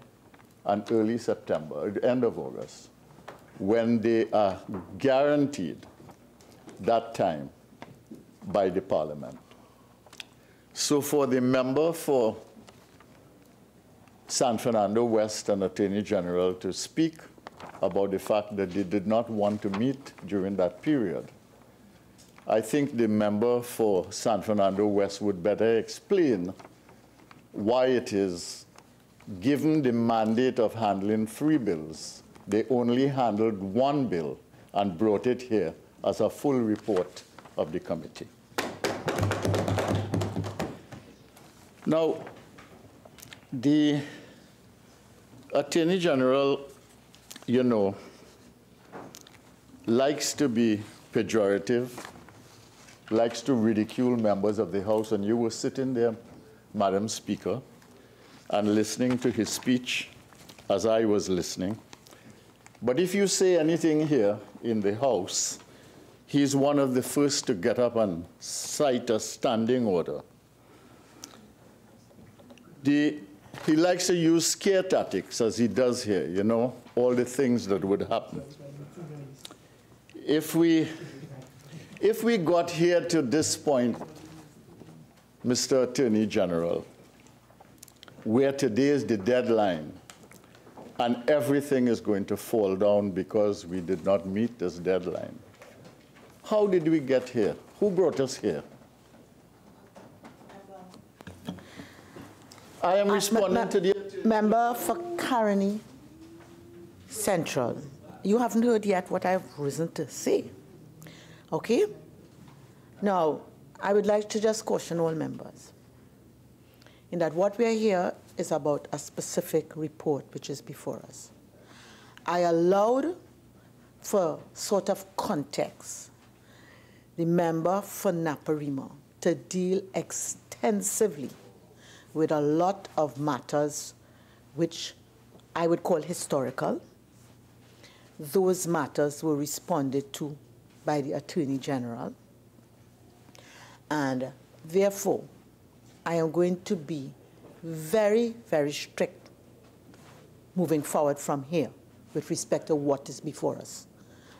and early September, the end of August, when they are guaranteed that time by the parliament. So for the member for San Fernando West and Attorney General to speak about the fact that they did not want to meet during that period, I think the member for San Fernando West would better explain why it is, given the mandate of handling three bills, they only handled one bill and brought it here as a full report of the committee. Now, the Attorney General, you know, likes to be pejorative, likes to ridicule members of the House, and you were sitting there, Madam Speaker, and listening to his speech as I was listening. But if you say anything here in the House, he's one of the first to get up and cite a standing order. The, he likes to use scare tactics, as he does here, you know, all the things that would happen. If we, if we got here to this point, Mr. Attorney General, where today is the deadline, and everything is going to fall down because we did not meet this deadline, how did we get here? Who brought us here? I am uh, responding to the... Member for Caroni Central. You haven't heard yet what I've risen to say. Okay? Now, I would like to just caution all members. in that what we are here is about a specific report which is before us. I allowed for sort of context the member for Naparima to deal extensively with a lot of matters which I would call historical. Those matters were responded to by the Attorney General. And therefore, I am going to be very, very strict moving forward from here with respect to what is before us.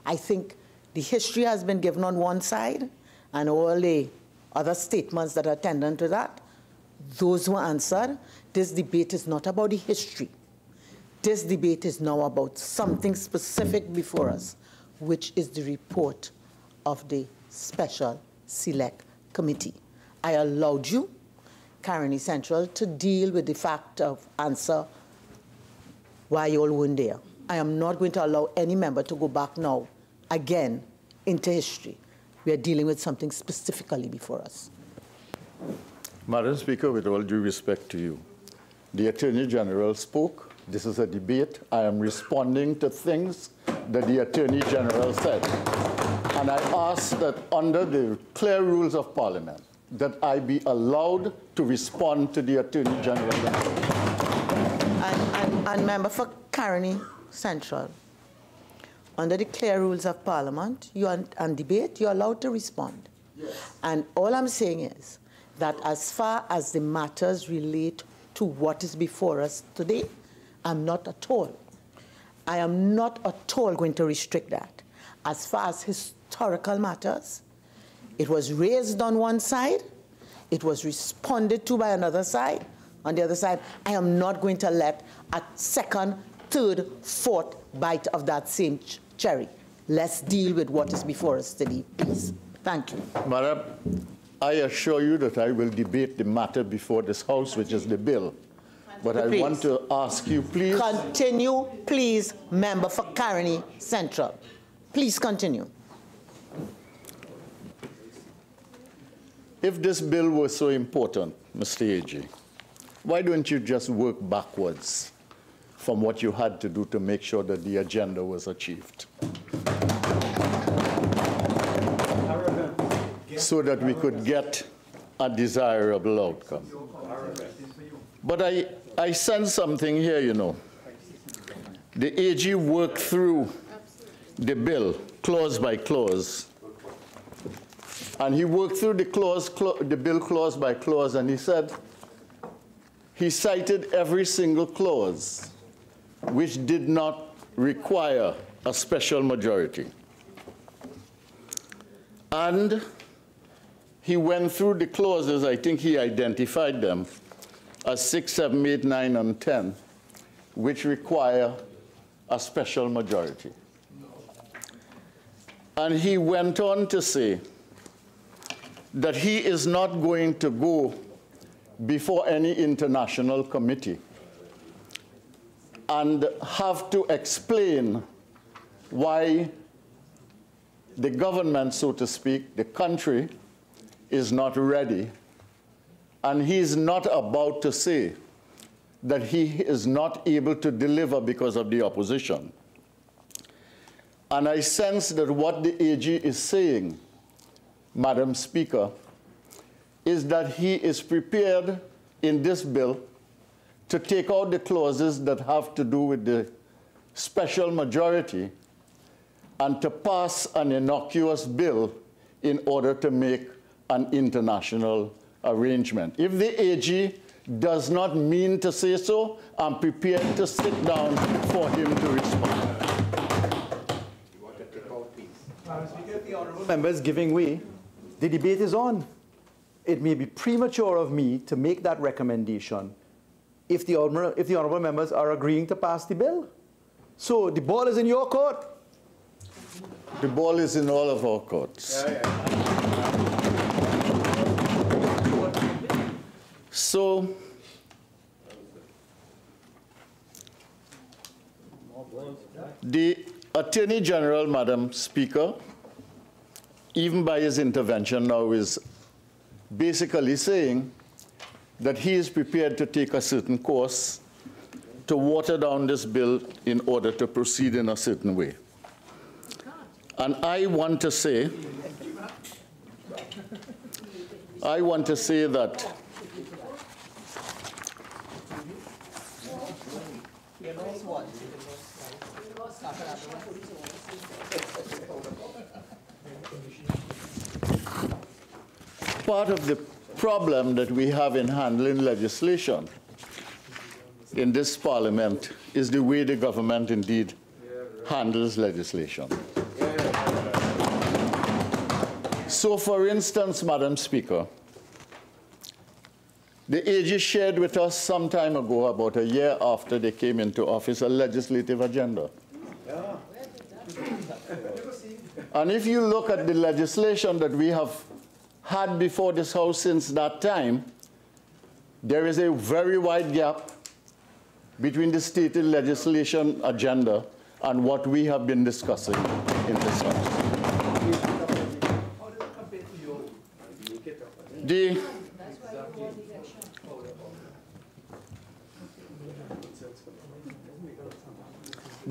I think the history has been given on one side, and all the other statements that are attendant to that, those who answered. This debate is not about the history. This debate is now about something specific before us, which is the report of the Special Select Committee. I allowed you, Caroni Central, to deal with the fact of answer why you all weren't there. I am not going to allow any member to go back now, again, into history. We are dealing with something specifically before us. Madam Speaker, with all due respect to you, the Attorney General spoke. This is a debate. I am responding to things that the Attorney General said. And I ask that under the clear rules of Parliament, that I be allowed to respond to the Attorney General. And, and, and member for Caroni Central, under the clear rules of Parliament, you are, and debate, you're allowed to respond. Yes. And all I'm saying is that as far as the matters relate to what is before us today, I'm not at all. I am not at all going to restrict that. As far as historical matters, it was raised on one side, it was responded to by another side. On the other side, I am not going to let a second, third, fourth bite of that same ch cherry. Let's deal with what is before us today, please. Thank you. Madam, I assure you that I will debate the matter before this House, which is the bill. But I Please. want to ask you, please. Continue, please, member for Caroni Central. Please continue. If this bill was so important, Mr. AG, why don't you just work backwards from what you had to do to make sure that the agenda was achieved? So that we could get a desirable outcome. But I, I sense something here, you know. The AG worked through the bill clause by clause and he worked through the, clause, the bill clause by clause, and he said he cited every single clause which did not require a special majority. And he went through the clauses, I think he identified them as 6, 7, 8, 9, and 10, which require a special majority. And he went on to say that he is not going to go before any international committee and have to explain why the government, so to speak, the country, is not ready. And he is not about to say that he is not able to deliver because of the opposition. And I sense that what the AG is saying Madam Speaker, is that he is prepared in this bill to take out the clauses that have to do with the special majority and to pass an innocuous bill in order to make an international arrangement. If the AG does not mean to say so, I'm prepared to sit down for him to respond. Madam Speaker, the honourable member giving way, the debate is on. It may be premature of me to make that recommendation if the, honorable, if the honourable members are agreeing to pass the bill. So the ball is in your court. The ball is in all of our courts. Yeah, yeah. So, the Attorney General, Madam Speaker, even by his intervention now is basically saying that he is prepared to take a certain course to water down this bill in order to proceed in a certain way. And I want to say, I want to say that part of the problem that we have in handling legislation in this parliament is the way the government indeed handles legislation. So, for instance, Madam Speaker, the AG shared with us some time ago, about a year after they came into office, a legislative agenda. And if you look at the legislation that we have had before this House since that time, there is a very wide gap between the stated legislation agenda and what we have been discussing in this House. The,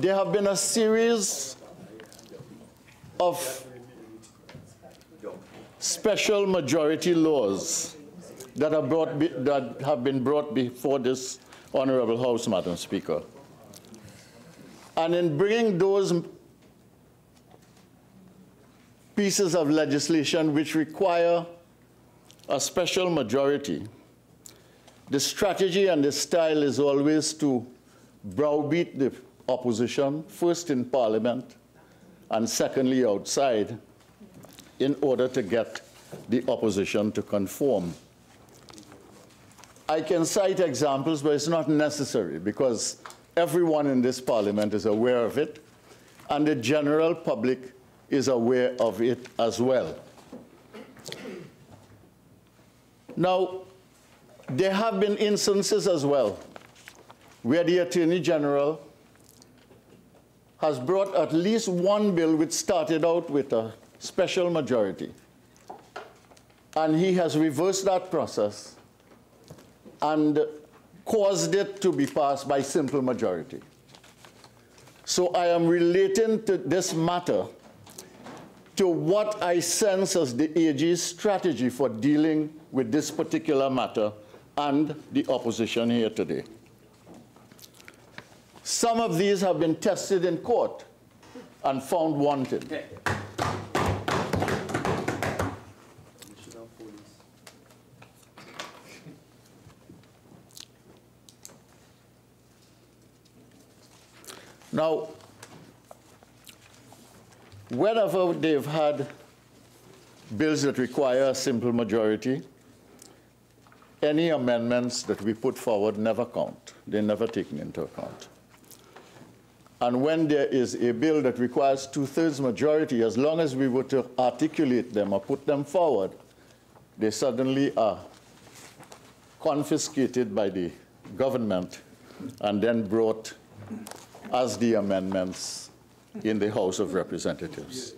there have been a series of special majority laws that, brought that have been brought before this Honorable House, Madam Speaker. And in bringing those pieces of legislation which require a special majority, the strategy and the style is always to browbeat the opposition, first in Parliament and secondly outside, in order to get the opposition to conform. I can cite examples, but it's not necessary because everyone in this parliament is aware of it, and the general public is aware of it as well. Now, there have been instances as well where the Attorney General has brought at least one bill which started out with a special majority. And he has reversed that process and caused it to be passed by simple majority. So I am relating to this matter to what I sense as the AG's strategy for dealing with this particular matter and the opposition here today. Some of these have been tested in court and found wanting. Now, wherever they've had bills that require a simple majority, any amendments that we put forward never count. They're never taken into account. And when there is a bill that requires two-thirds majority, as long as we were to articulate them or put them forward, they suddenly are confiscated by the government and then brought as the amendments in the House of Representatives.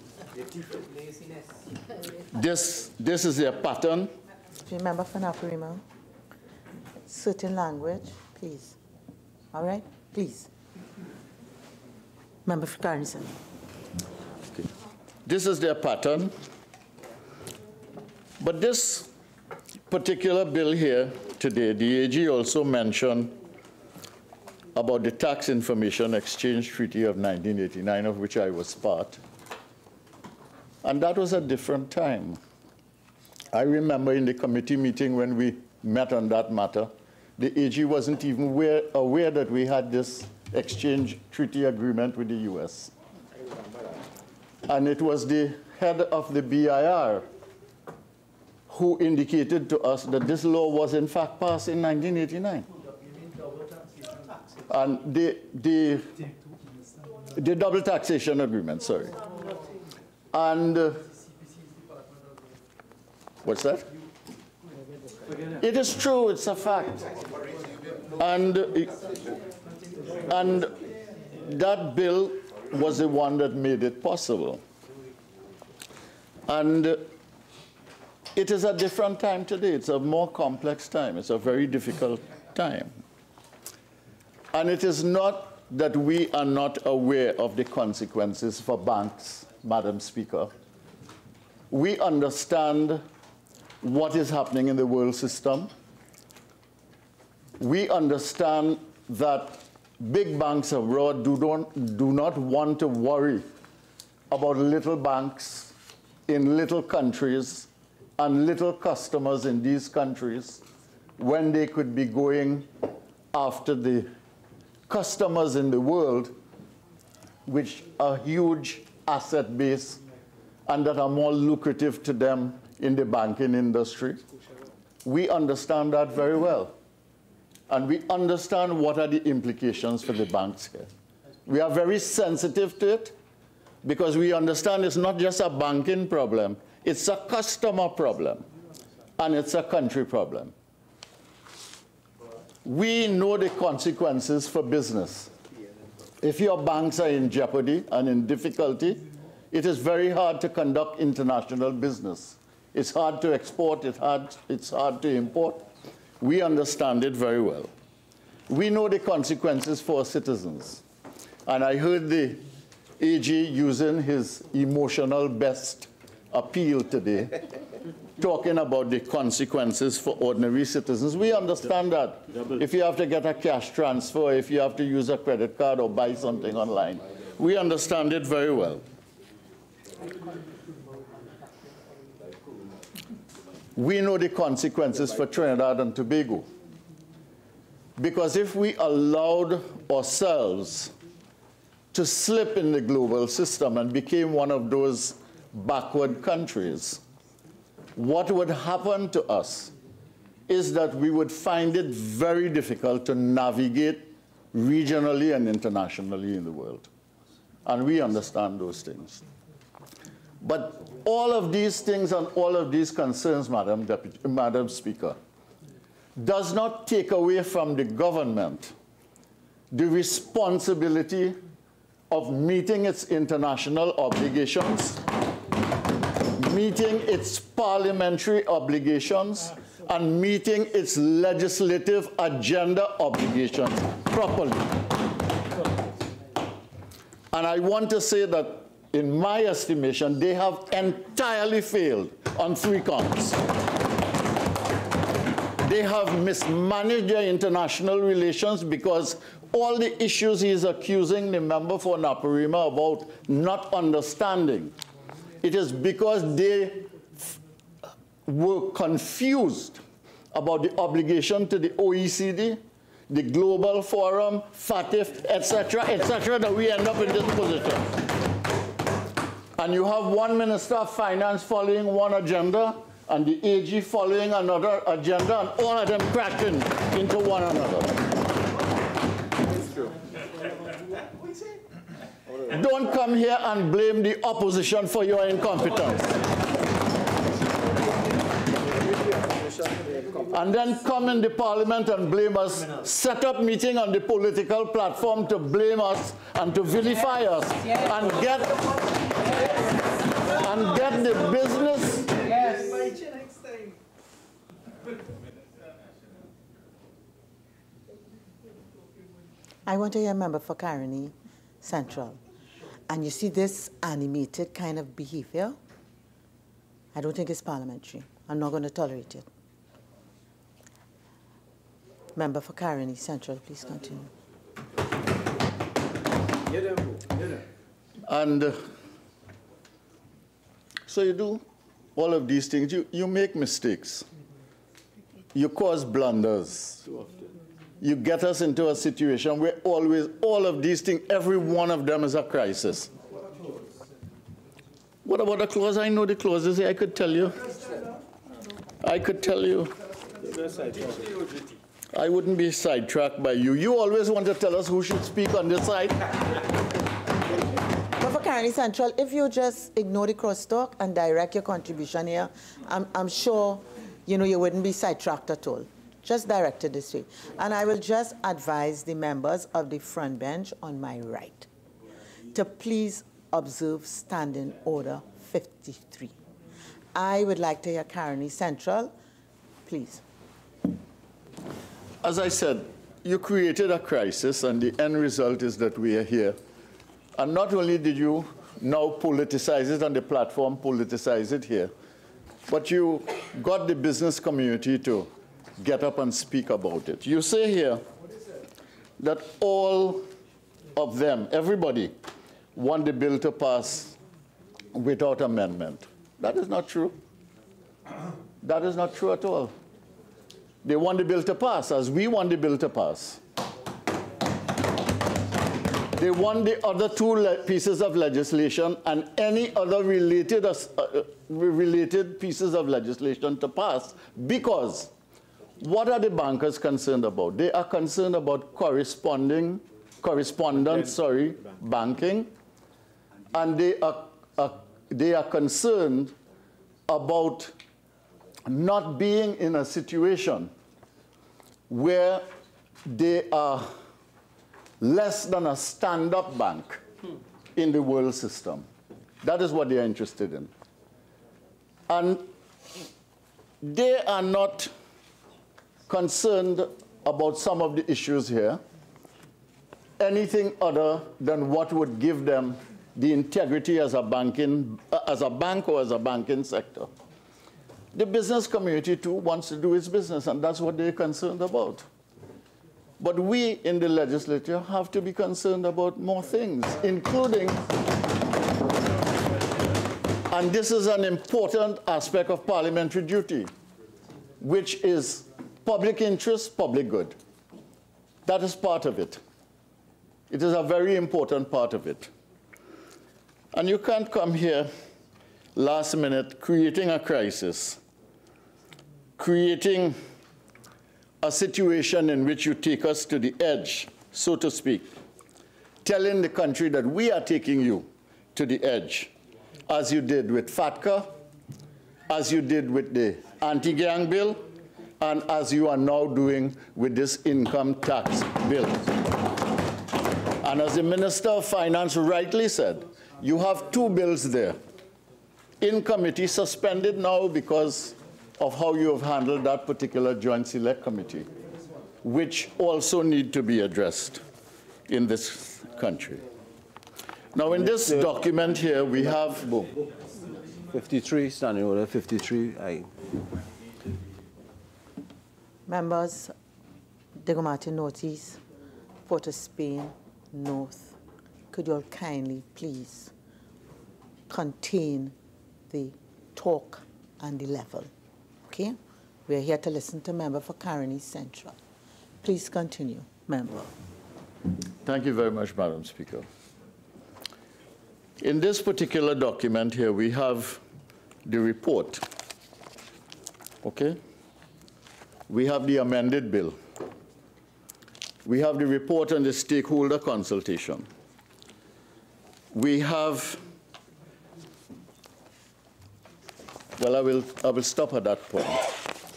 This, this is their pattern. Remember for Naparima, certain language, please. All right? Please. Member for Garrison. Okay. This is their pattern. But this particular bill here today, the AG also mentioned about the Tax Information Exchange Treaty of 1989, of which I was part. And that was a different time. I remember in the committee meeting when we met on that matter, the AG wasn't even aware, aware that we had this exchange treaty agreement with the US. And it was the head of the BIR who indicated to us that this law was in fact passed in 1989. And the, the, the double taxation agreement, sorry. And uh, what's that? It is true, it's a fact. And, uh, and that bill was the one that made it possible. And it is a different time today. It's a more complex time. It's a very difficult time. And it is not that we are not aware of the consequences for banks, Madam Speaker. We understand what is happening in the world system. We understand that big banks abroad do, don't, do not want to worry about little banks in little countries and little customers in these countries when they could be going after the customers in the world, which are huge asset base and that are more lucrative to them in the banking industry. We understand that very well. And we understand what are the implications for the banks here. We are very sensitive to it because we understand it's not just a banking problem, it's a customer problem, and it's a country problem. We know the consequences for business. If your banks are in jeopardy and in difficulty, it is very hard to conduct international business. It's hard to export, it's hard, it's hard to import. We understand it very well. We know the consequences for citizens. And I heard the AG using his emotional best appeal today, talking about the consequences for ordinary citizens. We understand that. If you have to get a cash transfer, if you have to use a credit card or buy something online, we understand it very well. We know the consequences for Trinidad and Tobago. Because if we allowed ourselves to slip in the global system and became one of those backward countries, what would happen to us is that we would find it very difficult to navigate regionally and internationally in the world. And we understand those things. But all of these things and all of these concerns, Madam, Deputy, Madam Speaker, does not take away from the government the responsibility of meeting its international obligations, meeting its parliamentary obligations, and meeting its legislative agenda obligations properly. And I want to say that, in my estimation, they have entirely failed on three counts. They have mismanaged their international relations because all the issues he is accusing the member for Naparima about not understanding, it is because they were confused about the obligation to the OECD, the Global Forum, FATF, etc., etc., that we end up in this position. And you have one Minister of Finance following one agenda, and the AG following another agenda, and all of them cracking into one another. Don't come here and blame the opposition for your incompetence. And then come in the parliament and blame us, set up meeting on the political platform to blame us and to vilify us and get and get the business I want to hear a member for Caroni Central. And you see this animated kind of behavior? I don't think it's parliamentary. I'm not going to tolerate it. Member for Caroni Central, please continue. And uh, so you do all of these things. You, you make mistakes. You cause blunders you get us into a situation where always, all of these things, every one of them is a crisis. What about the clause? I know the clauses. I could tell you. I could tell you. I wouldn't be sidetracked by you. You always want to tell us who should speak on this side. But for Caroni Central, if you just ignore the crosstalk and direct your contribution here, I'm, I'm sure you know you wouldn't be sidetracked at all just direct it this way. And I will just advise the members of the front bench on my right to please observe Standing Order 53. I would like to hear Caroni Central. Please. As I said, you created a crisis, and the end result is that we are here. And not only did you now politicize it on the platform, politicize it here, but you got the business community to get up and speak about it. You say here that all of them, everybody, want the bill to pass without amendment. That is not true. That is not true at all. They want the bill to pass as we want the bill to pass. They want the other two pieces of legislation and any other related, uh, uh, related pieces of legislation to pass because what are the bankers concerned about? They are concerned about corresponding, correspondent, sorry, banking, and they are, are, they are concerned about not being in a situation where they are less than a stand-up bank in the world system. That is what they are interested in. And they are not concerned about some of the issues here, anything other than what would give them the integrity as a banking, uh, as a bank or as a banking sector. The business community too wants to do its business, and that's what they're concerned about. But we in the legislature have to be concerned about more things, including, and this is an important aspect of parliamentary duty, which is public interest, public good. That is part of it. It is a very important part of it. And you can't come here last minute creating a crisis, creating a situation in which you take us to the edge, so to speak, telling the country that we are taking you to the edge, as you did with FATCA, as you did with the anti-gang bill, and as you are now doing with this income tax bill. And as the Minister of Finance rightly said, you have two bills there. In committee suspended now because of how you have handled that particular Joint Select Committee, which also need to be addressed in this country. Now, in this document here, we have... 53, standing order 53. Aye. Members, Diego Martin Northeast, Port of Spain, North, could you all kindly please contain the talk and the level? Okay? We are here to listen to member for Caroni Central. Please continue, member. Thank you very much, Madam Speaker. In this particular document here, we have the report. Okay? We have the amended bill. We have the report on the stakeholder consultation. We have Well, I will, I will stop at that point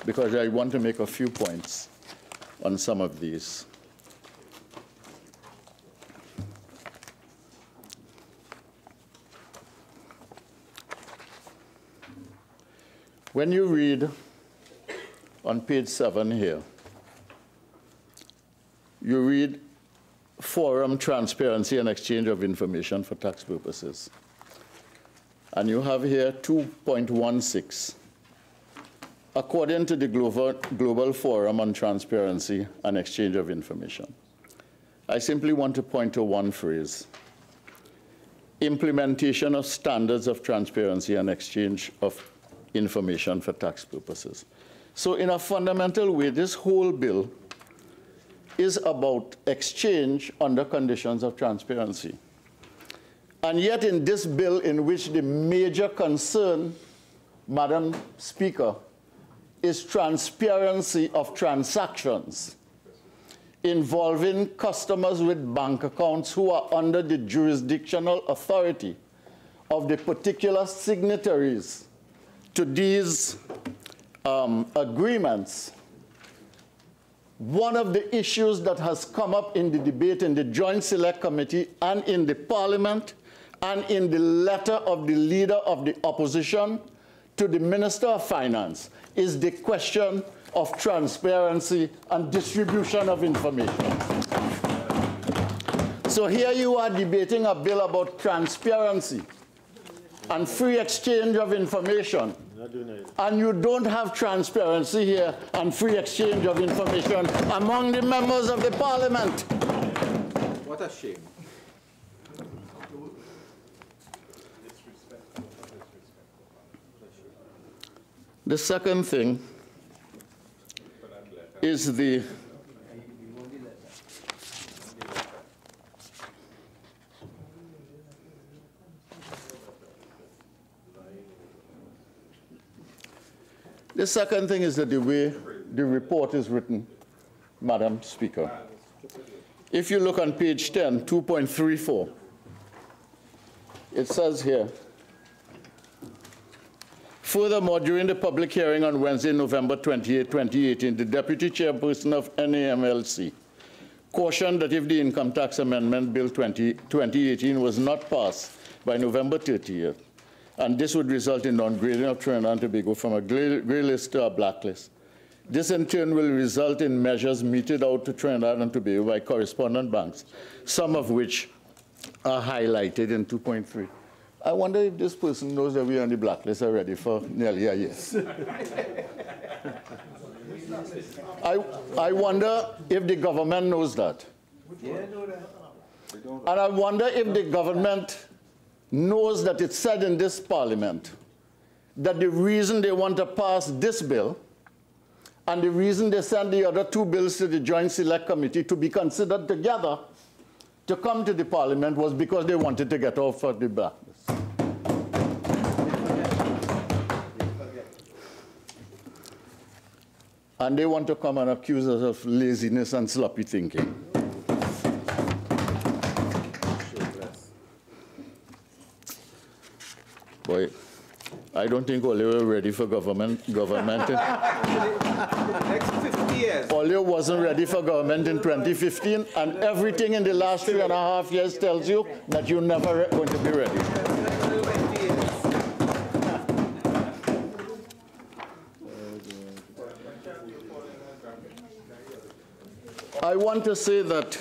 because I want to make a few points on some of these. When you read on page seven here, you read forum transparency and exchange of information for tax purposes. And you have here 2.16. According to the Global, Global Forum on Transparency and Exchange of Information, I simply want to point to one phrase implementation of standards of transparency and exchange of information for tax purposes. So, in a fundamental way, this whole bill is about exchange under conditions of transparency. And yet, in this bill, in which the major concern, Madam Speaker, is transparency of transactions involving customers with bank accounts who are under the jurisdictional authority of the particular signatories to these um, agreements. One of the issues that has come up in the debate in the Joint Select Committee and in the Parliament and in the letter of the leader of the opposition to the Minister of Finance is the question of transparency and distribution of information. So here you are debating a bill about transparency and free exchange of information. And you don't have transparency here and free exchange of information among the members of the parliament. What a shame. The second thing is the The second thing is that the way the report is written, Madam Speaker. If you look on page 10, 2.34, it says here, Furthermore, during the public hearing on Wednesday, November 28, 2018, the Deputy Chairperson of NAMLC cautioned that if the Income Tax Amendment Bill 20, 2018 was not passed by November 30th, and this would result in downgrading of Trinidad and Tobago from a gray, gray list to a blacklist. This in turn will result in measures meted out to Trinidad and Tobago by correspondent banks, some of which are highlighted in 2.3. I wonder if this person knows that we're on the blacklist already for nearly a year. I, I wonder if the government knows that. And I wonder if the government knows that it said in this parliament that the reason they want to pass this bill and the reason they send the other two bills to the Joint Select Committee to be considered together to come to the parliament was because they wanted to get off of the blacklist. And they want to come and accuse us of laziness and sloppy thinking. Boy, I don't think Olio were ready for government. government. next 50 years. Wasn't ready for government in 2015, and everything in the last three and a half years tells you that you're never going to be ready. I want to say that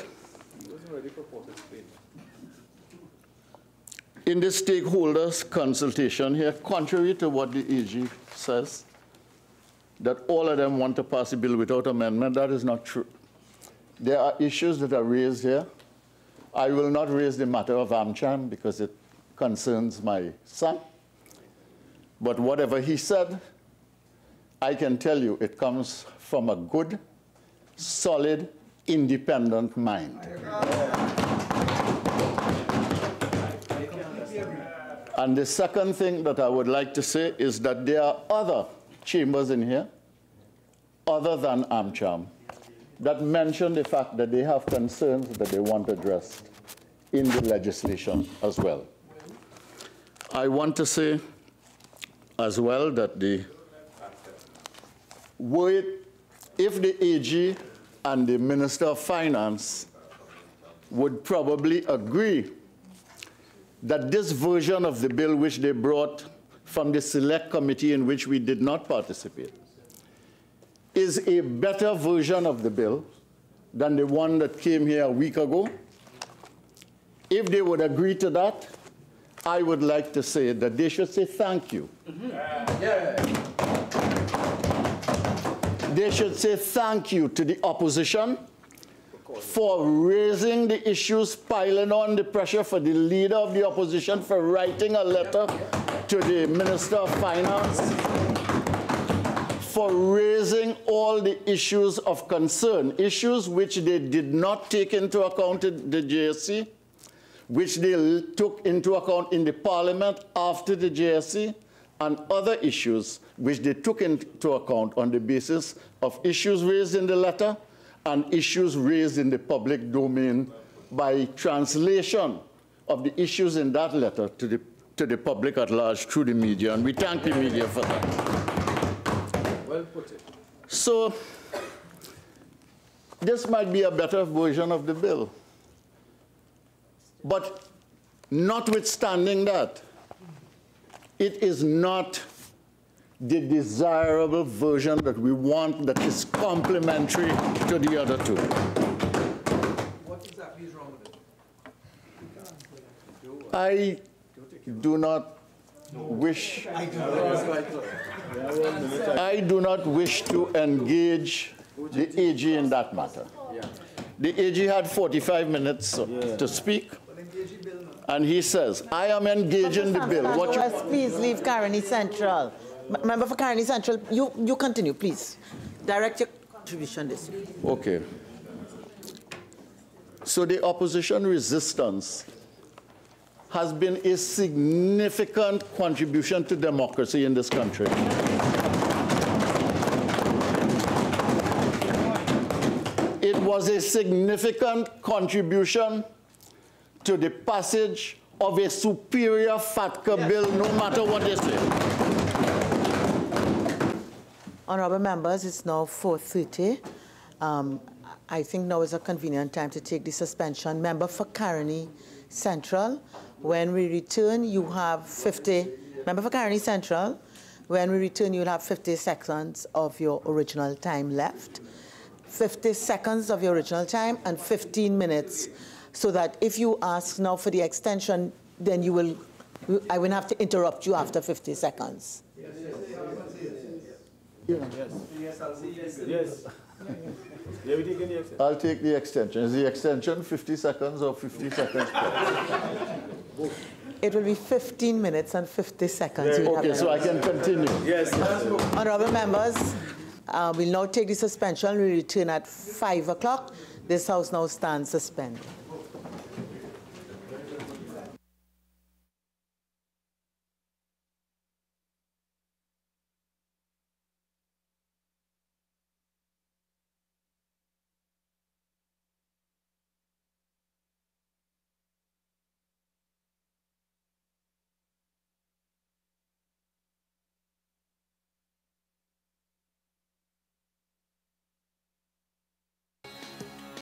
in the stakeholders consultation here, contrary to what the AG says, that all of them want to pass a bill without amendment, that is not true. There are issues that are raised here. I will not raise the matter of AmCham because it concerns my son. But whatever he said, I can tell you it comes from a good, solid, independent mind. And the second thing that I would like to say is that there are other chambers in here, other than AmCham, that mention the fact that they have concerns that they want addressed in the legislation as well. I want to say as well that the word, if the AG and the Minister of Finance would probably agree that this version of the bill which they brought from the select committee in which we did not participate is a better version of the bill than the one that came here a week ago. If they would agree to that, I would like to say that they should say thank you. Mm-hmm. Yeah. They should say thank you to the opposition for raising the issues, piling on the pressure for the leader of the opposition for writing a letter to the Minister of Finance, for raising all the issues of concern, issues which they did not take into account in the JSC, which they took into account in the parliament after the JSC, and other issues which they took into account on the basis of issues raised in the letter and issues raised in the public domain by translation of the issues in that letter to the, to the public at large through the media, and we thank the media for that. Well put it. So, this might be a better version of the bill. But notwithstanding that, it is not the desirable version that we want that is complementary to the other two. What exactly is wrong with it? I do not wish I do not wish to engage the AG in that matter. The AG had 45 minutes to speak, and he says, I am engaging the bill. What you, please leave Caroni Central. Member for Caroni Central, you, you continue, please. Direct your contribution this week. Okay. So the opposition resistance has been a significant contribution to democracy in this country. It was a significant contribution to the passage of a superior FATCA bill, no matter what they say. Honorable members, it's now 4.30. Um, I think now is a convenient time to take the suspension. Member for Caroni Central, when we return, you have 50, member for Caroni Central, when we return, you'll have 50 seconds of your original time left. 50 seconds of your original time and 15 minutes, so that if you ask now for the extension, then you will, I will have to interrupt you after 50 seconds. Yes. Yeah, we taking the extension. I'll take the extension. Is the extension 50 seconds or 50 seconds plus? It will be 15 minutes and 50 seconds. You Okay, have so I left. can continue. Yes. Honorable members, uh, we'll now take the suspension. We return at 5 o'clock. This House now stands suspended.